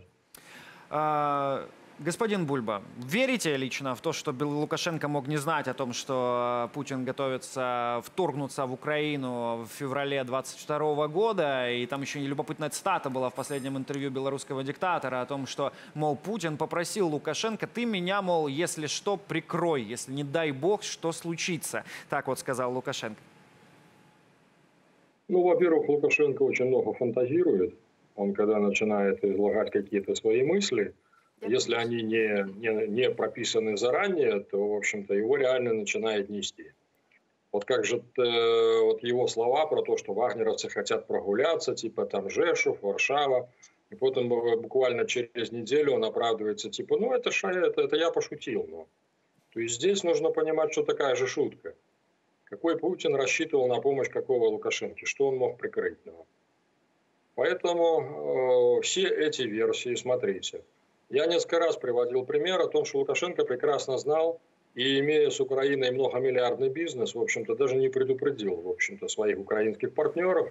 вас. Господин Бульба, верите лично в то, что Лукашенко мог не знать о том, что Путин готовится вторгнуться в Украину в феврале 22 года? И там еще любопытная цитата была в последнем интервью белорусского диктатора о том, что, мол, Путин попросил Лукашенко, ты меня, мол, если что, прикрой, если не дай бог, что случится. Так вот сказал Лукашенко. Ну, во-первых, Лукашенко очень много фантазирует. Он, когда начинает излагать какие-то свои мысли, Если они не, не, не прописаны заранее, то, в общем-то, его реально начинает нести. Вот как же э, вот его слова про то, что вагнеровцы хотят прогуляться, типа там Жешув, Варшава, и потом буквально через неделю он оправдывается, типа, ну это, ша, это, это я пошутил. Ну. То есть здесь нужно понимать, что такая же шутка. Какой Путин рассчитывал на помощь какого Лукашенко, что он мог прикрыть. Ну. Поэтому э, все эти версии, смотрите. Я несколько раз приводил пример о том, что Лукашенко прекрасно знал, и имея с Украиной многомиллиардный бизнес, в общем-то, даже не предупредил, в общем-то, своих украинских партнеров,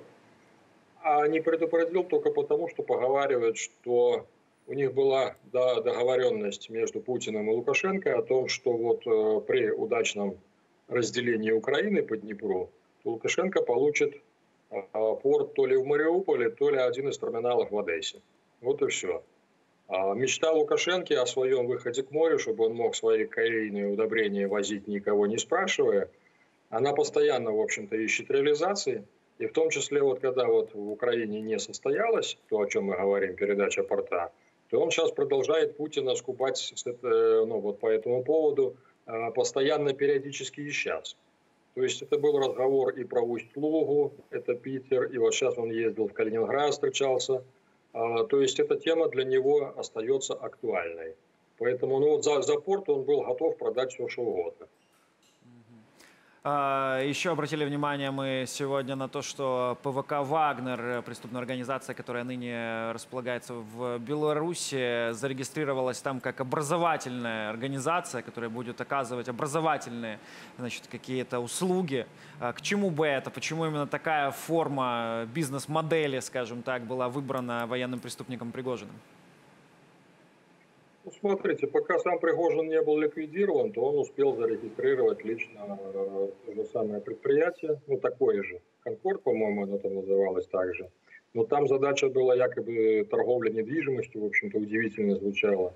а не предупредил только потому, что поговаривают, что у них была договоренность между Путиным и Лукашенко о том, что вот э, при удачном разделении Украины по Днепру Лукашенко получит э, порт то ли в Мариуполе, то ли один из терминалов в Одессе. Вот и все. А мечта Лукашенко о своем выходе к морю, чтобы он мог свои калийные удобрения возить никого не спрашивая, она постоянно, в общем-то, ищет реализации. И в том числе, вот когда вот в Украине не состоялось то, о чем мы говорим, передача порта, то он сейчас продолжает Путина скупать ну, вот по этому поводу, а, постоянно периодически исчез. То есть это был разговор и про Усть-Лугу, это Питер, и вот сейчас он ездил в Калининград, встречался – то есть эта тема для него остается актуальной. Поэтому ну, вот за, за порт он был готов продать все, что угодно. А, еще обратили внимание мы сегодня на то, что ПВК «Вагнер», преступная организация, которая ныне располагается в Беларуси, зарегистрировалась там как образовательная организация, которая будет оказывать образовательные значит, какие-то услуги. А, к чему бы это? Почему именно такая форма бизнес-модели, скажем так, была выбрана военным преступником Пригожиным? Ну, смотрите, пока сам Пригожин не был ликвидирован, то он успел зарегистрировать лично э, то же самое предприятие, ну, такое же. Конкорд, по-моему, оно там называлось также. Но там задача была якобы торговля недвижимостью, в общем-то, удивительно звучало.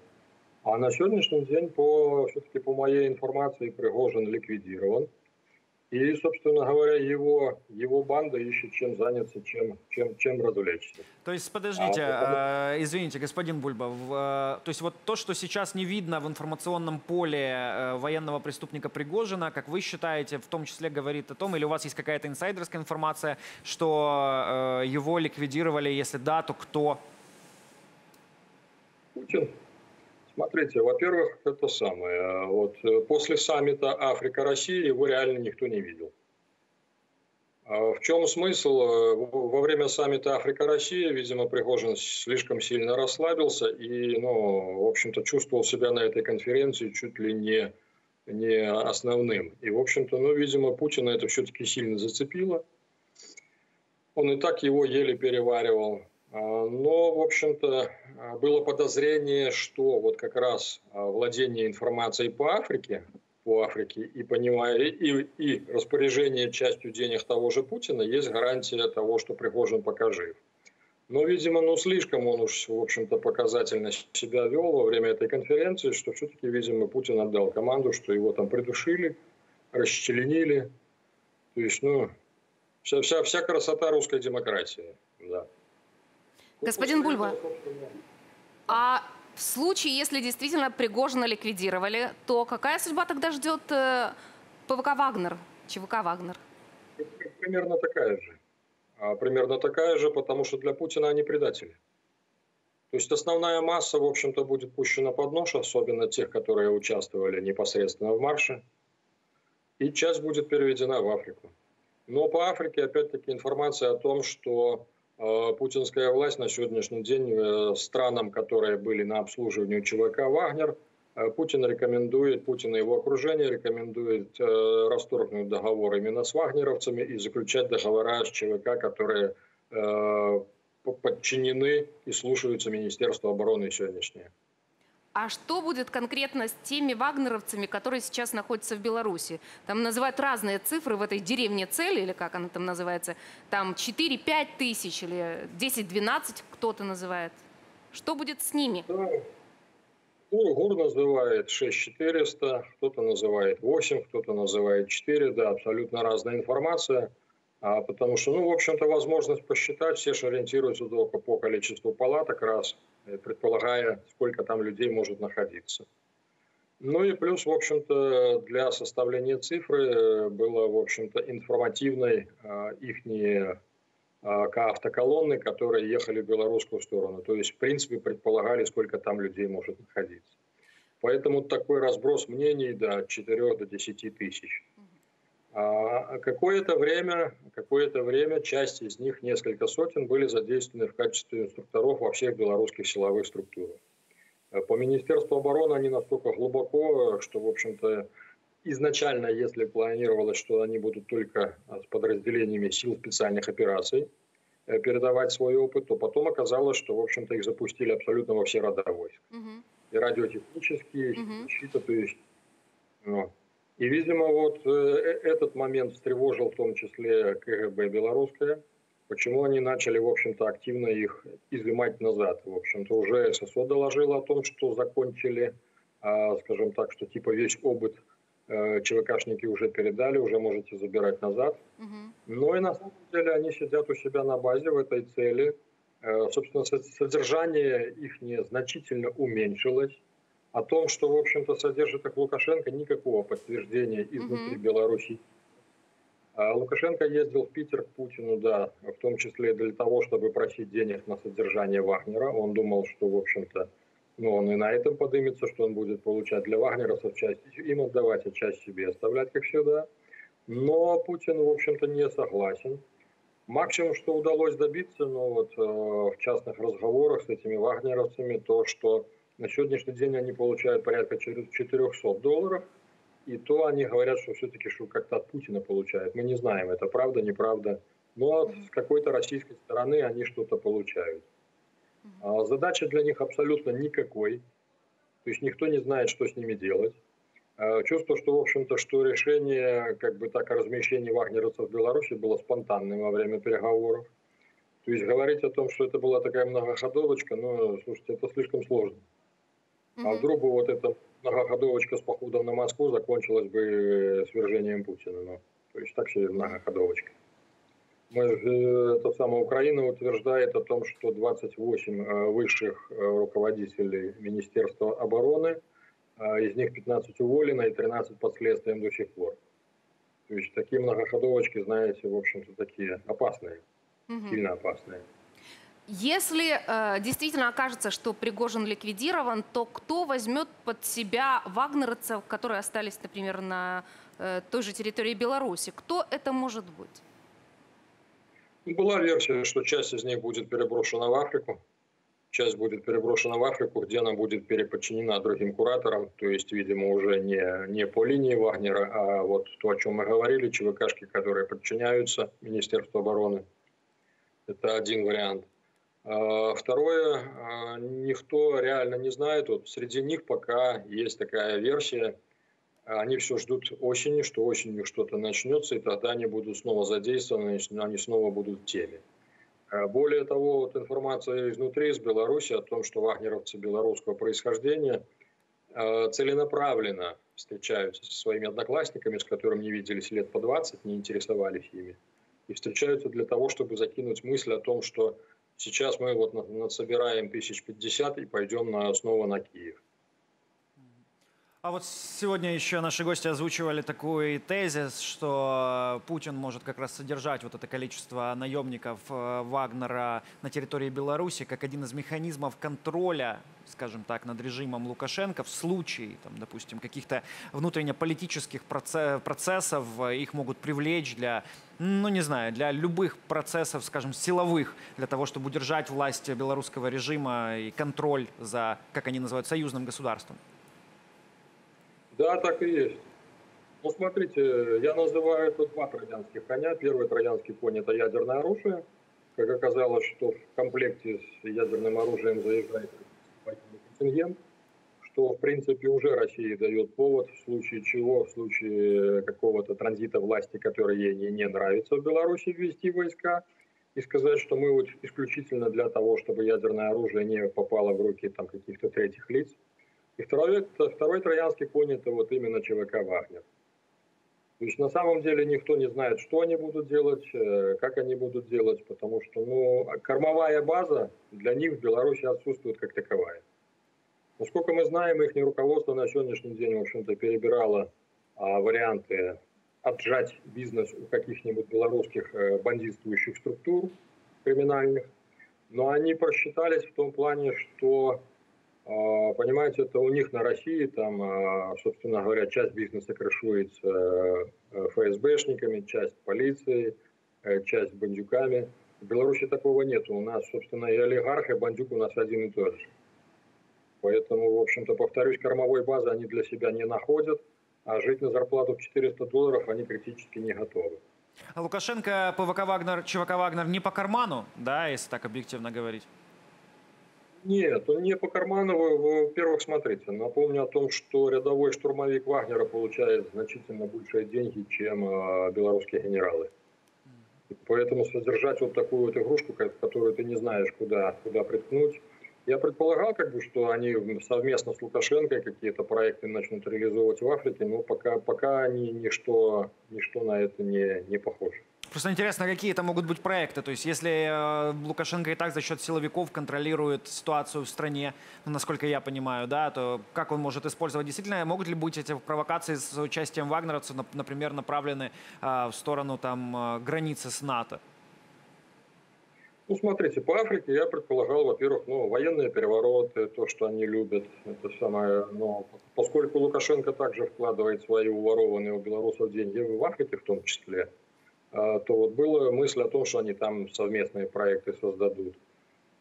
А на сегодняшний день, по, все-таки по моей информации, Пригожин ликвидирован. И, собственно говоря, его, его банда ищет чем заняться, чем, чем, чем развлечься. То есть, подождите, а, извините, господин Бульба, в, то есть вот то, что сейчас не видно в информационном поле э, военного преступника Пригожина, как вы считаете, в том числе говорит о том, или у вас есть какая-то инсайдерская информация, что э, его ликвидировали, если да, то кто? Путин. Смотрите, во-первых, это самое. Вот э, после саммита Африка-Россия его реально никто не видел. А в чем смысл? Э, во время саммита Африка-Россия, видимо, Пригожин слишком сильно расслабился и, ну, в общем-то, чувствовал себя на этой конференции чуть ли не, не основным. И, в общем-то, ну, видимо, Путина это все-таки сильно зацепило. Он и так его еле переваривал. А, но, в общем-то, а, было подозрение, что вот как раз а, владение информацией по Африке, по Африке и, понимая, и, и распоряжение частью денег того же Путина есть гарантия того, что Пригожин пока жив. Но, видимо, ну слишком он уж, в общем-то, показательно себя вел во время этой конференции, что все-таки, видимо, Путин отдал команду, что его там придушили, расчленили. То есть, ну, вся, вся, вся красота русской демократии, да. Господин Бульба, а в случае, если действительно Пригожина ликвидировали, то какая судьба тогда ждет э, ПВК «Вагнер», ЧВК «Вагнер»? Примерно такая же. А, примерно такая же, потому что для Путина они предатели. То есть основная масса, в общем-то, будет пущена под нож, особенно тех, которые участвовали непосредственно в марше. И часть будет переведена в Африку. Но по Африке, опять-таки, информация о том, что путинская власть на сегодняшний день э, странам, которые были на обслуживании ЧВК «Вагнер», э, Путин рекомендует, Путин и его окружение рекомендует расторгнуть договор именно с вагнеровцами и заключать договора с ЧВК, которые подчинены и слушаются Министерству обороны сегодняшнее. А что будет конкретно с теми вагнеровцами, которые сейчас находятся в Беларуси? Там называют разные цифры в этой деревне Цель, или как она там называется. Там 4-5 тысяч или 10-12 кто-то называет. Что будет с ними? Ну, ГУР называет 6400, кто-то называет 8, кто-то называет 4. Да, абсолютно разная информация. А, потому что, ну, в общем-то, возможность посчитать, все же ориентируются только по количеству палаток, раз – предполагая, сколько там людей может находиться. Ну и плюс, в общем-то, для составления цифры э, было, в общем-то, информативной их автоколонны, которые ехали в белорусскую сторону. То есть, в принципе, предполагали, сколько там людей может находиться. Поэтому такой разброс мнений до 4 до 10 тысяч. А какое-то время, какое-то время часть из них, несколько сотен, были задействованы в качестве инструкторов во всех белорусских силовых структурах. Э, по Министерству обороны они настолько глубоко, что, в общем-то, изначально, если планировалось, что они будут только с подразделениями сил специальных операций э, передавать свой опыт, то потом оказалось, что, в общем-то, их запустили абсолютно во все рода войск. Угу. И радиотехнические, угу. и то есть... Ну, и, видимо, вот э, э, этот момент встревожил в том числе КГБ белорусское, почему они начали, в общем-то, активно их изымать назад. В общем-то, уже ССО доложило о том, что закончили, а, скажем так, что типа весь опыт э, ЧВКшники уже передали, уже можете забирать назад. Угу. Но и на самом деле они сидят у себя на базе в этой цели. Собственно, содержание их значительно уменьшилось. О том, что, в общем-то, содержит их Лукашенко, никакого подтверждения изнутри mm-hmm. Беларуси. А Лукашенко ездил в Питер к Путину, да, в том числе для того, чтобы просить денег на содержание Вагнера. Он думал, что, в общем-то, ну, он и на этом подымется, что он будет получать для вагнеровцев часть им отдавать, а часть себе оставлять, как всегда. Но Путин, в общем-то, не согласен. Максимум, что удалось добиться, ну вот э, в частных разговорах с этими вагнеровцами, то, что на сегодняшний день они получают порядка 400 долларов. И то они говорят, что все-таки что как-то от Путина получают. Мы не знаем, это правда, неправда. Но с какой-то российской стороны они что-то получают. А задача для них абсолютно никакой. То есть никто не знает, что с ними делать. А чувство, что, в общем-то, что решение как бы так о размещении вагнеровцев в Беларуси было спонтанным во время переговоров. То есть говорить о том, что это была такая многоходовочка, ну, слушайте, это слишком сложно. А вдруг бы вот эта многоходовочка с походом на Москву закончилась бы э, свержением Путина. Ну, то есть так себе многоходовочка. Мы, э, это самая Украина утверждает о том, что 28 э, высших руководителей Министерства обороны, из них 15 уволено и 13 под следствием до сих пор. То есть такие многоходовочки, знаете, в общем-то, такие опасные, угу. сильно опасные. Если э, действительно окажется, что Пригожин ликвидирован, то кто возьмет под себя вагнеровцев, которые остались, например, на э, той же территории Беларуси? Кто это может быть? Была версия, что часть из них будет переброшена в Африку. Часть будет переброшена в Африку, где она будет переподчинена другим кураторам, то есть, видимо, уже не, не по линии Вагнера, а вот то, о чем мы говорили, ЧВКшки, которые подчиняются Министерству обороны. Это один вариант. А, второе, а, никто реально не знает. Вот среди них пока есть такая версия. Они все ждут осени, что осенью что-то начнется, и тогда они будут снова задействованы, они снова будут в теме. А более того, вот информация изнутри, из Беларуси, о том, что вагнеровцы белорусского происхождения целенаправленно встречаются со своими одноклассниками, с которыми не виделись лет по 20, не интересовались ими, и встречаются для того, чтобы закинуть мысль о том, что Сейчас мы вот насобираем тысяч пятьдесят и пойдем на, снова на Киев. А вот сегодня еще наши гости озвучивали такой тезис, что Путин может как раз содержать вот это количество наемников э, Вагнера на территории Беларуси как один из механизмов контроля, скажем так, над режимом Лукашенко в случае, там, допустим, каких-то внутренне-политических процессов, их могут привлечь для, ну не знаю, для любых процессов, скажем, силовых, для того, чтобы удержать власть белорусского режима и контроль за, как они называют, союзным государством. Да, так и есть. Ну, смотрите, я называю это два троянских коня. Первый троянский конь – это ядерное оружие. Как оказалось, что в комплекте с ядерным оружием заезжает контингент, что, в принципе, уже России дает повод, в случае чего, в случае какого-то транзита власти, который ей не, не нравится в Беларуси, ввести войска и сказать, что мы вот исключительно для того, чтобы ядерное оружие не попало в руки там, каких-то третьих лиц, и второй, второй троянский конь – это вот именно ЧВК «Вагнер». То есть на самом деле никто не знает, что они будут делать, э, как они будут делать, потому что ну, кормовая база для них в Беларуси отсутствует как таковая. Насколько мы знаем, их руководство на сегодняшний день, в общем-то, перебирало а, варианты отжать бизнес у каких-нибудь белорусских э, бандитствующих структур криминальных. Но они просчитались в том плане, что, понимаете, это у них на России, там, а, собственно говоря, часть бизнеса крышуется э, ФСБшниками, часть полицией, э, часть бандюками. В Беларуси такого нет. У нас, собственно, и олигарх, и бандюк у нас один и тот же. Поэтому, в общем-то, повторюсь, кормовой базы они для себя не находят, а жить на зарплату в 400 долларов они критически не готовы. А Лукашенко, ПВК Вагнер, ЧВК Вагнер не по карману, да, если так объективно говорить? Нет, он не по карману. Вы- вы, Во-первых, смотрите, напомню о том, что рядовой штурмовик Вагнера получает значительно большие деньги, чем э, белорусские генералы. И Поэтому содержать вот такую вот игрушку, ко- которую ты не знаешь, куда, куда приткнуть. Я предполагал, как бы, что они совместно с Лукашенко какие-то проекты начнут реализовывать в Африке, но пока, пока они ничто, ничто на это не, не похоже. Просто интересно, какие это могут быть проекты. То есть, если э, Лукашенко и так за счет силовиков контролирует ситуацию в стране, ну, насколько я понимаю, да, то как он может использовать? Действительно, могут ли быть эти провокации с участием вагнеровцев, нап- например, направлены э, в сторону там э, границы с НАТО? Ну, смотрите, по Африке я предполагал, во-первых, ну, военные перевороты, то, что они любят, это самое, но поскольку Лукашенко также вкладывает свои уворованные у белорусов деньги в Африке в том числе, то вот была мысль о том, что они там совместные проекты создадут.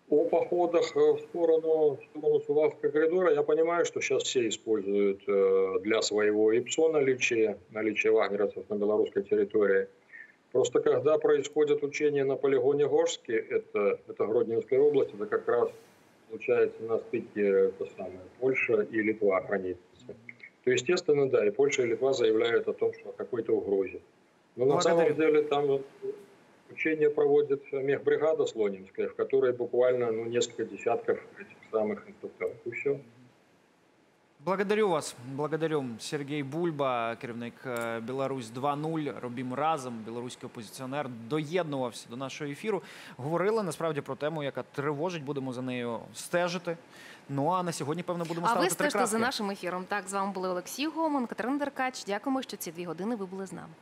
О походах э, в сторону, в сторону Сувалского коридора я понимаю, что сейчас все используют э, для своего ИПСО наличие, наличие вагнеровцев на белорусской территории. Просто когда происходят учения на полигоне Горске, это, это Гродненская область, это как раз получается на стыке это самое, Польша и Литва границы. То, естественно, да, и Польша и Литва заявляют о том, что о какой-то угрозе. Но на самом деле там учения проводит мехбригада Слонимская, в которой буквально ну, несколько десятков этих самых инструкторов. И все. Благодарю вас. Благодарю. Сергій Бульба, керівник е, Білорусь 2.0, робім разом. Білоруський опозиціонер доєднувався до нашого ефіру. Говорили насправді про тему, яка тривожить. Будемо за нею стежити. Ну а на сьогодні, певно, будемо А ви ставити три стежте за нашим ефіром. Так, з вами були Олексій Гомон, Катерина Деркач. Дякуємо, що ці дві години ви були з нами.